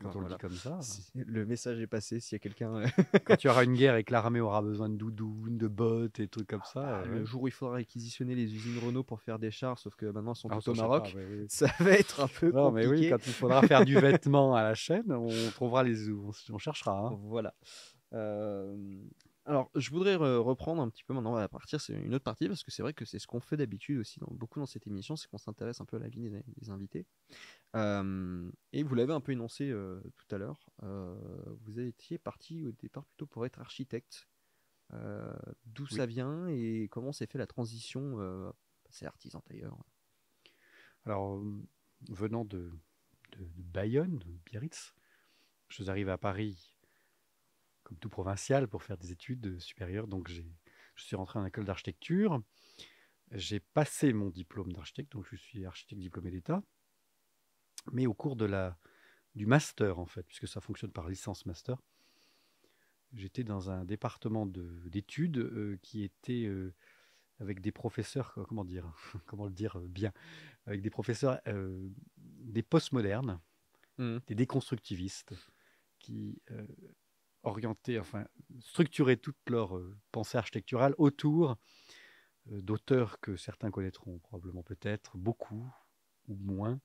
S1: Quand on
S2: voilà.
S1: le dit comme ça.
S2: Si- Le message est passé. S'il y a quelqu'un, euh,
S1: Quand tu auras une guerre et que l'armée aura besoin de doudounes, de bottes et trucs comme ça.
S2: Ah,
S1: euh,
S2: le jour où il faudra réquisitionner les usines Renault pour faire des chars, sauf que maintenant elles sont
S1: ah,
S2: toutes
S1: ça,
S2: au Maroc,
S1: pas, ouais, ouais.
S2: ça va être un peu
S1: Non, mais
S2: compliqué.
S1: oui, quand il faudra faire du vêtement à la chaîne, on trouvera les. On, on cherchera. hein.
S2: Voilà. Euh, alors, je voudrais re- reprendre un petit peu maintenant, on va partir, c'est une autre partie, parce que c'est vrai que c'est ce qu'on fait d'habitude aussi, dans, beaucoup dans cette émission, c'est qu'on s'intéresse un peu à la vie des, des invités. Euh, et vous l'avez un peu énoncé euh, tout à l'heure, euh, vous étiez parti au départ plutôt pour être architecte. Euh, D'où
S1: Oui.
S2: ça vient et comment s'est fait la transition C'est artisan d'ailleurs?
S1: Alors, venant de, de, de Bayonne, de Biarritz, je suis arrivé à Paris comme tout provincial pour faire des études supérieures. Donc, je suis rentré en école d'architecture. J'ai passé mon diplôme d'architecte, donc je suis architecte diplômé d'État. Mais au cours de la, du master, en fait, puisque ça fonctionne par licence master, j'étais dans un département de- d'études euh, qui était euh, avec des professeurs, co- comment dire, comment le dire euh, bien, avec des professeurs, euh, des postmodernes, des déconstructivistes, qui euh, orientaient, enfin, structuraient toute leur euh, pensée architecturale autour euh, d'auteurs que certains connaîtront probablement peut-être, beaucoup ou moins,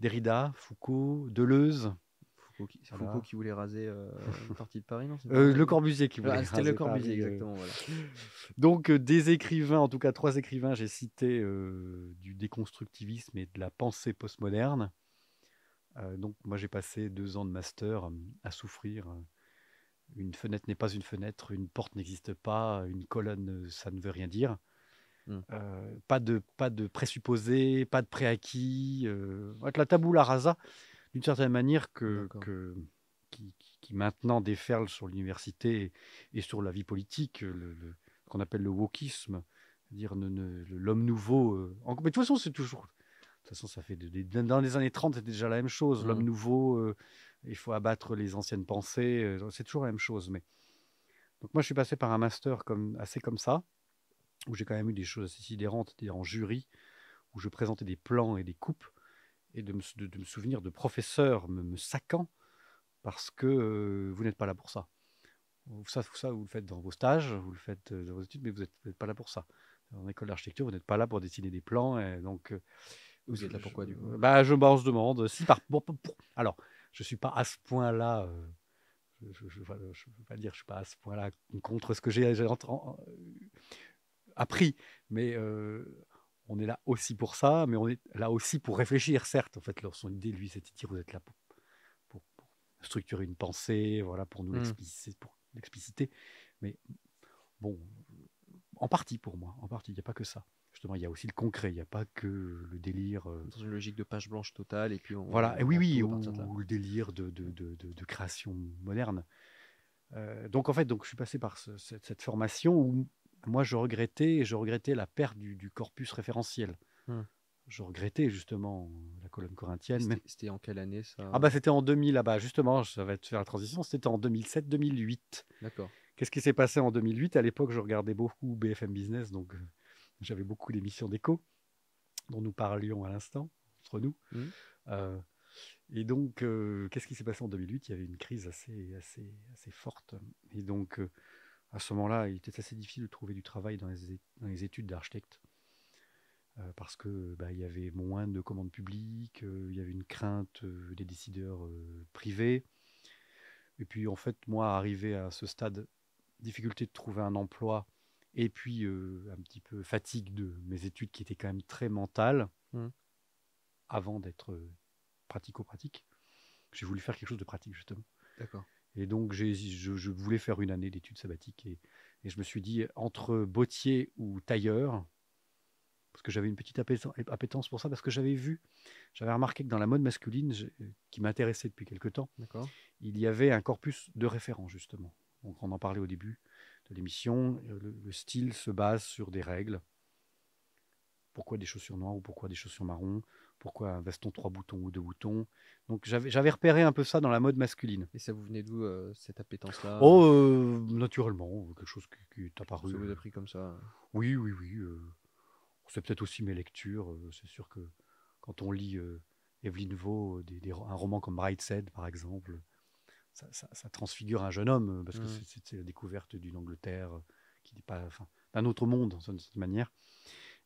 S1: Derrida, Foucault, Deleuze,
S2: Foucault qui,
S1: Voilà.
S2: Foucault qui voulait raser euh, une partie de Paris, non
S1: euh, Le Corbusier qui voulait
S2: Ah, C'était le
S1: raser
S2: Corbusier,
S1: Paris, euh,
S2: exactement. Voilà.
S1: Donc des écrivains, en tout cas trois écrivains, j'ai cité du déconstructivisme et de la pensée postmoderne. Donc moi j'ai passé deux ans de master à souffrir. Une fenêtre n'est pas une fenêtre, une porte n'existe pas, une colonne ça ne veut rien dire.
S2: Mm.
S1: Euh, pas de pas de présupposés, pas de préacquis. Euh, la tabula rasa d'une certaine manière que, qui, maintenant déferle sur l'université et, sur la vie politique, le, le- qu'on appelle le wokisme, c'est-à-dire ne- ne- l'homme nouveau. euh, en- mais de toute façon, c'est toujours. De toute façon, ça fait de- de- dans les années 30, c'était déjà la même chose. L'homme
S2: Mhm.
S1: nouveau, euh, il faut abattre les anciennes pensées. c'est toujours la même chose. Mais donc moi, je suis passé par un master comme assez comme ça, où j'ai quand même eu des choses assez sidérantes, c'est-à-dire en jury, où je présentais des plans et des coupes, et de me, sou- de, de me souvenir de professeurs me, me saquant parce que euh, vous n'êtes pas là pour ça. Vous- Ça, ça, vous le faites dans vos stages, vous le faites euh, dans vos études, mais vous n'êtes pas là pour ça. En école d'architecture, vous n'êtes pas là pour dessiner des plans. Et donc, euh,
S2: Vous êtes là pourquoi, du coup?
S1: bah, je, bah, on se demande si par. bon, pour- pour- alors, je suis pas à ce point-là. euh, je ne veux pas dire, je suis pas à ce point-là contre ce que j'ai appris, mais euh, on est là aussi pour ça, mais on est là aussi pour réfléchir, certes. En fait, leur son idée, lui, c'était de dire vous êtes là pour, pour- pour structurer une pensée, voilà, pour nous
S2: Mm.
S1: l'expliciter. Mais bon, en partie pour moi, en partie, il n'y a pas que ça. Justement, il y a aussi le concret, il n'y a pas que le délire. euh,
S2: Dans une logique de page blanche totale, et puis on.
S1: voilà, et oui, oui, ou, le délire de, de, de, de- de création moderne. Euh, donc en fait, donc, je suis passé par ce- cette, cette formation où moi je regrettais, je regrettais la perte du, du corpus référentiel.
S2: Hmm.
S1: Je regrettais justement la colonne corinthienne. mais-
S2: C'était- en quelle année ça?
S1: Ah bah c'était en 2000 là-bas, justement, ça va te faire la transition, c'était en 2007-2008.
S2: D'accord.
S1: Qu'est-ce qui s'est passé en 2008 À l'époque, je regardais beaucoup BFM Business, donc euh, J'avais beaucoup d'émissions d'écho dont nous parlions à l'instant, entre nous.
S2: Mmh.
S1: Euh, et donc, euh, qu'est-ce qui s'est passé en 2008 Il y avait une crise assez, assez, assez forte. Et donc, euh, à ce moment-là, il était assez difficile de trouver du travail dans les, é- dans les études d'architecte. Euh, parce que bah, il y avait moins de commandes publiques, euh, il y avait une crainte euh, des décideurs privés. Et puis, en fait, moi, arrivé à ce stade, difficulté de trouver un emploi, et puis un petit peu fatigue de mes études qui étaient quand même très mentales,
S2: Mhm.
S1: avant d'être pratico-pratique. J'ai voulu faire quelque chose de pratique, justement.
S2: D'accord.
S1: Et donc, je, je voulais faire une année d'études sabbatiques. Et, et je me suis dit, entre bottier ou tailleur, parce que j'avais une petite appétence pour ça, parce que j'avais vu, j'avais remarqué que dans la mode masculine, qui m'intéressait depuis quelque temps, il y avait un corpus de référents, justement. Donc, on en parlait au début de l'émission. Euh, Le, le style se base sur des règles. Pourquoi des chaussures noires ou pourquoi des chaussures marron? Pourquoi un veston trois boutons ou deux boutons? Donc, j'avais repéré un peu ça dans la mode masculine.
S2: Et ça vous venait d'où euh, cette appétence-là?
S1: Oh, euh, naturellement, quelque chose qui, qui est apparu.
S2: Ça vous
S1: euh,
S2: a pris comme ça?
S1: Oui, oui, oui. euh, c'est peut-être aussi mes lectures. euh, c'est sûr que quand on lit euh, Evelyn Waugh, des- des- un roman comme Brideshead, par exemple, ça, ça- ça transfigure un jeune homme, euh, parce que
S2: Mhm.
S1: c'est- la découverte d'une Angleterre euh, qui n'est pas, enfin, d'un autre monde, d'une certaine manière.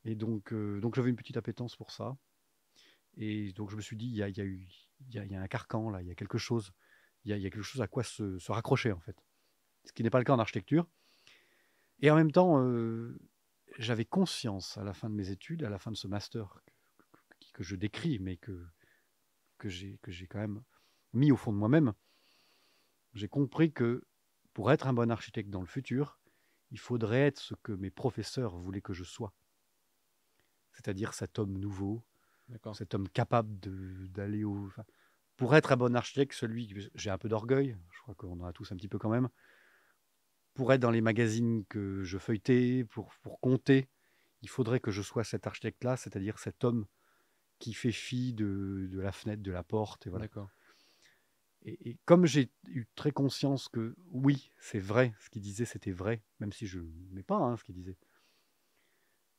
S1: Et donc, euh, donc j'avais une petite appétence pour ça. Et donc je me suis dit, il y a, il y a y a, un carcan là, il y a quelque chose, il y a, quelque chose à quoi se, raccrocher en fait. Ce qui n'est pas le cas en architecture. Et en même temps, euh, j'avais conscience à la fin de mes études, à la fin de ce master que, je décris, mais que, que j'ai quand même mis au fond de moi-même, j'ai compris que pour être un bon architecte dans le futur, il faudrait être ce que mes professeurs voulaient que je sois. C'est-à-dire cet homme nouveau. Cet homme capable d'aller au... enfin, pour être un bon architecte, celui... J'ai un peu d'orgueil, je crois qu'on en a tous un petit peu quand même. Pour être dans les magazines que je feuilletais, pour, pour compter, il faudrait que je sois cet architecte-là, c'est-à-dire cet homme qui fait fi de, de la fenêtre, de la porte. Et voilà. Et comme j'ai eu très conscience que oui, c'est vrai, ce qu'il disait, c'était vrai, même si je n'aimais pas hein, ce qu'il disait.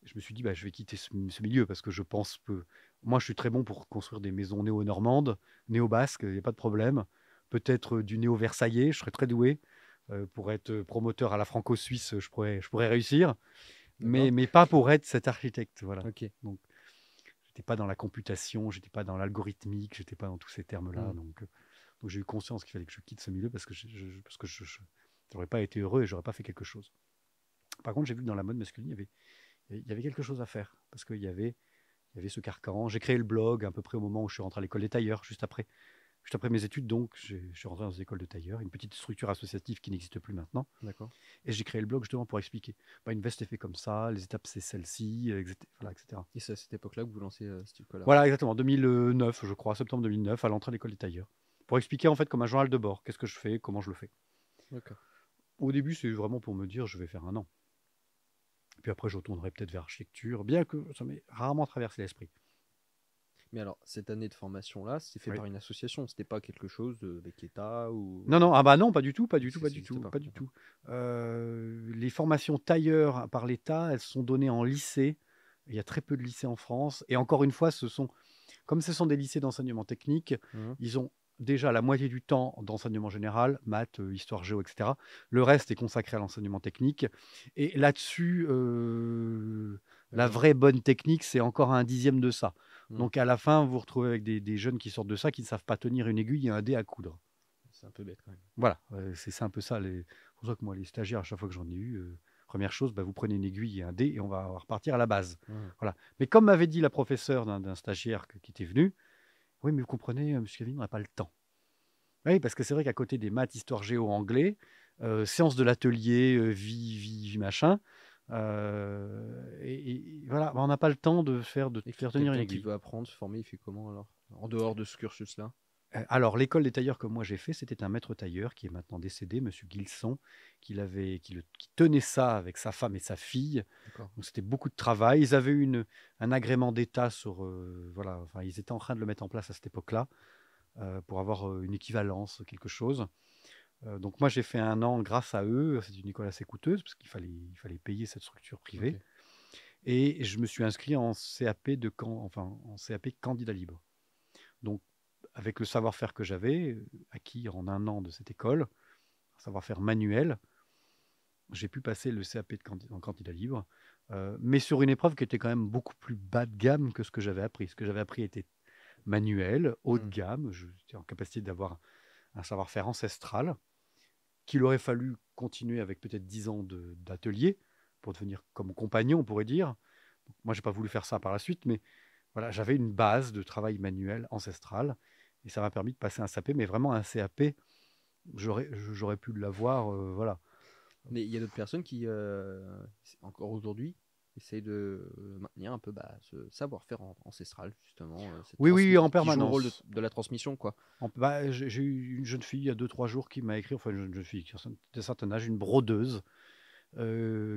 S1: Je me suis dit, bah, je vais quitter ce, ce milieu parce que je pense que moi, je suis très bon pour construire des maisons néo-normandes, néo-basques, il n'y a pas de problème. Peut-être euh, du néo-versaillais, je serais très doué. Euh, pour être promoteur à la franco-suisse, je pourrais, je pourrais réussir. Mais, pas pour être cet architecte. Voilà.
S2: Ok.
S1: J'étais pas dans la computation, j'étais pas dans l'algorithmique, j'étais pas dans tous ces termes-là.
S2: Mm.
S1: Donc, euh, donc j'ai eu conscience qu'il fallait que je quitte ce milieu parce que je, je- parce que je n'aurais pas été heureux et j'aurais pas fait quelque chose. Par contre, j'ai vu que dans la mode masculine, il y avait, il y avait quelque chose à faire parce qu'il y avait, il y avait ce carcan. J'ai créé le blog à peu près au moment où je suis rentré à l'école des tailleurs, juste après, juste après mes études. Donc, je suis rentré dans une école de tailleurs, une petite structure associative qui n'existe plus maintenant.
S2: D'accord.
S1: Et j'ai créé le blog justement pour expliquer. Bah, une veste est faite comme ça, les étapes c'est celle-ci, etc. Voilà, etc.
S2: Et c'est à cette époque-là que vous lancez euh, cette école-là?
S1: Voilà, exactement. 2009, je crois, septembre 2009, à l'entrée de l'école des tailleurs. Pour expliquer en fait comme un journal de bord, qu'est-ce que je fais, comment je le fais.
S2: D'accord.
S1: Au début, c'est vraiment pour me dire, je vais faire un an. Puis après, je retournerai peut-être vers architecture, bien que ça m'ait rarement traversé l'esprit.
S2: Mais alors, cette année de formation-là, c'était fait
S1: Oui.
S2: par une association, c'était pas quelque chose de, avec l'État ou.
S1: Non, non, ah bah non, pas du tout, pas du tout, pas du tout,
S2: pas.
S1: pas du tout. Euh, les formations tailleurs par l'État, elles sont données en lycée. Il y a très peu de lycées en France. Et encore une fois, ce sont, comme ce sont des lycées d'enseignement technique,
S2: Mhm.
S1: ils ont déjà la moitié du temps d'enseignement général, maths, euh, histoire, géo, etc. Le reste est consacré à l'enseignement technique. Et là-dessus, euh, la vraie bonne technique, c'est encore un dixième de ça.
S2: Mhm.
S1: Donc à la fin, vous vous retrouvez avec des, des jeunes qui sortent de ça, qui ne savent pas tenir une aiguille et un dé à coudre.
S2: C'est un peu bête quand même.
S1: Voilà, c'est un peu ça. Les... C'est pour ça que moi, les stagiaires, à chaque fois que j'en ai eu, euh, première chose, bah, vous prenez une aiguille et un dé et on va repartir à la base.
S2: Mhm.
S1: Voilà. Mais comme m'avait dit la professeure d'un stagiaire qui était venu, oui, mais vous comprenez, euh, monsieur Kevin, on n'a pas le temps. Oui, parce que c'est vrai qu'à côté des maths, histoire, géo, anglais, euh, séance de l'atelier, euh, vie, vie, vie, machin, euh, et, et voilà, bah, on n'a pas le temps de faire, de faire tenir une
S2: quelqu'un qui veut apprendre, se former, il fait comment alors? En dehors de ce cursus-là?
S1: Alors, l'école des tailleurs que moi j'ai fait, c'était un maître tailleur qui est maintenant décédé, Monsieur Gilson, qui, l'avait- qui, le- qui tenait ça avec sa femme et sa fille. Donc c'était beaucoup de travail. Ils avaient eu une, un agrément d'État sur, euh, voilà, enfin ils étaient en train de le mettre en place à cette époque-là euh, pour avoir euh, une équivalence, quelque chose. Euh, donc moi j'ai fait un an grâce à eux. C'est une école assez coûteuse parce qu'il fallait, il fallait payer cette structure privée. Et je me suis inscrit en CAP, de, enfin, en CAP candidat libre. Donc, avec le savoir-faire que j'avais, acquis en un an de cette école, un savoir-faire manuel, j'ai pu passer le CAP de en candidat libre, euh, mais sur une épreuve qui était quand même beaucoup plus bas de gamme que ce que j'avais appris. Ce que j'avais appris était manuel, haut de mmh. gamme, j'étais en capacité d'avoir un savoir-faire ancestral qu'il aurait fallu continuer avec peut-être 10 ans d'atelier pour devenir comme compagnon, on pourrait dire. moi, je n'ai pas voulu faire ça par la suite, mais voilà, j'avais une base de travail manuel ancestral et ça m'a permis de passer un CAP, mais vraiment un CAP, j'aurais pu l'avoir, euh, voilà.
S2: Mais il y a d'autres personnes qui, euh, encore aujourd'hui, essayent de maintenir un peu bah, ce savoir-faire ancestral, justement. Euh,
S1: oui, oui, en permanence. Le rôle
S2: de, la transmission, quoi.
S1: Bah, J'ai eu une jeune fille il y a 2-3 jours qui m'a écrit, enfin une jeune fille d'un certain âge, une brodeuse,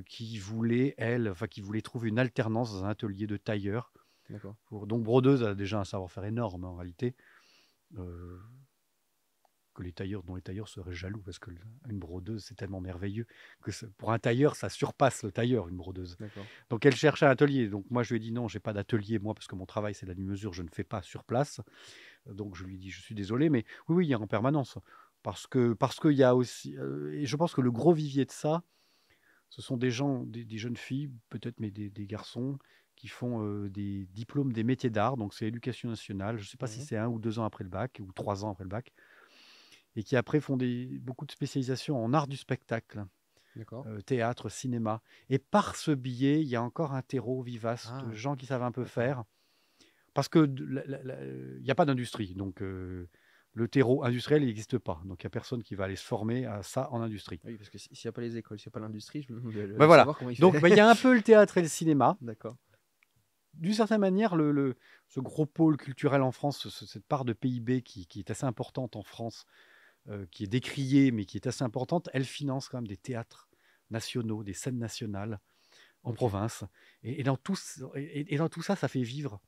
S1: qui voulait, elle, enfin qui voulait trouver une alternance dans un atelier de tailleur. Pour, donc brodeuse a déjà un savoir-faire énorme en réalité. Euh, que les tailleurs, dont les tailleurs seraient jaloux parce que une brodeuse c'est tellement merveilleux que pour un tailleur ça surpasse le tailleur une brodeuse. Donc elle cherche un atelier. Donc moi je lui ai dit non, j'ai pas d'atelier moi parce que mon travail c'est la mesure, je ne fais pas sur place. Donc je lui ai dit je suis désolé, mais oui oui il y a en permanence parce que parce qu'il y a aussi euh, et je pense que le gros vivier de ça, ce sont des gens, des, jeunes filles peut-être mais des, garçons qui font des diplômes des métiers d'art, donc c'est l'éducation nationale, je ne sais pas si mmh c'est un ou deux ans après le bac, ou trois ans après le bac, et qui après font des, beaucoup de spécialisations en art du spectacle, théâtre, cinéma. Et par ce biais, il y a encore un terreau vivace de ah. gens qui savent un peu faire, parce qu'il n'y a pas d'industrie, donc le terreau industriel n'existe pas. Donc, il n'y a personne qui va aller se former à ça en industrie.
S2: Oui, parce que s'il n'y a pas les écoles, s'il n'y a pas l'industrie, je
S1: me bah voilà. Donc, bah, il y a un peu le théâtre et le cinéma.
S2: D'accord
S1: d'une certaine manière, le, ce gros pôle culturel en France, cette part de PIB qui, est assez importante en France, euh, qui est décriée, mais qui est assez importante, elle finance quand même des théâtres nationaux, des scènes nationales en province. Et, dans tout, et, dans tout ça, ça fait vivre,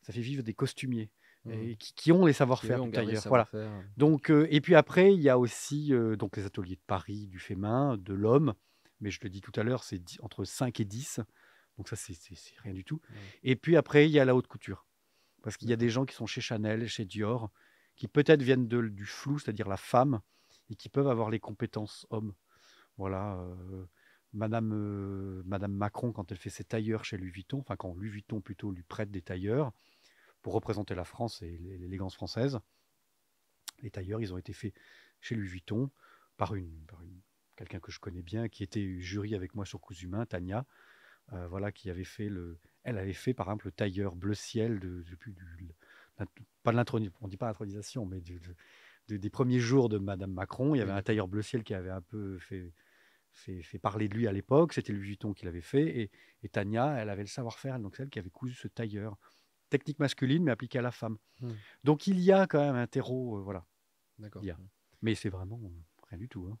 S1: ça fait vivre des costumiers. Mmh. qui, ont les savoir-faire d'ailleurs. Voilà. Donc, euh, et puis après, il y a aussi euh, donc les ateliers de Paris, du fait main, de l'homme, mais je le dis tout à l'heure, c'est entre 5 et 10. Donc ça, c'est rien du tout. Et puis après, il y a la haute couture. Parce qu'il y a des gens qui sont chez Chanel, chez Dior, qui peut-être viennent de, du flou, c'est-à-dire la femme, et qui peuvent avoir les compétences hommes. Voilà. Euh, Madame, euh, Madame Macron, quand elle fait ses tailleurs chez Louis Vuitton, enfin quand Louis Vuitton plutôt lui prête des tailleurs pour représenter la France et l'élégance française, les tailleurs, ils ont été faits chez Louis Vuitton par une, par une quelqu'un que je connais bien, qui était jury avec moi sur Coups Humains, Tania, euh, voilà, qui avait fait le. Elle avait fait, par exemple, le tailleur bleu ciel de, pas de l'intronisation, on dit pas l'intronisation, mais des premiers jours de Madame Macron. Il y avait un tailleur bleu ciel qui avait un peu fait, fait, parler de lui à l'époque. C'était le Vuitton qui l'avait fait. Et, Tania, elle avait le savoir-faire, donc celle qui avait cousu ce tailleur. Technique masculine, mais appliquée à la femme. Hmm. Donc il y a quand même un terreau, euh, voilà.
S2: D'accord.
S1: Mais c'est vraiment rien du tout. Hein.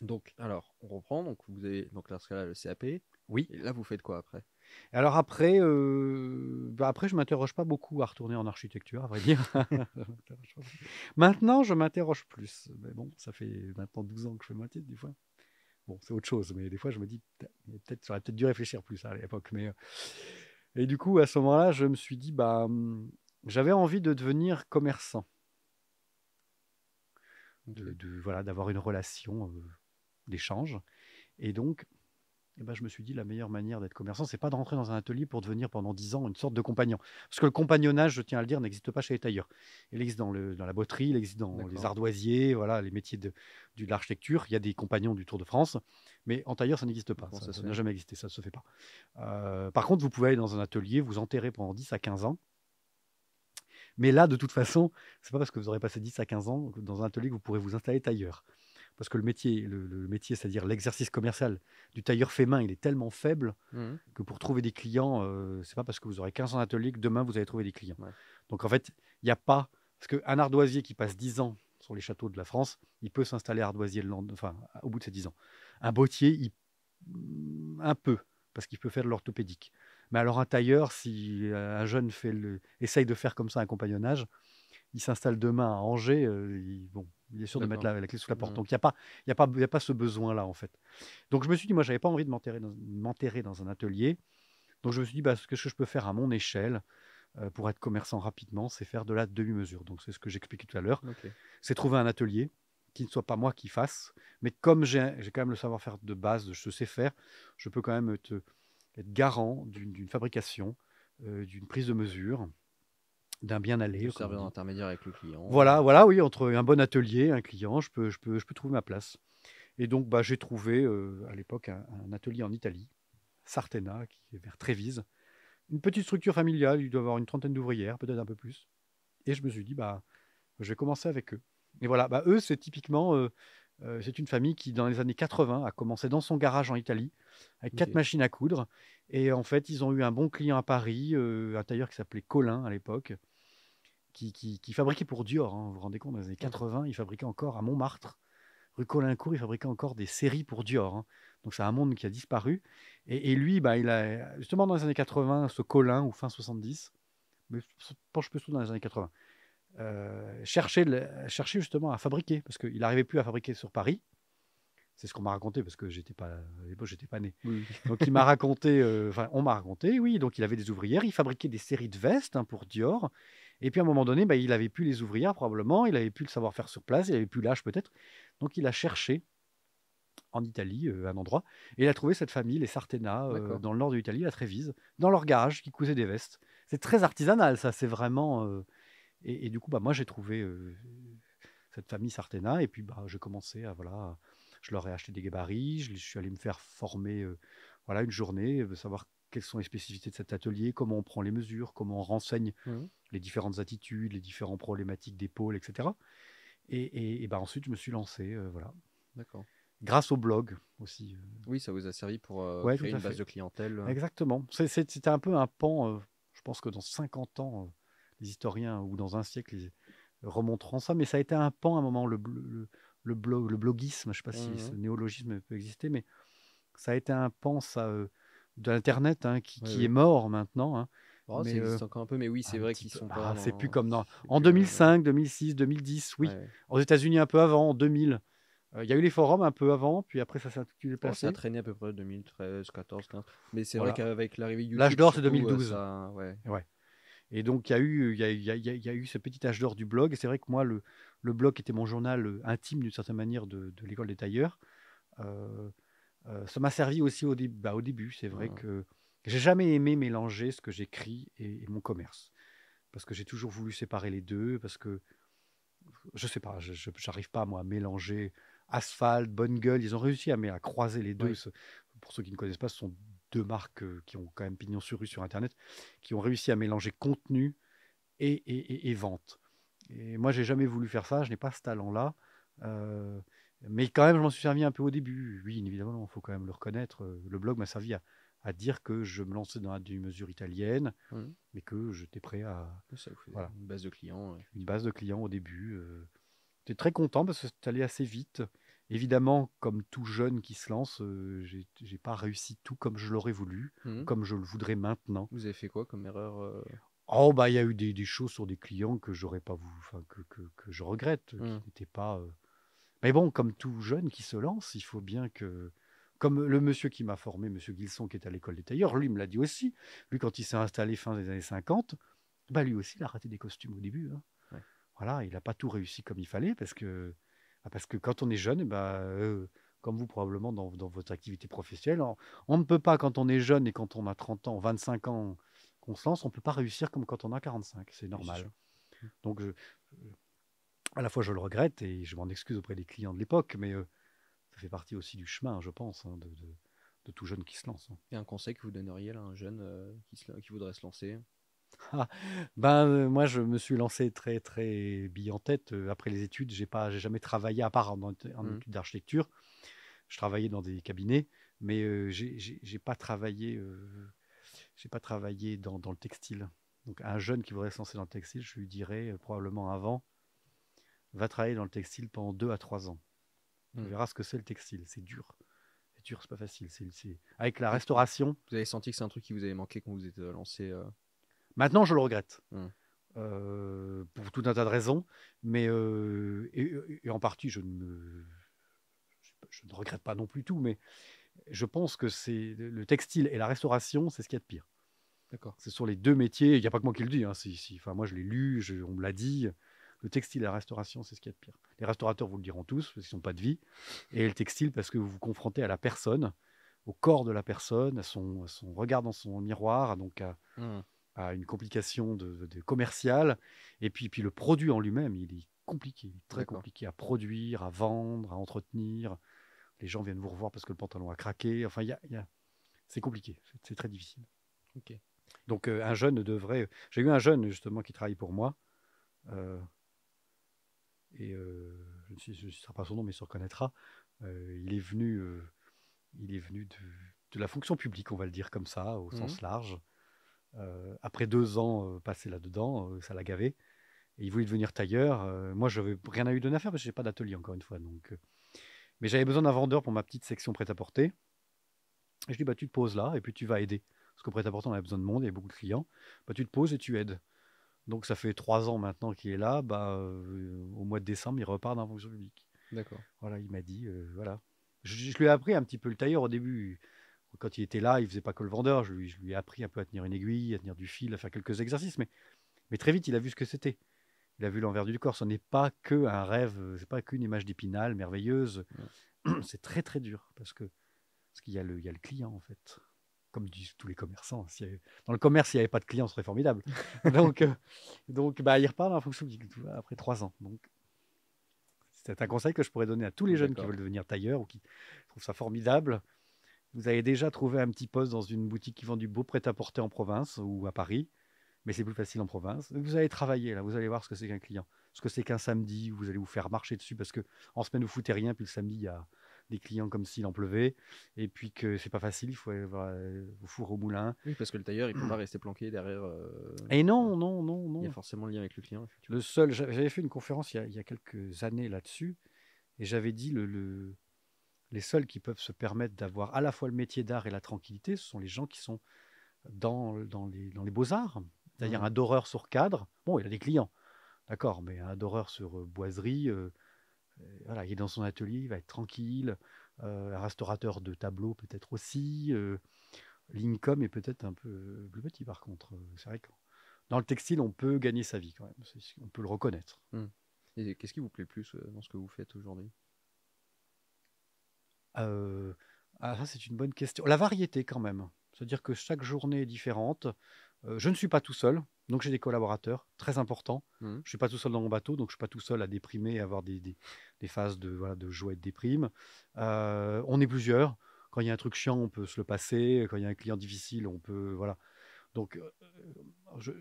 S2: Donc, alors, on reprend. Donc, vous avez donc là, le CAP.
S1: Oui.
S2: Et là, vous faites quoi après?
S1: Alors après, euh, bah après, je m'interroge pas beaucoup à retourner en architecture, à vrai dire. maintenant, je m'interroge plus. Mais bon, ça fait maintenant 12 ans que je fais ma tête, des fois. Bon, c'est autre chose, mais des fois, je me dis, peut-être, j'aurais peut-être dû réfléchir plus à l'époque. Mais... Euh, et du coup, à ce moment-là, je me suis dit, bah, hum, j'avais envie de devenir commerçant. De, voilà, d'avoir une relation euh, d'échange. Et donc, eh ben, je me suis dit la meilleure manière d'être commerçant, c'est pas de rentrer dans un atelier pour devenir pendant 10 ans une sorte de compagnon. Parce que le compagnonnage, je tiens à le dire, n'existe pas chez les tailleurs. Il existe dans, le, dans la botterie, il existe dans les ardoisiers, voilà, les métiers de, de l'architecture. Il y a des compagnons du Tour de France, mais en tailleur, ça n'existe pas. ça n'a jamais existé, ça ne se fait pas. Euh, par contre, vous pouvez aller dans un atelier, vous enterrer pendant 10 à 15 ans. Mais là, de toute façon, c'est pas parce que vous aurez passé 10 à 15 ans dans un atelier que vous pourrez vous installer tailleur parce que le métier, le, métier, c'est-à-dire l'exercice commercial du tailleur fait main, il est tellement faible mmh. que pour trouver des clients, euh, c'est pas parce que vous aurez 15 ans d'atelier que demain vous allez trouver des clients. Donc en fait, il n'y a pas parce qu'un ardoisier qui passe 10 ans sur les châteaux de la France, il peut s'installer ardoisier le enfin, au bout de ces 10 ans. Un bottier, il... un peu, parce qu'il peut faire de l'orthopédique. Mais alors un tailleur, si un jeune fait le... essaye de faire comme ça un compagnonnage, il s'installe demain à Angers, euh, bon, il est sûr de mettre la, clé sous la porte. Mmh. Donc il n'y a, pas, y a, pas, a pas ce besoin-là, en fait. Donc je me suis dit, moi, je n'avais pas envie de m'enterrer dans, dans, un atelier Donc je me suis dit, bah, ce que je peux faire à mon échelle euh, pour être commerçant rapidement, c'est faire de la demi-mesure. Donc c'est ce que j'expliquais tout à l'heure. C'est trouver un atelier qui ne soit pas moi qui fasse, mais comme j'ai quand même le savoir-faire de base, je sais faire, je peux quand même être garant d'une fabrication, euh, d'une prise de mesure, d'un bien aller.
S2: Servir d'intermédiaire avec le client.
S1: Voilà, voilà, oui, entre un bon atelier, un client, je peux, je peux, je peux trouver ma place. Et donc, bah, j'ai trouvé euh, à l'époque un, atelier en Italie, Sartena, qui est vers Trévise. Une petite structure familiale, il doit avoir une trentaine d'ouvrières, peut-être un peu plus. Et je me suis dit, bah, je vais commencer avec eux. Et voilà, bah, eux, c'est typiquement, euh, euh, c'est une famille qui, dans les années 80, a commencé dans son garage en Italie, avec quatre machines à coudre. Et en fait, ils ont eu un bon client à Paris, un tailleur qui s'appelait Colin à l'époque, qui, qui, fabriquait pour Dior. Hein, vous vous rendez compte, dans les années 80, il fabriquait encore à Montmartre rue Colincourt, il fabriquait encore des séries pour Dior. Hein. Donc c'est un monde qui a disparu. Et, lui, bah, il a justement dans les années 80, ce Colin ou fin 70, mais je penche plutôt dans les années 80, euh, cherchait, justement à fabriquer parce qu'il n'arrivait plus à fabriquer sur Paris. C'est ce qu'on m'a raconté parce que j'étais pas à l'époque j'étais pas né. Donc il m'a raconté, euh, enfin on m'a raconté, oui. Donc il avait des ouvrières, il fabriquait des séries de vestes hein, pour Dior. Et puis à un moment donné, bah, il avait plus les ouvrières probablement, il avait plus le savoir-faire sur place, il avait plus l'âge peut-être. Donc il a cherché en Italie euh, un endroit et il a trouvé cette famille, les Sartena, euh, dans le nord de l'Italie, à Trévise, dans leur garage, qui cousaient des vestes. C'est très artisanal, ça. C'est vraiment. Euh, et, du coup, bah, moi, j'ai trouvé cette famille Sartena et puis bah, j'ai commencé à voilà, je leur ai acheté des gabarits, je, suis allé me faire former, voilà, une journée, savoir quelles sont les spécificités de cet atelier, comment on prend les mesures, comment on renseigne mmh. les différentes attitudes, les différentes problématiques d'épaule, etc. Et, et, bah ensuite, je me suis lancé, euh, voilà.
S2: D'accord.
S1: Grâce au blog aussi. Euh.
S2: Oui, ça vous a servi pour euh, créer une base de clientèle.
S1: Exactement. C'était un peu un pan, je pense que dans 50 ans, les historiens, ou dans un siècle, ils remonteront ça, mais ça a été un pan à un moment, le, le, blog, le blogisme, je ne sais pas si mmh ce néologisme peut exister, mais ça a été un pan ça, de l'Internet hein, qui, qui est mort maintenant. Hein.
S2: Oh, ça existe encore un peu, mais oui, c'est vrai qu'ils sont pas.
S1: Ah, c'est plus comme dans... en 2005, 2006, 2010, oui. Aux États-Unis un peu avant, en 2000. Euh, il y a eu les forums un peu avant, puis après ça s'est
S2: déplacé. ça a traîné à peu près 2013, 14, 15. Mais c'est vrai qu'avec l'arrivée YouTube.
S1: L'âge d'or, c'est 2012. Ça... Ouais. ouais. Et donc, il y, a eu, y a, y a, y a eu ce petit âge d'or du blog. Et c'est vrai que moi, le, le blog était mon journal euh, intime d'une certaine manière de, de l'école des tailleurs. Euh, euh, ça m'a servi aussi au, début. bah, au début. C'est vrai que j'ai jamais aimé mélanger ce que j'écris et, mon commerce. Parce que j'ai toujours voulu séparer les deux, parce que je sais pas, je n'arrive pas moi à mélanger asphalte, bonne gueule. Ils ont réussi à, à croiser les deux. Pour ceux qui ne connaissent pas, ce sont deux marques euh, qui ont quand même pignon sur rue sur Internet, qui ont réussi à mélanger contenu et, et, vente. Et moi, j'ai jamais voulu faire ça, je n'ai pas ce talent-là. Euh, mais quand même, je m'en suis servi un peu au début. Oui, évidemment, il faut quand même le reconnaître. Le blog m'a servi à, à dire que je me lançais dans une mesure italienne, mmh. mais que j'étais prêt à.
S2: voilà. Une base de clients.
S1: Une base de clients au début. Euh. J'étais très content parce que c'est allé assez vite. Évidemment, comme tout jeune qui se lance, euh, je j'ai pas réussi tout comme je l'aurais voulu, mmh. comme je le voudrais maintenant.
S2: Vous avez fait quoi comme erreur euh?
S1: Oh bah il y a eu des, choses sur des clients que j'aurais pas voulu, que, que, que, je regrette, qui mmh. n'étaient pas. Mais bon, comme tout jeune qui se lance, il faut bien que comme le monsieur qui m'a formé, monsieur Gilson, qui est à l'école des tailleurs, lui me l'a dit aussi. Lui, quand il s'est installé fin des années 50, bah lui aussi, il a raté des costumes au début. Hein. Voilà, il n'a pas tout réussi comme il fallait parce que, bah, parce que quand on est jeune, bah, euh, comme vous probablement dans, votre activité professionnelle, on, ne peut pas, quand on est jeune et quand on a 30 ans, 25 ans, qu'on se lance, on ne peut pas réussir comme quand on a 45. C'est normal. Donc, à la fois, je le regrette et je m'en excuse auprès des clients de l'époque, mais euh, ça fait partie aussi du chemin, je pense, hein, de, de, tout jeune qui se lance. Hein.
S2: Et un conseil que vous donneriez à un jeune euh, qui, qui, voudrait se lancer?
S1: Ah, ben, euh, moi, je me suis lancé très, très bille en tête. Après les études, pas, j'ai jamais travaillé, à part en, en mmh. études d'architecture. Je travaillais dans des cabinets, mais j'ai pas travaillé, j'ai pas travaillé dans, dans, le textile. Donc, un jeune qui voudrait se lancer dans le textile, je lui dirais probablement avant, va travailler dans le textile pendant deux à trois ans. On mmh. verra ce que c'est le textile. C'est dur. C'est dur, c'est pas facile. C'est, Avec la restauration.
S2: Vous avez senti que c'est un truc qui vous avait manqué quand vous êtes euh, lancé euh?
S1: Maintenant, je le regrette. Mmh. Euh, pour tout un tas de raisons. Mais et, en partie, je ne, je ne regrette pas non plus tout. Mais je pense que c'est le textile et la restauration, c'est ce qu'il y a de pire.
S2: D'accord.
S1: Ce sont les deux métiers. Il n'y a pas que moi qui le dis. Hein. enfin, moi, je l'ai lu, on me l'a dit. Le textile et la restauration, c'est ce qu'il y a de pire. Les restaurateurs vous le diront tous, parce qu'ils n'ont pas de vie. Et le textile, parce que vous vous confrontez à la personne, au corps de la personne, à son, son regard dans son miroir, donc à, mmh. une complication de, commerciale. Et puis, puis le produit en lui-même, il est compliqué, très compliqué à produire, à vendre, à entretenir. Les gens viennent vous revoir parce que le pantalon a craqué. Enfin, y y a... c'est compliqué, c'est très difficile.
S2: Ok.
S1: Donc euh, un jeune devrait. J'ai eu un jeune justement qui travaille pour moi. Euh, et euh, je ne sais pas son nom, mais il se reconnaîtra. il est venu, il est venu de, la fonction publique, on va le dire comme ça, au sens mmh. large. après deux ans passés là-dedans, ça l'a gavé. Et il voulait devenir tailleur. moi, je n'avais rien à lui donner à faire parce que je n'ai pas d'atelier, encore une fois. Donc, mais j'avais besoin d'un vendeur pour ma petite section prêt-à-porter. Et je dis, bah, tu te poses là et puis tu vas aider parce qu'au prêt-à-porter, on avait besoin de monde, il y avait beaucoup de clients, bah, tu te poses et tu aides. Donc ça fait trois ans maintenant qu'il est là, bah, euh, au mois de décembre, il repart dans la fonction publique.
S2: D'accord.
S1: Voilà, il m'a dit, euh, voilà. Je, lui ai appris un petit peu le tailleur au début. Quand il était là, il faisait pas que le vendeur, je lui, je lui ai appris un peu à tenir une aiguille, à tenir du fil, à faire quelques exercices, mais, mais très vite, il a vu ce que c'était. Il a vu l'envers du corps. Ce n'est pas que un rêve, c'est pas qu'une image d'épinal merveilleuse. C'est très très dur parce que parce qu'il y, a le, il y a le client en fait comme disent tous les commerçants. Dans le commerce, s'il n'y avait pas de clients, ce serait formidable. donc, euh, donc bah, il repart en fonction après trois ans. Donc, c'est un conseil que je pourrais donner à tous les jeunes qui veulent devenir tailleurs ou qui trouvent ça formidable. Vous avez déjà trouvé un petit poste dans une boutique qui vend du beau prêt-à-porter en province ou à Paris, mais c'est plus facile en province. Vous allez travailler là, vous allez voir ce que c'est qu'un client, ce que c'est qu'un samedi où vous allez vous faire marcher dessus parce que en semaine vous foutez rien, puis le samedi il y a des clients comme s'il en pleuvait, et puis que c'est pas facile, il faut aller euh, au four au moulin.
S2: Oui, parce que le tailleur, il peut pas rester planqué derrière. Euh,
S1: et non, non, non, non.
S2: Il y a forcément le lien avec le client.
S1: Le seul, j'avais fait une conférence il y a, quelques années là-dessus, et j'avais dit le, les seuls qui peuvent se permettre d'avoir à la fois le métier d'art et la tranquillité, ce sont les gens qui sont dans, dans les, dans les beaux-arts. C'est-à-dire mmh. un doreur sur cadre. Bon, il a des clients, d'accord, mais un doreur sur euh, boiserie, voilà, il est dans son atelier, il va être tranquille. Euh, un restaurateur de tableaux peut-être aussi. Euh, L'income est peut-être un peu plus petit par contre. C'est vrai que dans le textile, on peut gagner sa vie quand même. On peut le reconnaître.
S2: Mmh. Et qu'est-ce qui vous plaît plus euh, dans ce que vous faites aujourd'hui?
S1: Ah, Ça, c'est une bonne question. La variété quand même. C'est-à-dire que chaque journée est différente. je ne suis pas tout seul. Donc j'ai des collaborateurs, très importants. Mmh. Je ne suis pas tout seul dans mon bateau, donc je ne suis pas tout seul à déprimer, à avoir des, des, phases de, voilà, de joie et de déprime. Euh, on est plusieurs. Quand il y a un truc chiant, on peut se le passer. Quand il y a un client difficile, on peut... Voilà. Donc euh, je,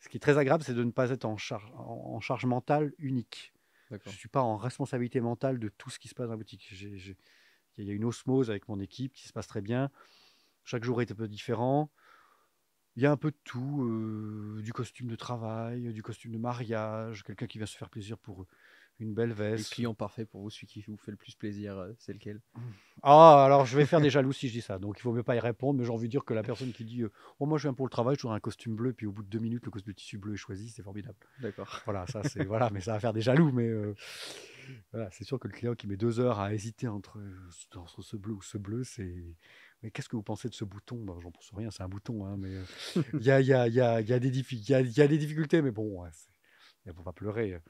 S1: ce qui est très agréable, c'est de ne pas être en charge, en, charge mentale unique. Je ne suis pas en responsabilité mentale de tout ce qui se passe dans la boutique. Il y a une osmose avec mon équipe qui se passe très bien. Chaque jour est un peu différent. Il y a un peu de tout, euh, du costume de travail, du costume de mariage, quelqu'un qui vient se faire plaisir pour une belle veste.
S2: Le client parfait pour vous, celui qui vous fait le plus plaisir, euh, c'est lequel?
S1: Ah, alors je vais faire des jaloux si je dis ça, donc il ne vaut mieux pas y répondre, mais j'ai envie de dire que la personne qui dit euh, Oh, moi je viens pour le travail, je un costume bleu, puis au bout de deux minutes, le costume de tissu bleu est choisi, c'est formidable.
S2: D'accord.
S1: Voilà, ça c'est. voilà, mais ça va faire des jaloux, mais. voilà, c'est sûr que le client qui met deux heures à hésiter entre, entre ce bleu ou ce bleu, c'est mais qu'est-ce que vous pensez de ce bouton ben, J'en pense rien, c'est un bouton, hein, mais il y, a, y, a, y, a, y, a des difficultés, mais bon, ouais, on va pas pleurer.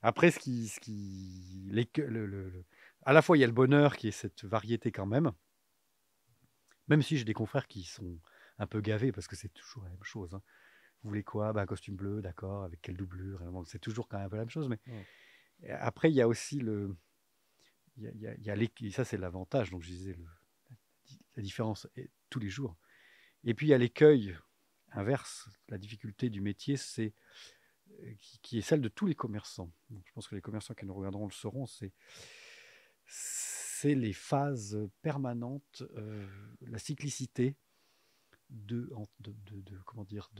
S1: Après, ce qui, ce qui, les, le, le, à la fois, il y a le bonheur qui est cette variété quand même, même si j'ai des confrères qui sont un peu gavés parce que c'est toujours la même chose. Hein. Vous voulez quoi ben, Un costume bleu, d'accord, avec quelle doublure C'est toujours quand même un peu la même chose. Mais après, il y a aussi le. Il y a, y a, y a ça, c'est l'avantage. Donc, je disais, le, la différence est tous les jours. Et puis il y a l'écueil inverse, la difficulté du métier, c'est euh, qui, est celle de tous les commerçants. je pense que les commerçants qui nous regarderont le sauront, c'est les phases permanentes, euh, la cyclicité de, comment dire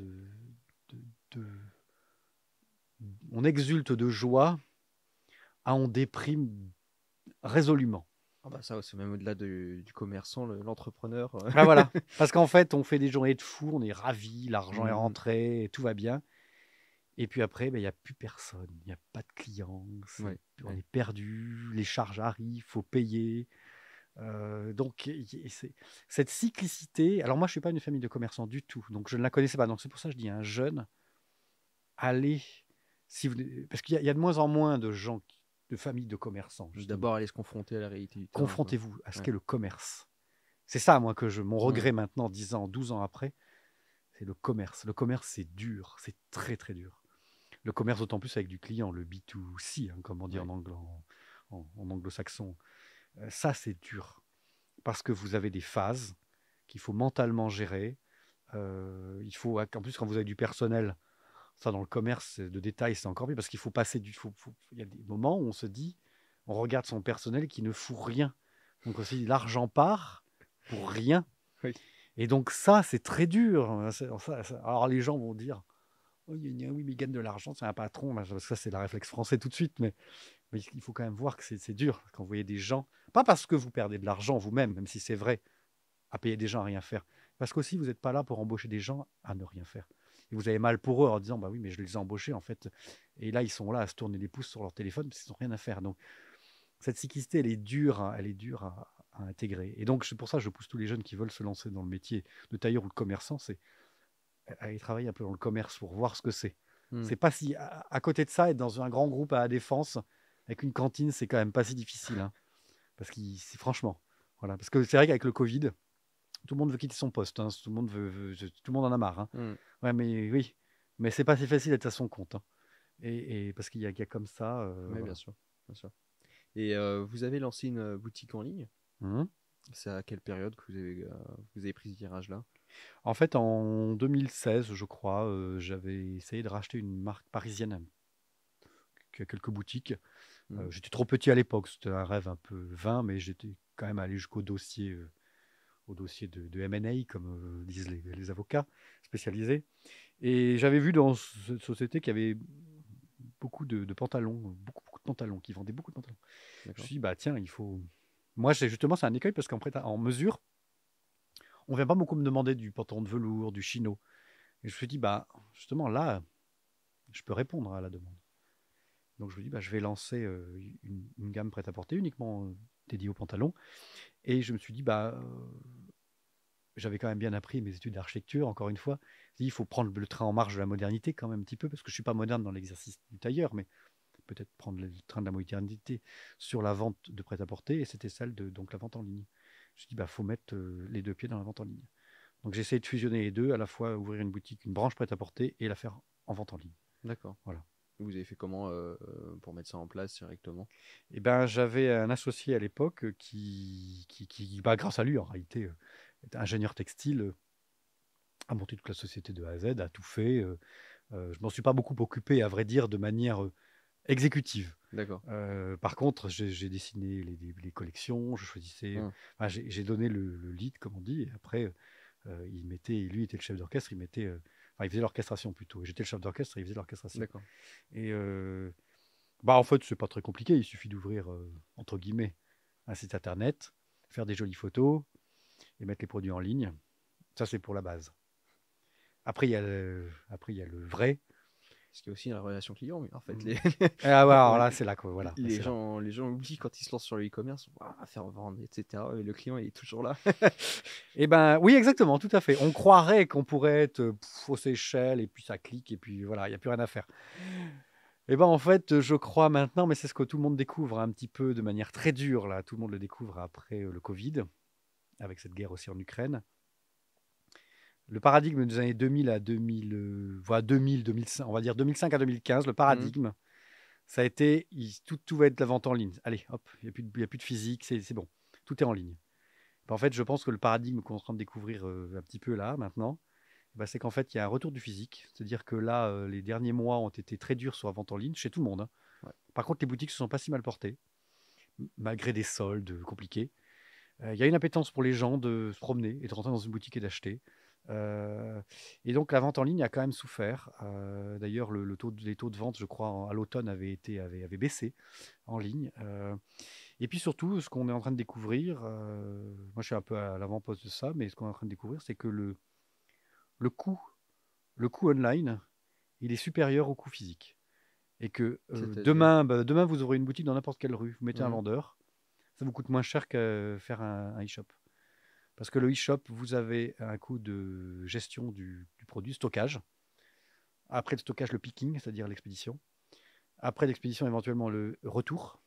S1: on exulte de joie à on déprime résolument.
S2: Ah bah ça, c'est même au-delà du commerçant, l'entrepreneur.
S1: Euh. ah voilà, parce qu'en fait, on fait des journées de fou, on est ravis, l'argent est mmh. rentré, tout va bien. Et puis après, bah, il n'y a plus personne, il n'y a pas de clients, on est perdu, les charges arrivent, il faut payer. Euh, donc, cette cyclicité. Alors, moi, je ne suis pas une famille de commerçants du tout, donc je ne la connaissais pas. Donc, c'est pour ça que je dis un jeune, allez, si vous, parce qu'il y, a de moins en moins de gens, de familles de commerçants.
S2: D'abord, aller se confronter à la réalité.
S1: Confrontez-vous à ce qu'est le commerce. C'est ça, moi, que je, mon regret maintenant, 10 ans, 12 ans après, c'est le commerce. Le commerce, c'est dur, c'est très, très dur. Le commerce, d'autant plus avec du client, le B2C, hein, comme on dit en, en, en anglo-saxon. Euh, ça, c'est dur. Parce que vous avez des phases qu'il faut mentalement gérer. Euh, il faut, en plus, quand vous avez du personnel, ça dans le commerce de détail, c'est encore mieux parce qu'il faut passer du. il y a des moments où on se dit, on regarde son personnel qui ne fout rien. Donc aussi, l'argent part pour rien. Et donc ça, c'est très dur. Alors les gens vont dire, oh, oui, mais il gagne de l'argent, c'est un patron. Parce que ça, c'est la réflexe français tout de suite. Mais mais il faut quand même voir que c'est dur quand vous voyez des gens, pas parce que vous perdez de l'argent vous-même, même si c'est vrai, à payer des gens à rien faire, parce qu'aussi vous n'êtes pas là pour embaucher des gens à ne rien faire. Et vous avez mal pour eux en disant, bah oui, mais je les ai embauchés en fait. Et là, ils sont là à se tourner les pouces sur leur téléphone parce qu'ils n'ont rien à faire. Donc, cette cyclicité, elle est dure, elle est dure à, intégrer. Et donc, c'est pour ça que je pousse tous les jeunes qui veulent se lancer dans le métier de tailleur ou de commerçant, c'est aller travailler un peu dans le commerce pour voir ce que c'est. Hmm. C'est pas si, à, côté de ça, être dans un grand groupe à la défense, avec une cantine, c'est quand même pas si difficile. Hein. parce que franchement, voilà. Parce que c'est vrai qu'avec le Covid, tout le monde veut quitter son poste. Hein. tout le monde veut, tout le monde en a marre. Hein. Mmh. Ouais, mais oui, mais c'est pas si facile d'être à son compte. Et, parce qu'il y, a comme ça.
S2: Euh, bien sûr, bien sûr. Et euh, vous avez lancé une euh, boutique en ligne? Mmh. C'est à quelle période que vous avez, vous avez pris ce virage-là?
S1: En fait, en 2016, je crois, j'avais essayé de racheter une marque parisienne qui a quelques boutiques. Euh, mmh. j'étais trop petit à l'époque, c'était un rêve un peu vain, mais j'étais quand même allé jusqu'au dossier, euh, au dossier de, de M&A, comme euh, disent les, avocats spécialisés. Et j'avais vu dans cette société qu'il y avait beaucoup de, pantalons, beaucoup, beaucoup, de pantalons, qui vendaient beaucoup de pantalons. Je me suis dit, bah tiens, il faut. Moi, justement, c'est un écueil parce qu'en en mesure, on vient pas beaucoup me demander du pantalon de velours, du chino. Et je me suis dit, bah justement, là, je peux répondre à la demande. Donc je me dis, bah, je vais lancer une, gamme prête-à-porter uniquement dédiée aux pantalons. Et je me suis dit, bah, j'avais quand même bien appris mes études d'architecture, encore une fois. il faut prendre le train en marche de la modernité quand même un petit peu, parce que je ne suis pas moderne dans l'exercice du tailleur, mais peut-être prendre le train de la modernité sur la vente de prêt-à-porter, et c'était celle de donc la vente en ligne. Je me suis dit, bah, faut mettre les deux pieds dans la vente en ligne. Donc j'ai essayé de fusionner les deux, à la fois ouvrir une boutique, une branche prêt-à-porter, et la faire en vente en ligne.
S2: D'accord. Voilà. Vous avez fait comment euh, euh, pour mettre ça en place directement?
S1: Eh ben, j'avais un associé à l'époque qui, qui, qui bah, grâce à lui, en réalité, euh, ingénieur textile, a monté toute la société de A à Z, a tout fait. je m'en suis pas beaucoup occupé, à vrai dire, de manière exécutive.
S2: D'accord.
S1: par contre, j'ai dessiné les, les, collections, je choisissais. Mmh. j'ai donné le, le, lead, comme on dit, et après, il mettait, lui était le chef d'orchestre, il mettait il faisait l'orchestration plutôt. J'étais le chef d'orchestre il faisait l'orchestration.
S2: D'accord.
S1: Et euh, bah en fait, c'est pas très compliqué. Il suffit d'ouvrir euh, entre guillemets un site internet, faire des jolies photos et mettre les produits en ligne. Ça, c'est pour la base. Après, il y a le, après, il y a le vrai,
S2: ce qui est aussi la relation client, mais en fait,
S1: mmh. les... ah ouais, alors là, c'est là quoi, voilà.
S2: Les gens, les gens oublient quand ils se lancent sur le e-commerce, à faire vendre, etc. Et le client, il est toujours là.
S1: et eh ben, oui, exactement, tout à fait. On croirait qu'on pourrait être aux Seychelles et puis ça clique et puis voilà, il n'y a plus rien à faire. Eh ben en fait, je crois maintenant, mais c'est ce que tout le monde découvre un petit peu de manière très dure là. Tout le monde le découvre après le Covid, avec cette guerre aussi en Ukraine le paradigme des années 2000 à 2000, voilà 2000, 2005, on va dire 2005 à 2015, le paradigme, mmh. ça a été, tout, tout va être la vente en ligne. Allez, hop, il n'y a, plus de, a plus de physique, c'est bon, tout est en ligne. En fait, je pense que le paradigme qu'on est en train de découvrir euh, un petit peu là, maintenant, bah, c'est qu'en fait, il y a un retour du physique. C'est-à-dire que là, euh, les derniers mois ont été très durs sur la vente en ligne, chez tout le monde. Hein. Par contre, les boutiques ne se sont pas si mal portées, malgré des soldes compliqués. Euh, il y a une appétence pour les gens de se promener et de rentrer dans une boutique et d'acheter. Euh, et donc la vente en ligne a quand même souffert. Euh, d'ailleurs, le, taux, les taux de vente, je crois, à l'automne avaient, été, avaient, baissé en ligne. Euh, et puis surtout, ce qu'on est en train de découvrir, moi je suis un peu à l'avant-poste de ça, mais ce qu'on est en train de découvrir, c'est que le, le, coût, le coût online, il est supérieur au coût physique. Et que demain, bah, demain, vous aurez une boutique dans n'importe quelle rue, vous mettez un mmh. vendeur, Ça vous coûte moins cher que faire un, e-shop. Parce que le e-shop, vous avez un coût de gestion du, produit, stockage. Après le stockage, le picking, c'est-à-dire l'expédition. Après l'expédition, éventuellement le retour.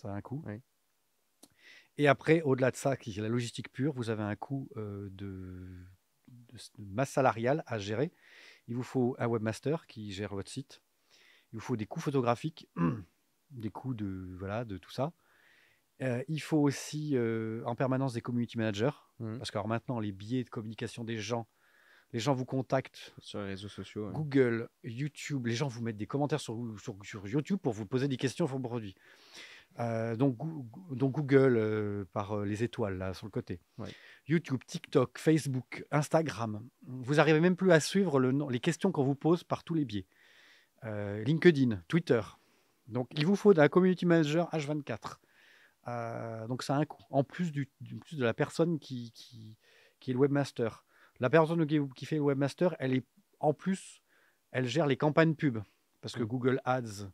S1: Ça a un coût. Et après, au-delà de ça, qui est la logistique pure, vous avez un coût euh, de, masse salariale à gérer. Il vous faut un webmaster qui gère votre site. Il vous faut des coûts photographiques, des coûts de, voilà, de tout ça. Euh, il faut aussi euh, en permanence des community managers. Mmh. Parce que maintenant, les biais de communication des gens, les gens vous contactent
S2: sur les réseaux sociaux.
S1: Google, YouTube, les gens vous mettent des commentaires sur, sur, sur YouTube pour vous poser des questions sur vos produits. Euh, donc, donc, Google par les étoiles là sur le côté. YouTube, TikTok, Facebook, Instagram. Vous arrivez même plus à suivre le, les questions qu'on vous pose par tous les biais. LinkedIn, Twitter. Donc il vous faut un community manager H24. Donc ça a un coût. En plus, du, plus de la personne qui, qui, qui, est le webmaster. La personne qui, qui, fait le webmaster, elle est en plus, elle gère les campagnes pub. Parce que mmh. Google Ads,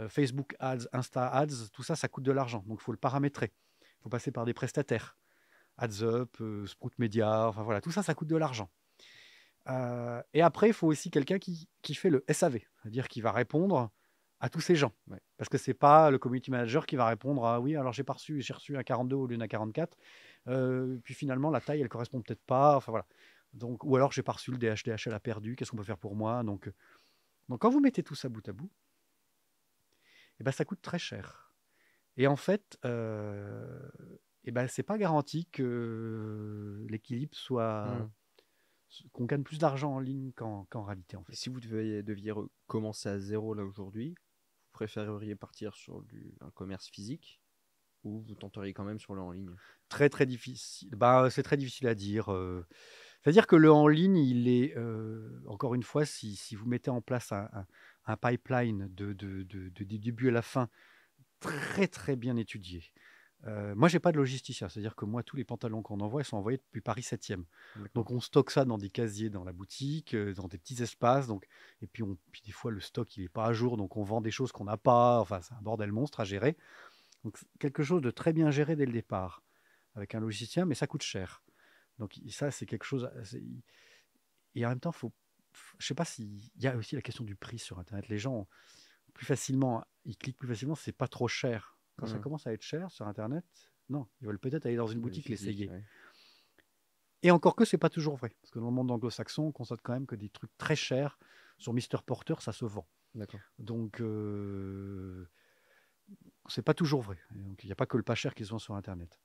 S1: euh, Facebook Ads, Insta Ads, tout ça, ça coûte de l'argent. Donc, il faut le paramétrer. Il faut passer par des prestataires. AdsUp, euh, Sprout Media, enfin voilà, tout ça, ça coûte de l'argent. Euh, et après, il faut aussi quelqu'un qui, qui, fait le SAV, c'est-à-dire qui va répondre à tous ces gens. Parce que c'est pas le community manager qui va répondre à oui, alors j'ai pas reçu, j'ai reçu un 42 au lieu d'un 44. puis finalement, la taille, elle correspond peut-être pas. Enfin voilà. Donc, ou alors j'ai pas reçu le DHDHL a perdu. Qu'est-ce qu'on peut faire pour moi? Donc, donc, quand vous mettez tout ça bout à bout, eh ben, ça coûte très cher. Et en fait, euh, eh ben, c'est pas garanti que l'équilibre soit. Mmh. qu'on gagne plus d'argent en ligne qu'en réalité. En fait.
S2: Si vous deviez, deviez commencer à zéro là aujourd'hui, préféreriez partir sur un commerce physique ou vous tenteriez quand même sur le en ligne?
S1: Très très difficile. Bah, c'est très difficile à dire. Euh. C'est-à-dire que le en ligne, il est, euh, encore une fois, si, vous mettez en place un, pipeline du début à la fin très très bien étudié. Euh, moi, j'ai pas de logisticien, c'est-à-dire que moi, tous les pantalons qu'on envoie, ils sont envoyés depuis Paris 7e. Donc, on stocke ça dans des casiers dans la boutique, euh, dans des petits espaces. Donc, et puis, on, puis des fois, le stock, il n'est pas à jour, donc on vend des choses qu'on n'a pas. Enfin, c'est un bordel monstre à gérer. Donc, quelque chose de très bien géré dès le départ, avec un logisticien, mais ça coûte cher. Donc, ça, c'est quelque chose. Et en même temps, faut je sais pas s'il y a aussi la question du prix sur Internet. Les gens, plus facilement, ils cliquent plus facilement, c'est pas trop cher. Quand ça mmh. commence à être cher sur Internet, non, ils veulent peut-être aller dans une boutique l'essayer. Et encore que c'est pas toujours vrai, parce que dans le monde anglo-saxon, on constate quand même que des trucs très chers sur Mister Porter, ça se vend. Donc euh, c'est pas toujours vrai. Donc il n'y a pas que le pas cher qui se vend sur Internet.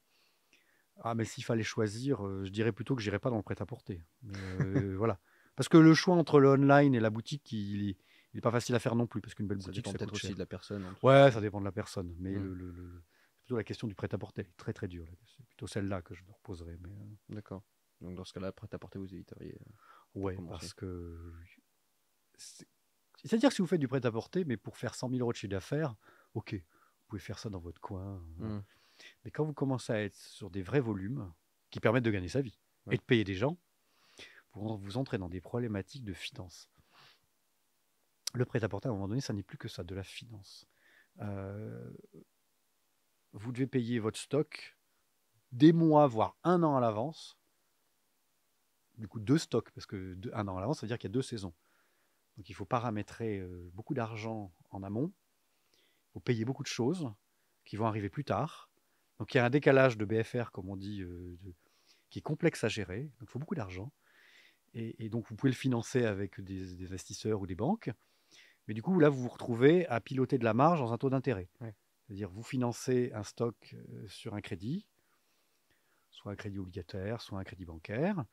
S1: Ah, mais s'il fallait choisir, euh, je dirais plutôt que j'irais pas dans le prêt-à-porter. Euh, voilà. Parce que le choix entre le online et la boutique, il n'est pas facile à faire non plus. Parce qu'une belle boutique,
S2: ça peut-être aussi de la personne.
S1: Hein. Ouais, ça dépend de la personne. Mais mmh. le, c'est plutôt la question du prêt-à-porter. Très très dure. C'est plutôt celle-là que je me reposerai. Mais... Euh.
S2: D'accord. Donc dans ce cas-là, prêt-à-porter, vous éviteriez.
S1: Euh, ouais, parce que. C'est-à-dire que si vous faites du prêt-à-porter, mais pour faire 100 000 euros de chiffre d'affaires, ok, vous pouvez faire ça dans votre coin. Mmh. Mais quand vous commencez à être sur des vrais volumes qui permettent de gagner sa vie et de payer des gens, vous, vous entrez dans des problématiques de finance. Le prêt-à-porter, à un moment donné, ça n'est plus que ça, de la finance. Euh, vous devez payer votre stock des mois, voire un an à l'avance. Du coup, deux stocks, parce que un an à l'avance, ça veut dire qu'il y a deux saisons. Donc il faut paramétrer euh, beaucoup d'argent en amont. Il faut payer beaucoup de choses qui vont arriver plus tard. Donc il y a un décalage de BFR, comme on dit, euh, qui est complexe à gérer. Donc il faut beaucoup d'argent. Et, donc, vous pouvez le financer avec des, investisseurs ou des banques. Mais du coup, là, vous vous retrouvez à piloter de la marge dans un taux d'intérêt. C'est-à-dire, vous financez un stock euh, sur un crédit, soit un crédit obligataire, soit un crédit bancaire.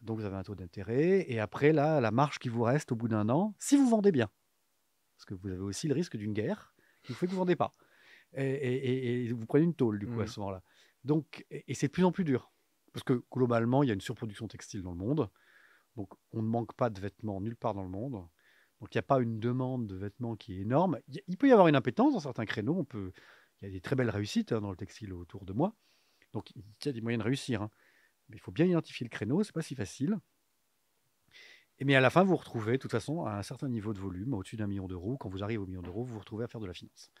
S1: Donc, vous avez un taux d'intérêt. Et après, là, la marge qui vous reste au bout d'un an, si vous vendez bien, parce que vous avez aussi le risque d'une guerre qui vous fait que vous ne vendez pas. Et, vous prenez une tôle, du coup, à mmh. ce moment-là. Donc, et c'est de plus en plus dur. Parce que globalement, il y a une surproduction textile dans le monde. Donc on ne manque pas de vêtements nulle part dans le monde. Donc il n'y a pas une demande de vêtements qui est énorme. Il peut y avoir une impétence dans certains créneaux. Il y a des très belles réussites hein, dans le textile autour de moi. Donc il y a des moyens de réussir. Hein. Mais il faut bien identifier le créneau, c'est pas si facile. Mais à la fin, vous vous retrouvez de toute façon à un certain niveau de volume, au-dessus d'un million d'euros. Quand vous arrivez au million d'euros, vous vous retrouvez à faire de la finance.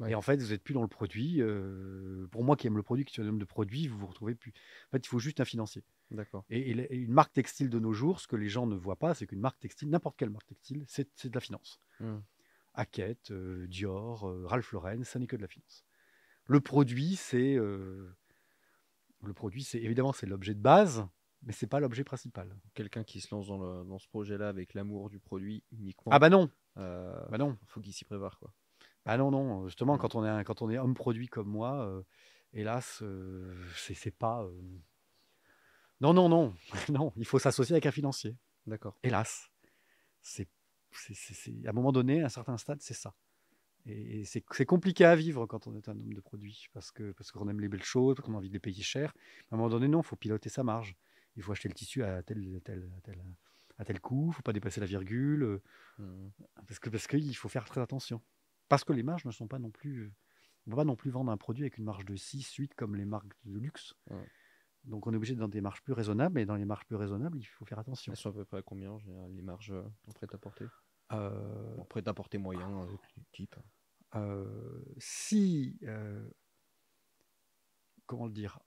S2: Ouais.
S1: Et en fait, vous n'êtes plus dans le produit. euh, pour moi qui aime le produit, qui suis un homme de produit, vous vous retrouvez plus. En fait, il faut juste un financier.
S2: D'accord.
S1: Et, une marque textile de nos jours, ce que les gens ne voient pas, c'est qu'une marque textile, n'importe quelle marque textile, c'est de la finance.
S2: Hmm.
S1: Hackett, euh, Dior, euh, Ralph Lauren, ça n'est que de la finance. Le produit, c'est le produit, c'est évidemment c'est l'objet de base, mais c'est pas l'objet principal.
S2: Quelqu'un qui se lance dans, le- dans ce projet-là avec l'amour du produit uniquement,
S1: Ah bah non,
S2: euh,
S1: bah non,
S2: faut qu'il s'y prépare quoi.
S1: Bah non, non. Justement,
S2: Mm.
S1: quand on est un- quand on est homme produit comme moi, euh, hélas, euh, c'est pas. euh, Non, non, non, non. Il faut s'associer avec un financier.
S2: D'accord.
S1: Hélas, c'est à un moment donné, à un certain stade, c'est ça. Et et c'est compliqué à vivre quand on est un homme de produit, parce que parce qu'on aime les belles choses, qu'on a envie de les payer cher. À un moment donné, non, il faut piloter sa marge. Il faut acheter le tissu à tel, à tel, à tel, à tel coût, il ne faut pas dépasser la virgule, euh,
S2: Hmm.
S1: parce que parce qu'il faut faire très attention. Parce que les marges ne sont pas non plus... On ne va pas non plus vendre un produit avec une marge de 6, 8 comme les marques de luxe.
S2: Ouais.
S1: Donc on est obligé dans des marges plus raisonnables, et dans les marges plus raisonnables, il faut faire attention.
S2: Elles sont à peu près à combien en général les marges euh, en prêt-à-porter?
S1: Euh,
S2: En prêt-à-porter moyen, euh, type.
S1: euh, si, euh, comment le dire,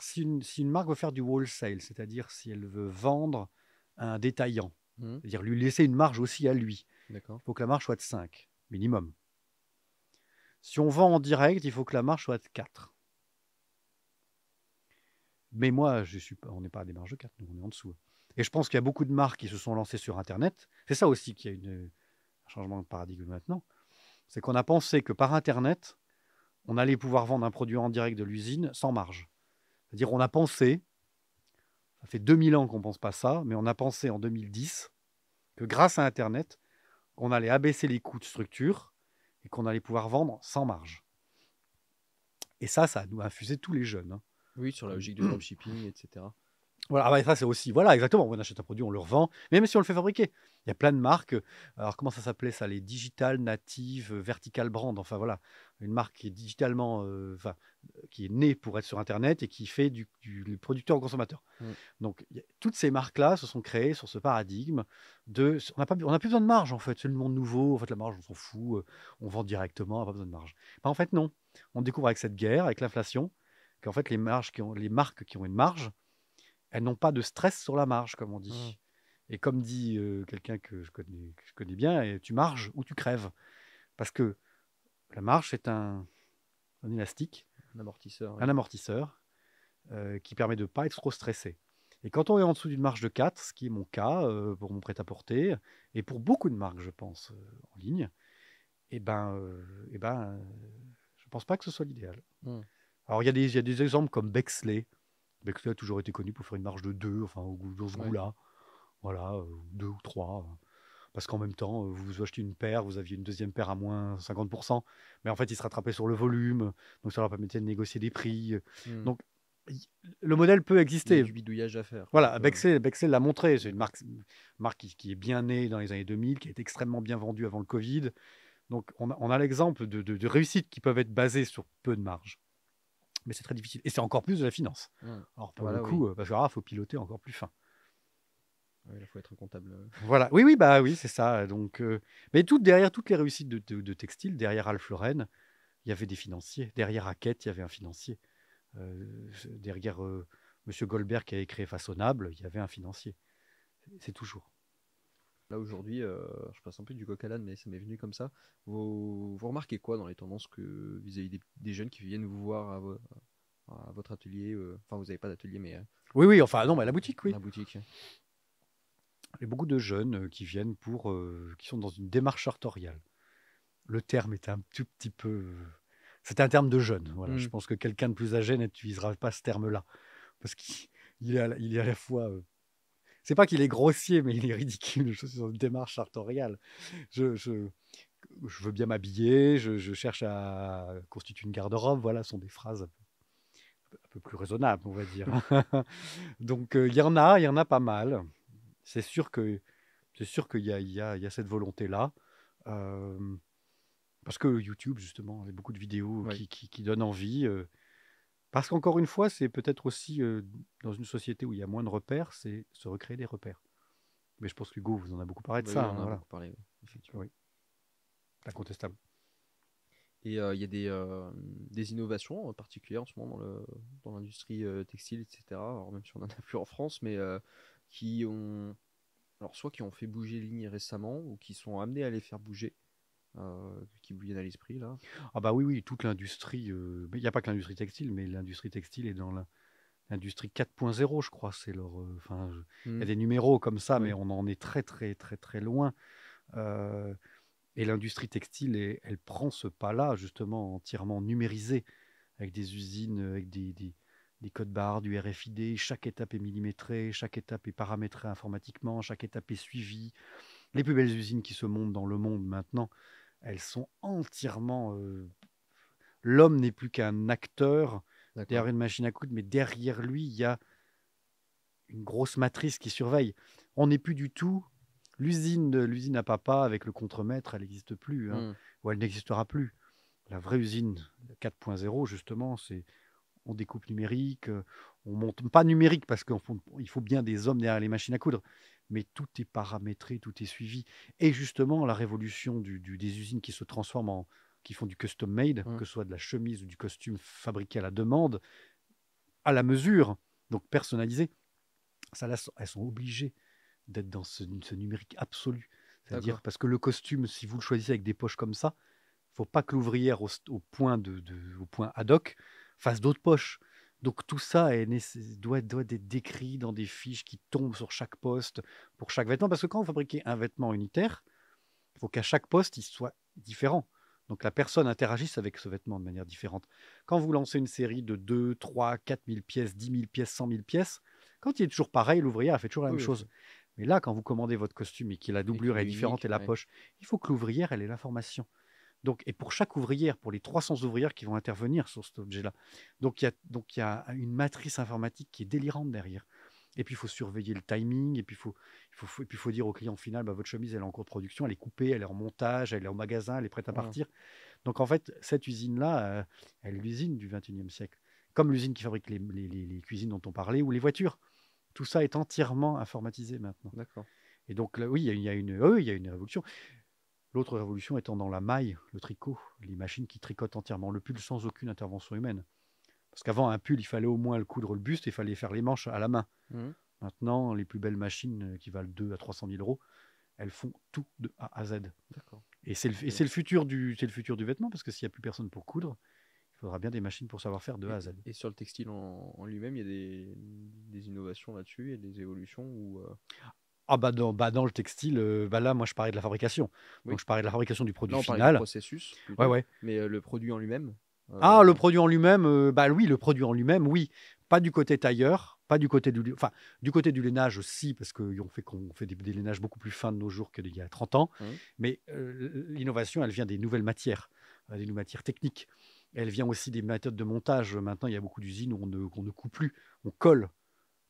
S1: si une, si une marque veut faire du wholesale, c'est-à-dire si elle veut vendre à un détaillant,
S2: Hmm.
S1: c'est-à-dire lui laisser une marge aussi à lui, il faut que la marge soit de 5, minimum. Si on vend en direct, il faut que la marge soit de 4. Mais moi, je suis pas, on n'est pas à des marges de 4, nous, on est en dessous. Et je pense qu'il y a beaucoup de marques qui se sont lancées sur Internet. C'est ça aussi qu'il y a un changement de paradigme maintenant. C'est qu'on a pensé que par Internet, on allait pouvoir vendre un produit en direct de l'usine sans marge. C'est-à-dire, on a pensé, ça fait 2000 ans qu'on ne pense pas ça, mais on a pensé en 2010 que grâce à Internet, on allait abaisser les coûts de structure et qu'on allait pouvoir vendre sans marge. Et ça, ça nous a infusé tous les jeunes. hein.
S2: Oui, sur la logique du dropshipping, etc.
S1: Voilà, ah bah, ça c'est aussi, voilà, exactement. On achète un produit, on le revend, même si on le fait fabriquer. Il y a plein de marques. Alors, comment ça s'appelait ça Les digital native vertical brand. Enfin, voilà, une marque qui est digitalement, euh, enfin, qui est née pour être sur Internet et qui fait du, du- producteur au consommateur.
S2: Mm.
S1: Donc, a- toutes ces marques-là se sont créées sur ce paradigme de. On n'a plus besoin de marge, en fait. C'est le monde nouveau. En fait, la marge, on s'en fout. euh, On vend directement, on n'a pas besoin de marge. Ben, en fait, non. On découvre avec cette guerre, avec l'inflation, qu'en fait, les, marges qui ont, les marques qui ont une marge, elles n'ont pas de stress sur la marge, comme on dit.
S2: Mm.
S1: Et comme dit euh, quelqu'un que je connais, que je connais bien, tu marges ou tu crèves. Parce que la marge, c'est un, un élastique,
S2: Un amortisseur.
S1: un amortisseur, euh, qui permet de ne pas être trop stressé. Et quand on est en dessous d'une marge de 4, ce qui est mon cas euh, pour mon prêt-à-porter, et pour beaucoup de marques, je pense, en ligne, eh ben, eh ben, je ne pense pas que ce soit l'idéal.
S2: Mm.
S1: Alors, il y, y a des exemples comme Bexley. Bexley a toujours été connu pour faire une marge de 2, enfin, dans ce
S2: Ouais.
S1: goût-là. Voilà, euh, 2 ou 3. Parce qu'en même temps, euh, vous vous achetez une paire, vous aviez une deuxième paire à moins 50%, mais en fait, il se rattrapait sur le volume, donc ça leur permettait de négocier des prix.
S2: Hmm.
S1: Donc, le modèle peut
S2: Il y a
S1: exister.
S2: du bidouillage à faire.
S1: Voilà,
S2: euh,
S1: Bexley, Bexley l'a montré. C'est une marque, marque qui, qui est bien née dans les années 2000, qui est extrêmement bien vendue avant le Covid. Donc, on a, l'exemple de, de, de réussites qui peuvent être basées sur peu de marge. Mais c'est très difficile. Et c'est encore plus de la finance.
S2: hmm.
S1: Alors, pour
S2: Voilà,
S1: le coup, euh, parce qu'il faut piloter encore plus fin.
S2: Ouais, il faut être comptable. euh.
S1: Voilà. Oui, oui, bah oui, c'est ça. Donc, euh, mais tout, derrière toutes les réussites de, de, de textile, derrière Lauren, il y avait des financiers. Derrière Hackett, il y avait un financier. Euh, derrière euh, Monsieur Goldberg qui avait créé Façonnable, il y avait un financier. C'est toujours.
S2: Là aujourd'hui, euh, je passe un peu du coq à l'âne, mais ça m'est venu comme ça. Vous, vous remarquez quoi dans les tendances que vis-à-vis des, des jeunes qui viennent vous voir à, vo- à votre atelier euh, Enfin, vous n'avez pas d'atelier, mais euh,
S1: Oui, oui, enfin, non, mais la boutique, oui.
S2: la boutique.
S1: Il y a beaucoup de jeunes qui viennent pour. qui sont dans une démarche sartoriale. Le terme est un tout petit peu. C'est un terme de jeune. Voilà.
S2: Mm.
S1: Je pense que quelqu'un de plus âgé n'utilisera pas ce terme-là. Parce qu'il à il est à la fois. C'est pas qu'il est grossier, mais il est ridicule. Je suis dans une démarche sartoriale. Je, je, je veux bien m'habiller, je, je cherche à constituer une garde-robe. Voilà, ce sont des phrases un peu, un peu plus raisonnables, on va dire. Donc, euh, il y en a, il y en a pas mal. C'est sûr que c'est sûr qu'il y a, il y, a, il y a cette volonté-là. Euh, parce que YouTube, justement, il y a beaucoup de vidéos
S2: Ouais.
S1: qui, qui, qui donnent envie. euh, parce qu'encore une fois, c'est peut-être aussi euh, dans une société où il y a moins de repères, c'est se recréer des repères. Mais je pense qu'Hugo vous en a beaucoup parlé de
S2: Bah
S1: ça.
S2: oui, on
S1: hein,
S2: en a
S1: voilà.
S2: beaucoup parlé, effectivement.
S1: Oui. Incontestable.
S2: Et il y a des, des, innovations particulières en ce moment dans l'industrie dans textile, etc. Alors, même si on n'en a plus en France, mais qui ont alors soit qui ont fait bouger les lignes récemment ou qui sont amenés à les faire bouger. Qui vous viennent à l'esprit là
S1: Ah bah oui oui toute l'industrie il n'y a pas que l'industrie textile mais l'industrie textile est dans l'industrie 4.0 je crois c'est leur enfin il y a mmh. des numéros comme ça mais on en est très très très très loin et l'industrie textile, elle prend ce pas-là, justement, entièrement numérisé, avec des usines, avec des, des, codes barres, du RFID. Chaque étape est millimétrée, chaque étape est paramétrée informatiquement, chaque étape est suivie. Les plus belles usines qui se montent dans le monde maintenant, elles sont entièrement. Euh, l'homme n'est plus qu'un acteur derrière une machine à coudre, mais derrière lui, il y a une grosse matrice qui surveille. On n'est plus du tout L'usine de l'usine à papa avec le contremaître, elle n'existe plus, hein, mmh. ou elle n'existera plus. La vraie usine 4.0, justement, c'est on découpe numérique, euh, on monte pas numérique parce qu'il faut bien des hommes derrière les machines à coudre, mais tout est paramétré, tout est suivi. Et justement, la révolution du, des usines qui se transforment en qui font du custom made, mmh. que ce soit de la chemise ou du costume fabriqué à la demande, à la mesure, donc personnalisé, ça, elles sont obligées d'être dans ce, numérique absolu. C'est-à-dire parce que le costume, si vous le choisissez avec des poches comme ça, il faut pas que l'ouvrière au, point de, au point ad hoc fasse d'autres poches. Donc tout ça est, doit, doit, être décrit dans des fiches qui tombent sur chaque poste pour chaque vêtement. Parce que quand vous fabriquez un vêtement unitaire, il faut qu'à chaque poste, il soit différent. Donc la personne interagisse avec ce vêtement de manière différente. Quand vous lancez une série de 2, 3, 4 000 pièces, 10 000 pièces, 100 000 pièces, quand il est toujours pareil, l'ouvrière a fait toujours la même chose. Mais là, quand vous commandez votre costume et que la doublure est, différente et la poche, il faut que l'ouvrière elle ait l'information. Donc, et pour chaque ouvrière, pour les 300 ouvrières qui vont intervenir sur cet objet-là, donc il y a donc il y a une matrice informatique qui est délirante derrière. Et puis il faut surveiller le timing, et puis il faut, il faut, et puis faut dire au client final, bah, votre chemise elle est en cours de production, elle est coupée, elle est en montage, elle est au magasin, elle est prête à partir. Donc en fait, cette usine-là, euh, elle est l'usine du 21e siècle, comme l'usine qui fabrique les, les, les, cuisines dont on parlait ou les voitures. Tout ça est entièrement informatisé maintenant.
S2: D'accord.
S1: Et donc là, oui, il y, a une, il y a une révolution. L'autre révolution étant dans la maille, le tricot, les machines qui tricotent entièrement le pull sans aucune intervention humaine. Parce qu'avant, un pull, il fallait au moins le coudre le buste et il fallait faire les manches à la main. Mmh. Maintenant, les plus belles machines qui valent 2 à 300 000 euros, elles font tout de A à Z. Et c'est le, le, futur du, le futur du vêtement, parce que s'il n'y a plus personne pour coudre, faudra bien des machines pour savoir faire de A à Z.
S2: Et sur le textile en, lui-même, il y a des, des innovations là-dessus et des évolutions euh
S1: Ah bah dans, bah dans le textile, euh, bah là moi je parlais de la fabrication. Donc je parlais de la fabrication du produit
S2: non,
S1: final.
S2: Du processus.
S1: Ouais, ouais.
S2: Mais euh, le produit en lui-même.
S1: Ah le produit en lui-même, bah oui le produit en lui-même, oui. Pas du côté tailleur, pas du côté du, enfin du côté du lainage aussi parce qu'on fait qu'on fait des, des, lainages beaucoup plus fins de nos jours qu'il y a 30 ans. Mmh. Mais l'innovation, elle vient des nouvelles matières, des nouvelles matières techniques. Elle vient aussi des méthodes de montage. Maintenant, il y a beaucoup d'usines où on ne, ne, coupe plus, on colle.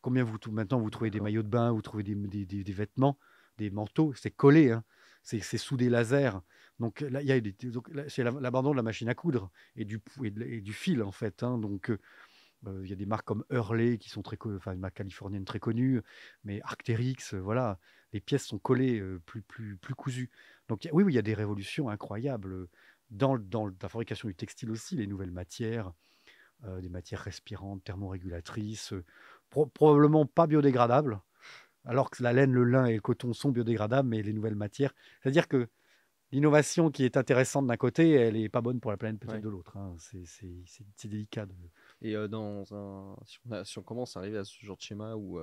S1: Combien vous maintenant vous trouvez des maillots de bain, vous trouvez des, des, vêtements, des manteaux, c'est collé, hein. c'est sous des lasers. Donc là, il y a c'est l'abandon de la machine à coudre et du, et, du fil en fait. Hein. Donc euh, euh, il y a des marques comme Hurley qui sont très, enfin une marque californienne très connue, mais Arcteryx, euh, voilà, les pièces sont collées, plus plus plus cousues. Donc oui, oui, il y a des révolutions incroyables dans, la fabrication du textile aussi, les nouvelles matières, euh, des matières respirantes, thermorégulatrices, euh, probablement pas biodégradables, alors que la laine, le lin et le coton sont biodégradables, mais les nouvelles matières. C'est-à-dire que l'innovation qui est intéressante d'un côté, elle n'est pas bonne pour la planète peut-être de l'autre. Hein. C'est délicat.
S2: Et euh, dans un, si, on commence à arriver à ce genre de schéma où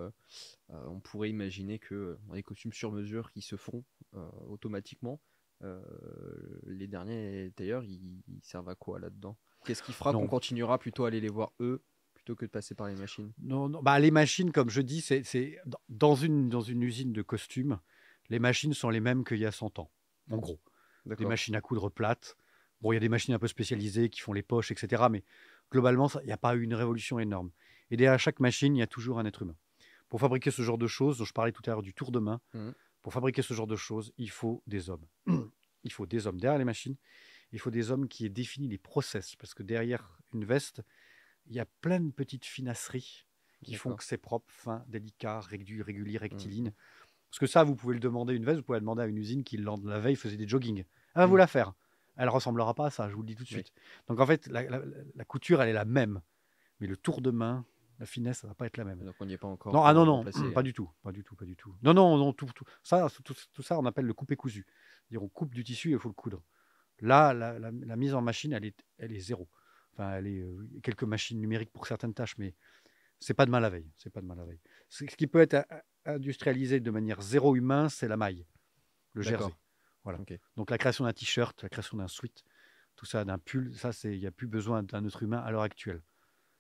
S2: on pourrait imaginer que dans les costumes sur mesure qui se font automatiquement, euh, les derniers tailleurs, ils, servent à quoi là-dedans? Qu'est-ce qui fera qu'on continuera plutôt à aller les voir eux plutôt que de passer par les machines?
S1: Non, non. Bah, les machines, comme je dis, c'est dans une, dans une usine de costumes, les machines sont les mêmes qu'il y a 100 ans, en gros. Des machines à coudre plates. Bon, il y a des machines un peu spécialisées qui font les poches, etc. Mais globalement, il n'y a pas eu une révolution énorme. Et derrière chaque machine, il y a toujours un être humain. Pour fabriquer ce genre de choses, dont je parlais tout à l'heure du tour de main, mmh. Pour fabriquer ce genre de choses, il faut des hommes. il faut des hommes derrière les machines. Il faut des hommes qui aient défini les process. Parce que derrière une veste, il y a plein de petites finasseries qui font que c'est propre, fin, délicat, régulier, rectiligne. Mmh. Parce que ça, vous pouvez le demander une veste, vous pouvez le demander à une usine qui, la veille, faisait des jogging. Elle va vous mmh. la faire. elle ressemblera pas à ça, je vous le dis tout de suite. Donc en fait, la, la, couture, elle est la même, mais le tour de main, la finesse, ça va pas être la même.
S2: Donc on n'y est pas encore.
S1: Non, ah non, non, pas du tout, pas du tout, pas du tout. Non, non, non, tout, tout ça, tout, ça, on appelle le couper cousu. -dire on coupe du tissu et il faut le coudre. Là, la, la, mise en machine, elle est, elle est zéro. Enfin, euh, quelques machines numériques pour certaines tâches, mais c'est pas de mal à veille. C'est pas de mal à veille. Ce qui peut être industrialisé de manière zéro humain, c'est la maille, le jersey. Voilà. Donc la création d'un t-shirt, la création d'un sweat, tout ça, d'un pull, ça, c'est, il n'y a plus besoin d'un autre humain à l'heure actuelle.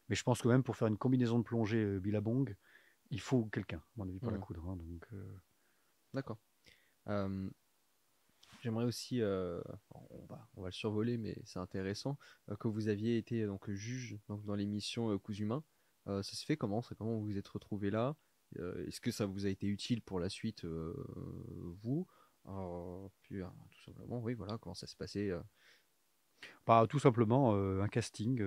S1: Mais je pense que même pour faire une combinaison de plongée euh, Billabong, il faut quelqu'un, à mon avis, pour la coudre. Hein, donc, euh.
S2: D'accord. J'aimerais aussi, euh, on, va, on, va, le survoler, mais c'est intéressant, que vous aviez été donc juge donc, dans l'émission Coups Humains. ça se fait comment? Comment vous vous êtes retrouvé là? Est-ce que ça vous a été utile pour la suite, vous? Puis tout simplement, oui, voilà, comment ça se passait
S1: bah, tout simplement, un casting.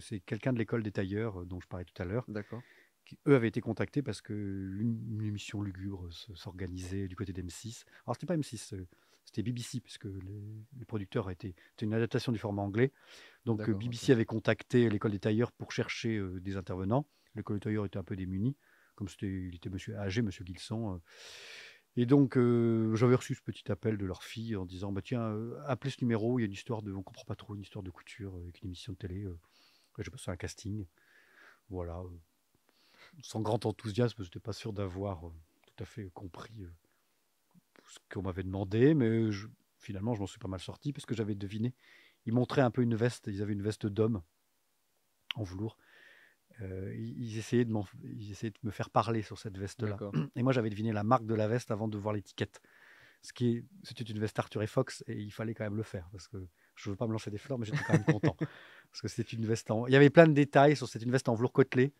S1: c'est quelqu'un de l'école des tailleurs dont je parlais tout à l'heure.
S2: D'accord.
S1: Qui, eux avaient été contactés parce qu'une une émission lugubre s'organisait du côté d'M6. Alors, c'était pas M6, c'était BBC, puisque les, producteurs étaient. C'était une adaptation du format anglais. Donc, BBC avait contacté l'école des tailleurs pour chercher des intervenants. L'école des tailleurs était un peu démunie, comme c'était, il était monsieur âgé, monsieur Gilson. Et donc, euh, j'avais reçu ce petit appel de leur fille en disant bah, Tiens, euh, appelez ce numéro, il y a une histoire de. On comprend pas trop, une histoire de couture avec une émission de télé. J'ai passé un casting. Voilà. sans grand enthousiasme, je n'étais pas sûr d'avoir tout à fait compris ce qu'on m'avait demandé, mais je, finalement, je m'en suis pas mal sorti parce que j'avais deviné. Ils montraient un peu une veste, ils avaient une veste d'homme en velours. Euh, ils, essayaient de ils essayaient de me faire parler sur cette veste-là. Et moi, j'avais deviné la marque de la veste avant de voir l'étiquette. Ce qui c'était une veste Arthur et Fox et il fallait quand même le faire parce que je veux pas me lancer des fleurs, mais j'étais quand même content parce que c'était une veste en. Il y avait plein de détails sur c'était une veste en velours côtelé,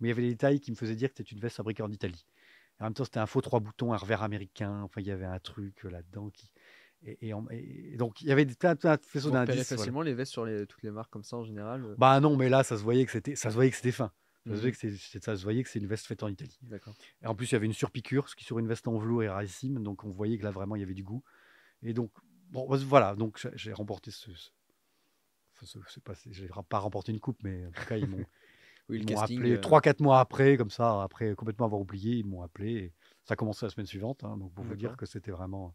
S1: mais il y avait des détails qui me faisaient dire que c'était une veste fabriquée en Italie. En même temps, c'était un faux trois boutons, un revers américain. Enfin, il y avait un truc là-dedans qui et, donc, il y avait plein, plein de faisceaux d'indices.
S2: facilement les vestes sur les, toutes les marques comme ça en général euh?
S1: Bah non, mais là, ça se voyait que c'était, ça se voyait que c'était fin. Ça, se voyait que ça se voyait que c'est une veste faite en Italie. Et en plus, il y avait une surpiqûre, ce qui sur une veste en velours est rarissime. Donc, on voyait que là, vraiment, il y avait du goût. Et donc, bon, bah, voilà. Donc, j'ai remporté ce. ce, ce pas, j'ai pas remporté une coupe, mais en tout cas, ils m'ont. Oui, appelé 3-4 euh. mois après, comme ça, après complètement avoir oublié, ils m'ont appelé. Et ça a commencé la semaine suivante. Hein, donc, pour vous dire que c'était vraiment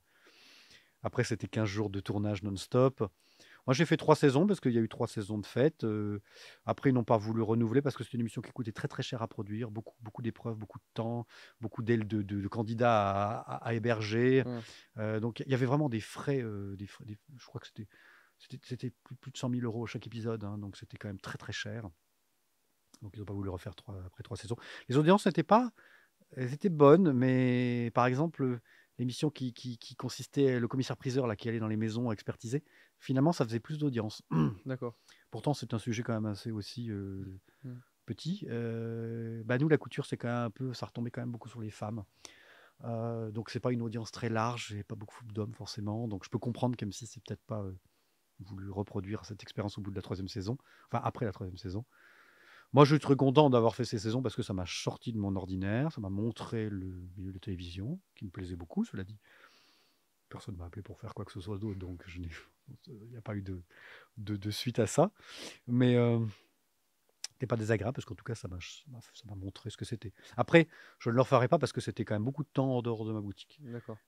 S1: après, c'était 15 jours de tournage non-stop. Moi, j'ai fait trois saisons parce qu'il y a eu trois saisons de fête. Euh, après, ils n'ont pas voulu renouveler parce que c'était une émission qui coûtait très très cher à produire, beaucoup, beaucoup d'épreuves, beaucoup de temps, beaucoup d'ailes de, candidats à, héberger. Mmh. Euh, donc, il y avait vraiment des frais, euh, des, je crois que c'était c'était plus, plus, de 100 000 euros chaque épisode, hein, donc c'était quand même très très cher. Donc, ils n'ont pas voulu refaire trois, après trois saisons. Les audiences n'étaient pas, elles étaient bonnes, mais par exemple l'émission qui, qui, consistait, le commissaire-priseur là, qui allait dans les maisons expertiser, finalement, ça faisait plus d'audience.
S2: D'accord.
S1: Pourtant, c'est un sujet quand même assez aussi euh, mmh. petit. Euh, bah, nous, la couture, c'est quand même un peu, ça retombait quand même beaucoup sur les femmes. Euh, donc, c'est pas une audience très large, et pas beaucoup d'hommes forcément. Donc, je peux comprendre qu'M6 si c'est peut-être pas euh, voulu reproduire cette expérience au bout de la troisième saison, enfin après la troisième saison. Moi, je suis très content d'avoir fait ces saisons parce que ça m'a sorti de mon ordinaire, ça m'a montré le milieu de télévision, qui me plaisait beaucoup, cela dit. Personne ne m'a appelé pour faire quoi que ce soit d'autre, donc il n'y a pas eu de, de, suite à ça. Mais euh, n'était pas désagréable parce qu'en tout cas, ça m'a montré ce que c'était. Après, je ne le referai pas parce que c'était quand même beaucoup de temps en dehors de ma boutique.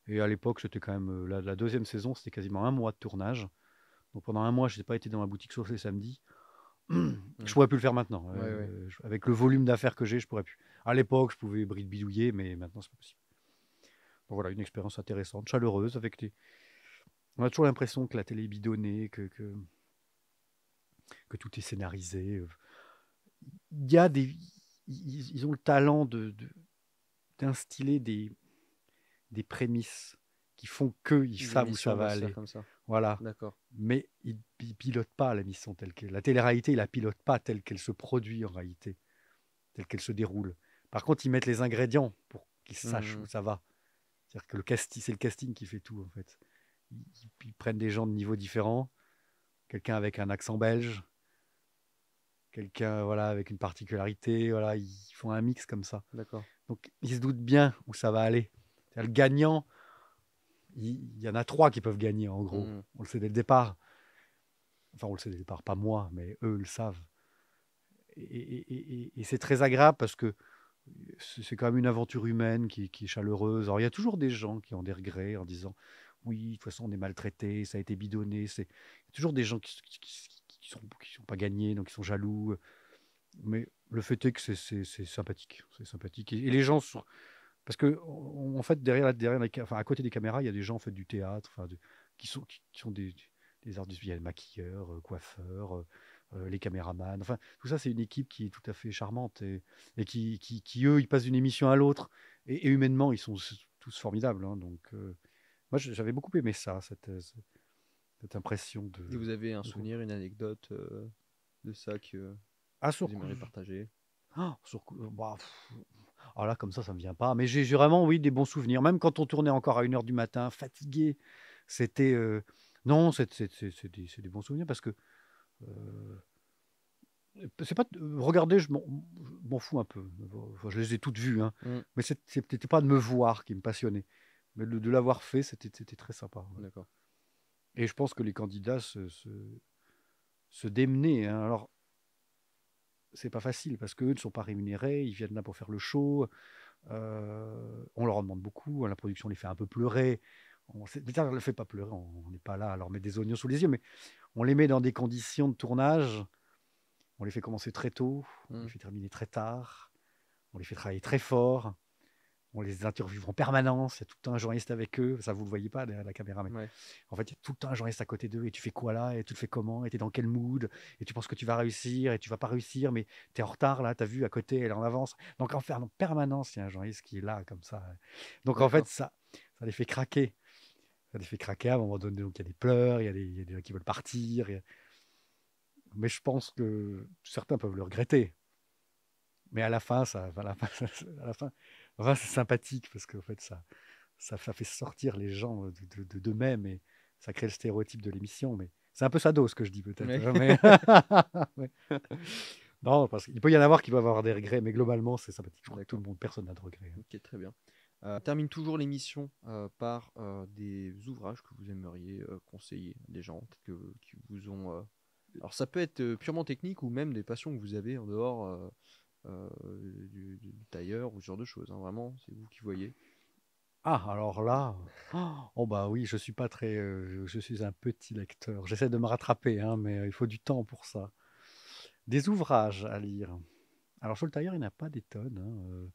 S1: Et à l'époque, c'était quand même euh, la, la, deuxième saison, c'était quasiment un mois de tournage. Donc pendant un mois, je n'ai pas été dans ma boutique sauf les samedis. Je pourrais plus le faire maintenant. Euh, avec le volume d'affaires que j'ai, je pourrais plus. À l'époque, je pouvais bidouiller, mais maintenant, c'est pas possible. voilà, une expérience intéressante, chaleureuse, avec. On a toujours l'impression que la télé est bidonnée, que, que, tout est scénarisé. Il y a des. Ils, ont le talent de d'instiller des, des prémices qui font qu'ils savent où ça va aller. Comme ça. Voilà.
S2: D'accord.
S1: Mais il ne pilote pas la mission telle qu'elle. La télé-réalité, il la pilote pas telle qu'elle se produit en réalité, telle qu'elle se déroule. Par contre, ils mettent les ingrédients pour qu'ils sachent où mmh. ça va. C'est-à-dire que le casting, c'est le casting qui fait tout en fait. Ils, prennent des gens de niveaux différents, quelqu'un avec un accent belge, quelqu'un voilà avec une particularité, voilà, ils font un mix comme ça.
S2: D'accord.
S1: Donc ils se doutent bien où ça va aller. Le gagnant, il y en a trois qui peuvent gagner en gros. Mm. On le sait dès le départ. Enfin, on le sait dès le départ, pas moi, mais eux le savent. Et, c'est très agréable parce que c'est quand même une aventure humaine qui, est chaleureuse. Alors, il y a toujours des gens qui ont des regrets en disant oui, de toute façon, on est maltraité, ça a été bidonné. Il y a toujours des gens qui ne sont, qui sont pas gagnés, donc ils sont jaloux. Mais le fait est que c'est sympathique. C'est sympathique. Et, les gens sont. Parce que, en fait, derrière, derrière enfin, à côté des caméras, il y a des gens en fait, du théâtre, enfin, qui, sont, qui, sont des, des artistes. Il y a des maquilleurs, euh, coiffeurs, euh, euh, les caméramans. Enfin, tout ça, c'est une équipe qui est tout à fait charmante et, et qui, qui, qui, eux, ils passent d'une émission à l'autre. Et, humainement, ils sont tous formidables. Hein, donc, moi, j'avais beaucoup aimé ça, cette, cette impression de.
S2: Et vous avez un souvenir, une anecdote de ça que ah, sur vous aimeriez partager?
S1: Ah, sur, bah, alors là, comme ça, ça ne me vient pas. Mais j'ai vraiment, oui, des bons souvenirs. Même quand on tournait encore à 1h du matin, fatigué, c'était. non, c'est des, des, bons souvenirs parce que. c'est pas regardez je m'en fous un peu je les ai toutes vues hein. Mmh. mais c'était pas de me voir qui me passionnait mais de, l'avoir fait c'était très sympa
S2: d'accord
S1: et je pense que les candidats se, se, se démenaient hein. alors c'est pas facile parce qu'eux ne sont pas rémunérés, ils viennent là pour faire le show. Euh, on leur en demande beaucoup, la production les fait un peu pleurer. On ne les fait pas pleurer, on n'est pas là à leur mettre des oignons sous les yeux, mais on les met dans des conditions de tournage. On les fait commencer très tôt, on les mmh. fait terminer très tard, on les fait travailler très fort on les interviewe en permanence, il y a tout le temps un journaliste avec eux, ça vous le voyez pas derrière la caméra, mais en fait il y a tout le temps un journaliste à côté d'eux, et tu fais quoi là, et tu le fais comment, et tu es dans quel mood, et tu penses que tu vas réussir, et tu vas pas réussir, mais tu es en retard là, tu as vu à côté, elle est en avance. Donc en fait, en permanence, il y a un journaliste qui est là comme ça. Donc en fait, ça, ça les fait craquer. Ça les fait craquer à un moment donné, donc il y a des pleurs, il y, a des, gens qui veulent partir. Mais je pense que certains peuvent le regretter. Mais à la fin, ça, à la fin, à la fin Enfin, c'est sympathique parce qu'en fait, ça, ça fait sortir les gens de, de, d'eux-mêmes et ça crée le stéréotype de l'émission. Mais c'est un peu sa dose que je dis peut-être. Hein, non, parce qu'il peut y en avoir qui vont avoir des regrets, mais globalement, c'est sympathique. Je tout le monde, personne n'a de regrets. Hein.
S2: Ok, très bien. Euh, termine toujours l'émission euh, par euh, des ouvrages que vous aimeriez conseiller des gens que, qui vous ont. Alors, ça peut être purement technique ou même des passions que vous avez en dehors euh, du, tailleur ou ce genre de choses. Hein, vraiment, c'est vous qui voyez.
S1: Ah, alors là, oh bah oui, je suis pas très, euh, je suis un petit lecteur. J'essaie de me rattraper, hein, mais euh, il faut du temps pour ça. Des ouvrages à lire. Alors sur le tailleur, il n'y a pas des tonnes. Hein,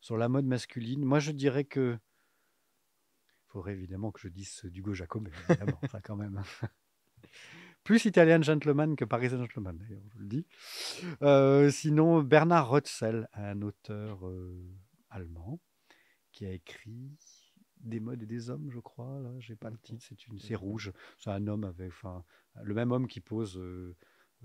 S1: sur la mode masculine, moi je dirais que il faudrait évidemment que je dise Hugo Jacob, évidemment, ça quand même. Plus Italian Gentleman que Paris Gentleman, d'ailleurs, je le dis. Euh, sinon, Bernard Rotzel, un auteur euh, allemand, qui a écrit Des modes et des hommes, je crois. Là, j'ai pas le titre, c'est une, c'est rouge. C'est un homme avec, enfin, le même homme qui pose. Euh,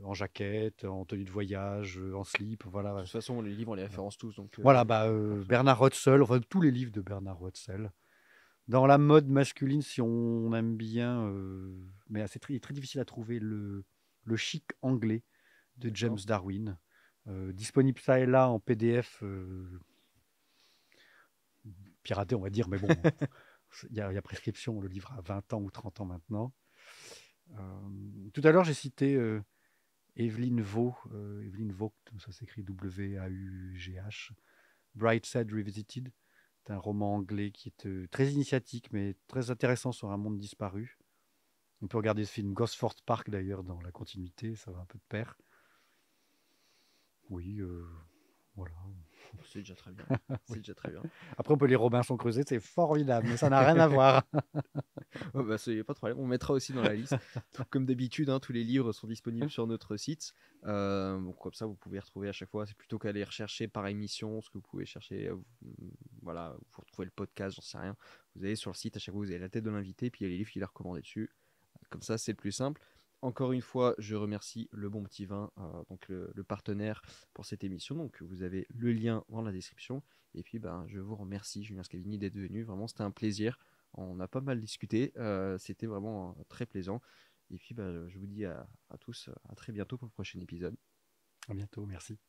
S1: en jaquette, en tenue de voyage, en slip, voilà.
S2: De toute façon, les livres, on les référence tous. Donc,
S1: voilà, bah, Bernard Rotzel, enfin tous les livres de Bernard Rotzel. Dans la mode masculine, si on aime bien, euh, mais c'est très, très difficile à trouver, le, le chic anglais de James Darwin. Euh, disponible ça et là en PDF, euh, piraté on va dire, mais bon, il y, a prescription, le livre a 20 ans ou 30 ans maintenant. tout à l'heure, j'ai cité Evelyn Vaux, Evelyn Vogt, ça s'écrit W-A-U-G-H, Bright Side Revisited. C'est un roman anglais qui est euh, très initiatique, mais très intéressant sur un monde disparu. On peut regarder ce film Gosford Park d'ailleurs dans la continuité, ça va un peu de pair. Oui, euh, voilà.
S2: C'est déjà très bien. C'est déjà très bien.
S1: Après, on peut les Robinson Crusoe, c'est formidable, mais ça n'a rien à voir.
S2: oh bah, pas de problème. On mettra aussi dans la liste. Comme d'habitude, hein, tous les livres sont disponibles sur notre site. Euh, comme ça, vous pouvez retrouver à chaque fois. C'est plutôt qu'aller rechercher par émission ce que vous pouvez chercher. Euh, voilà, vous retrouvez le podcast, j'en sais rien. Vous allez sur le site, à chaque fois, vous avez la tête de l'invité, puis il y a les livres qu'il a recommandés dessus. Comme ça, c'est le plus simple. Encore une fois, je remercie le bon petit vin, euh, donc le, partenaire pour cette émission. Donc vous avez le lien dans la description. Et puis ben, je vous remercie Julien Scavini d'être venu. Vraiment, c'était un plaisir. On a pas mal discuté. Euh, c'était vraiment très plaisant. Et puis ben, je vous dis à, à tous à très bientôt pour le prochain épisode.
S1: À bientôt, merci.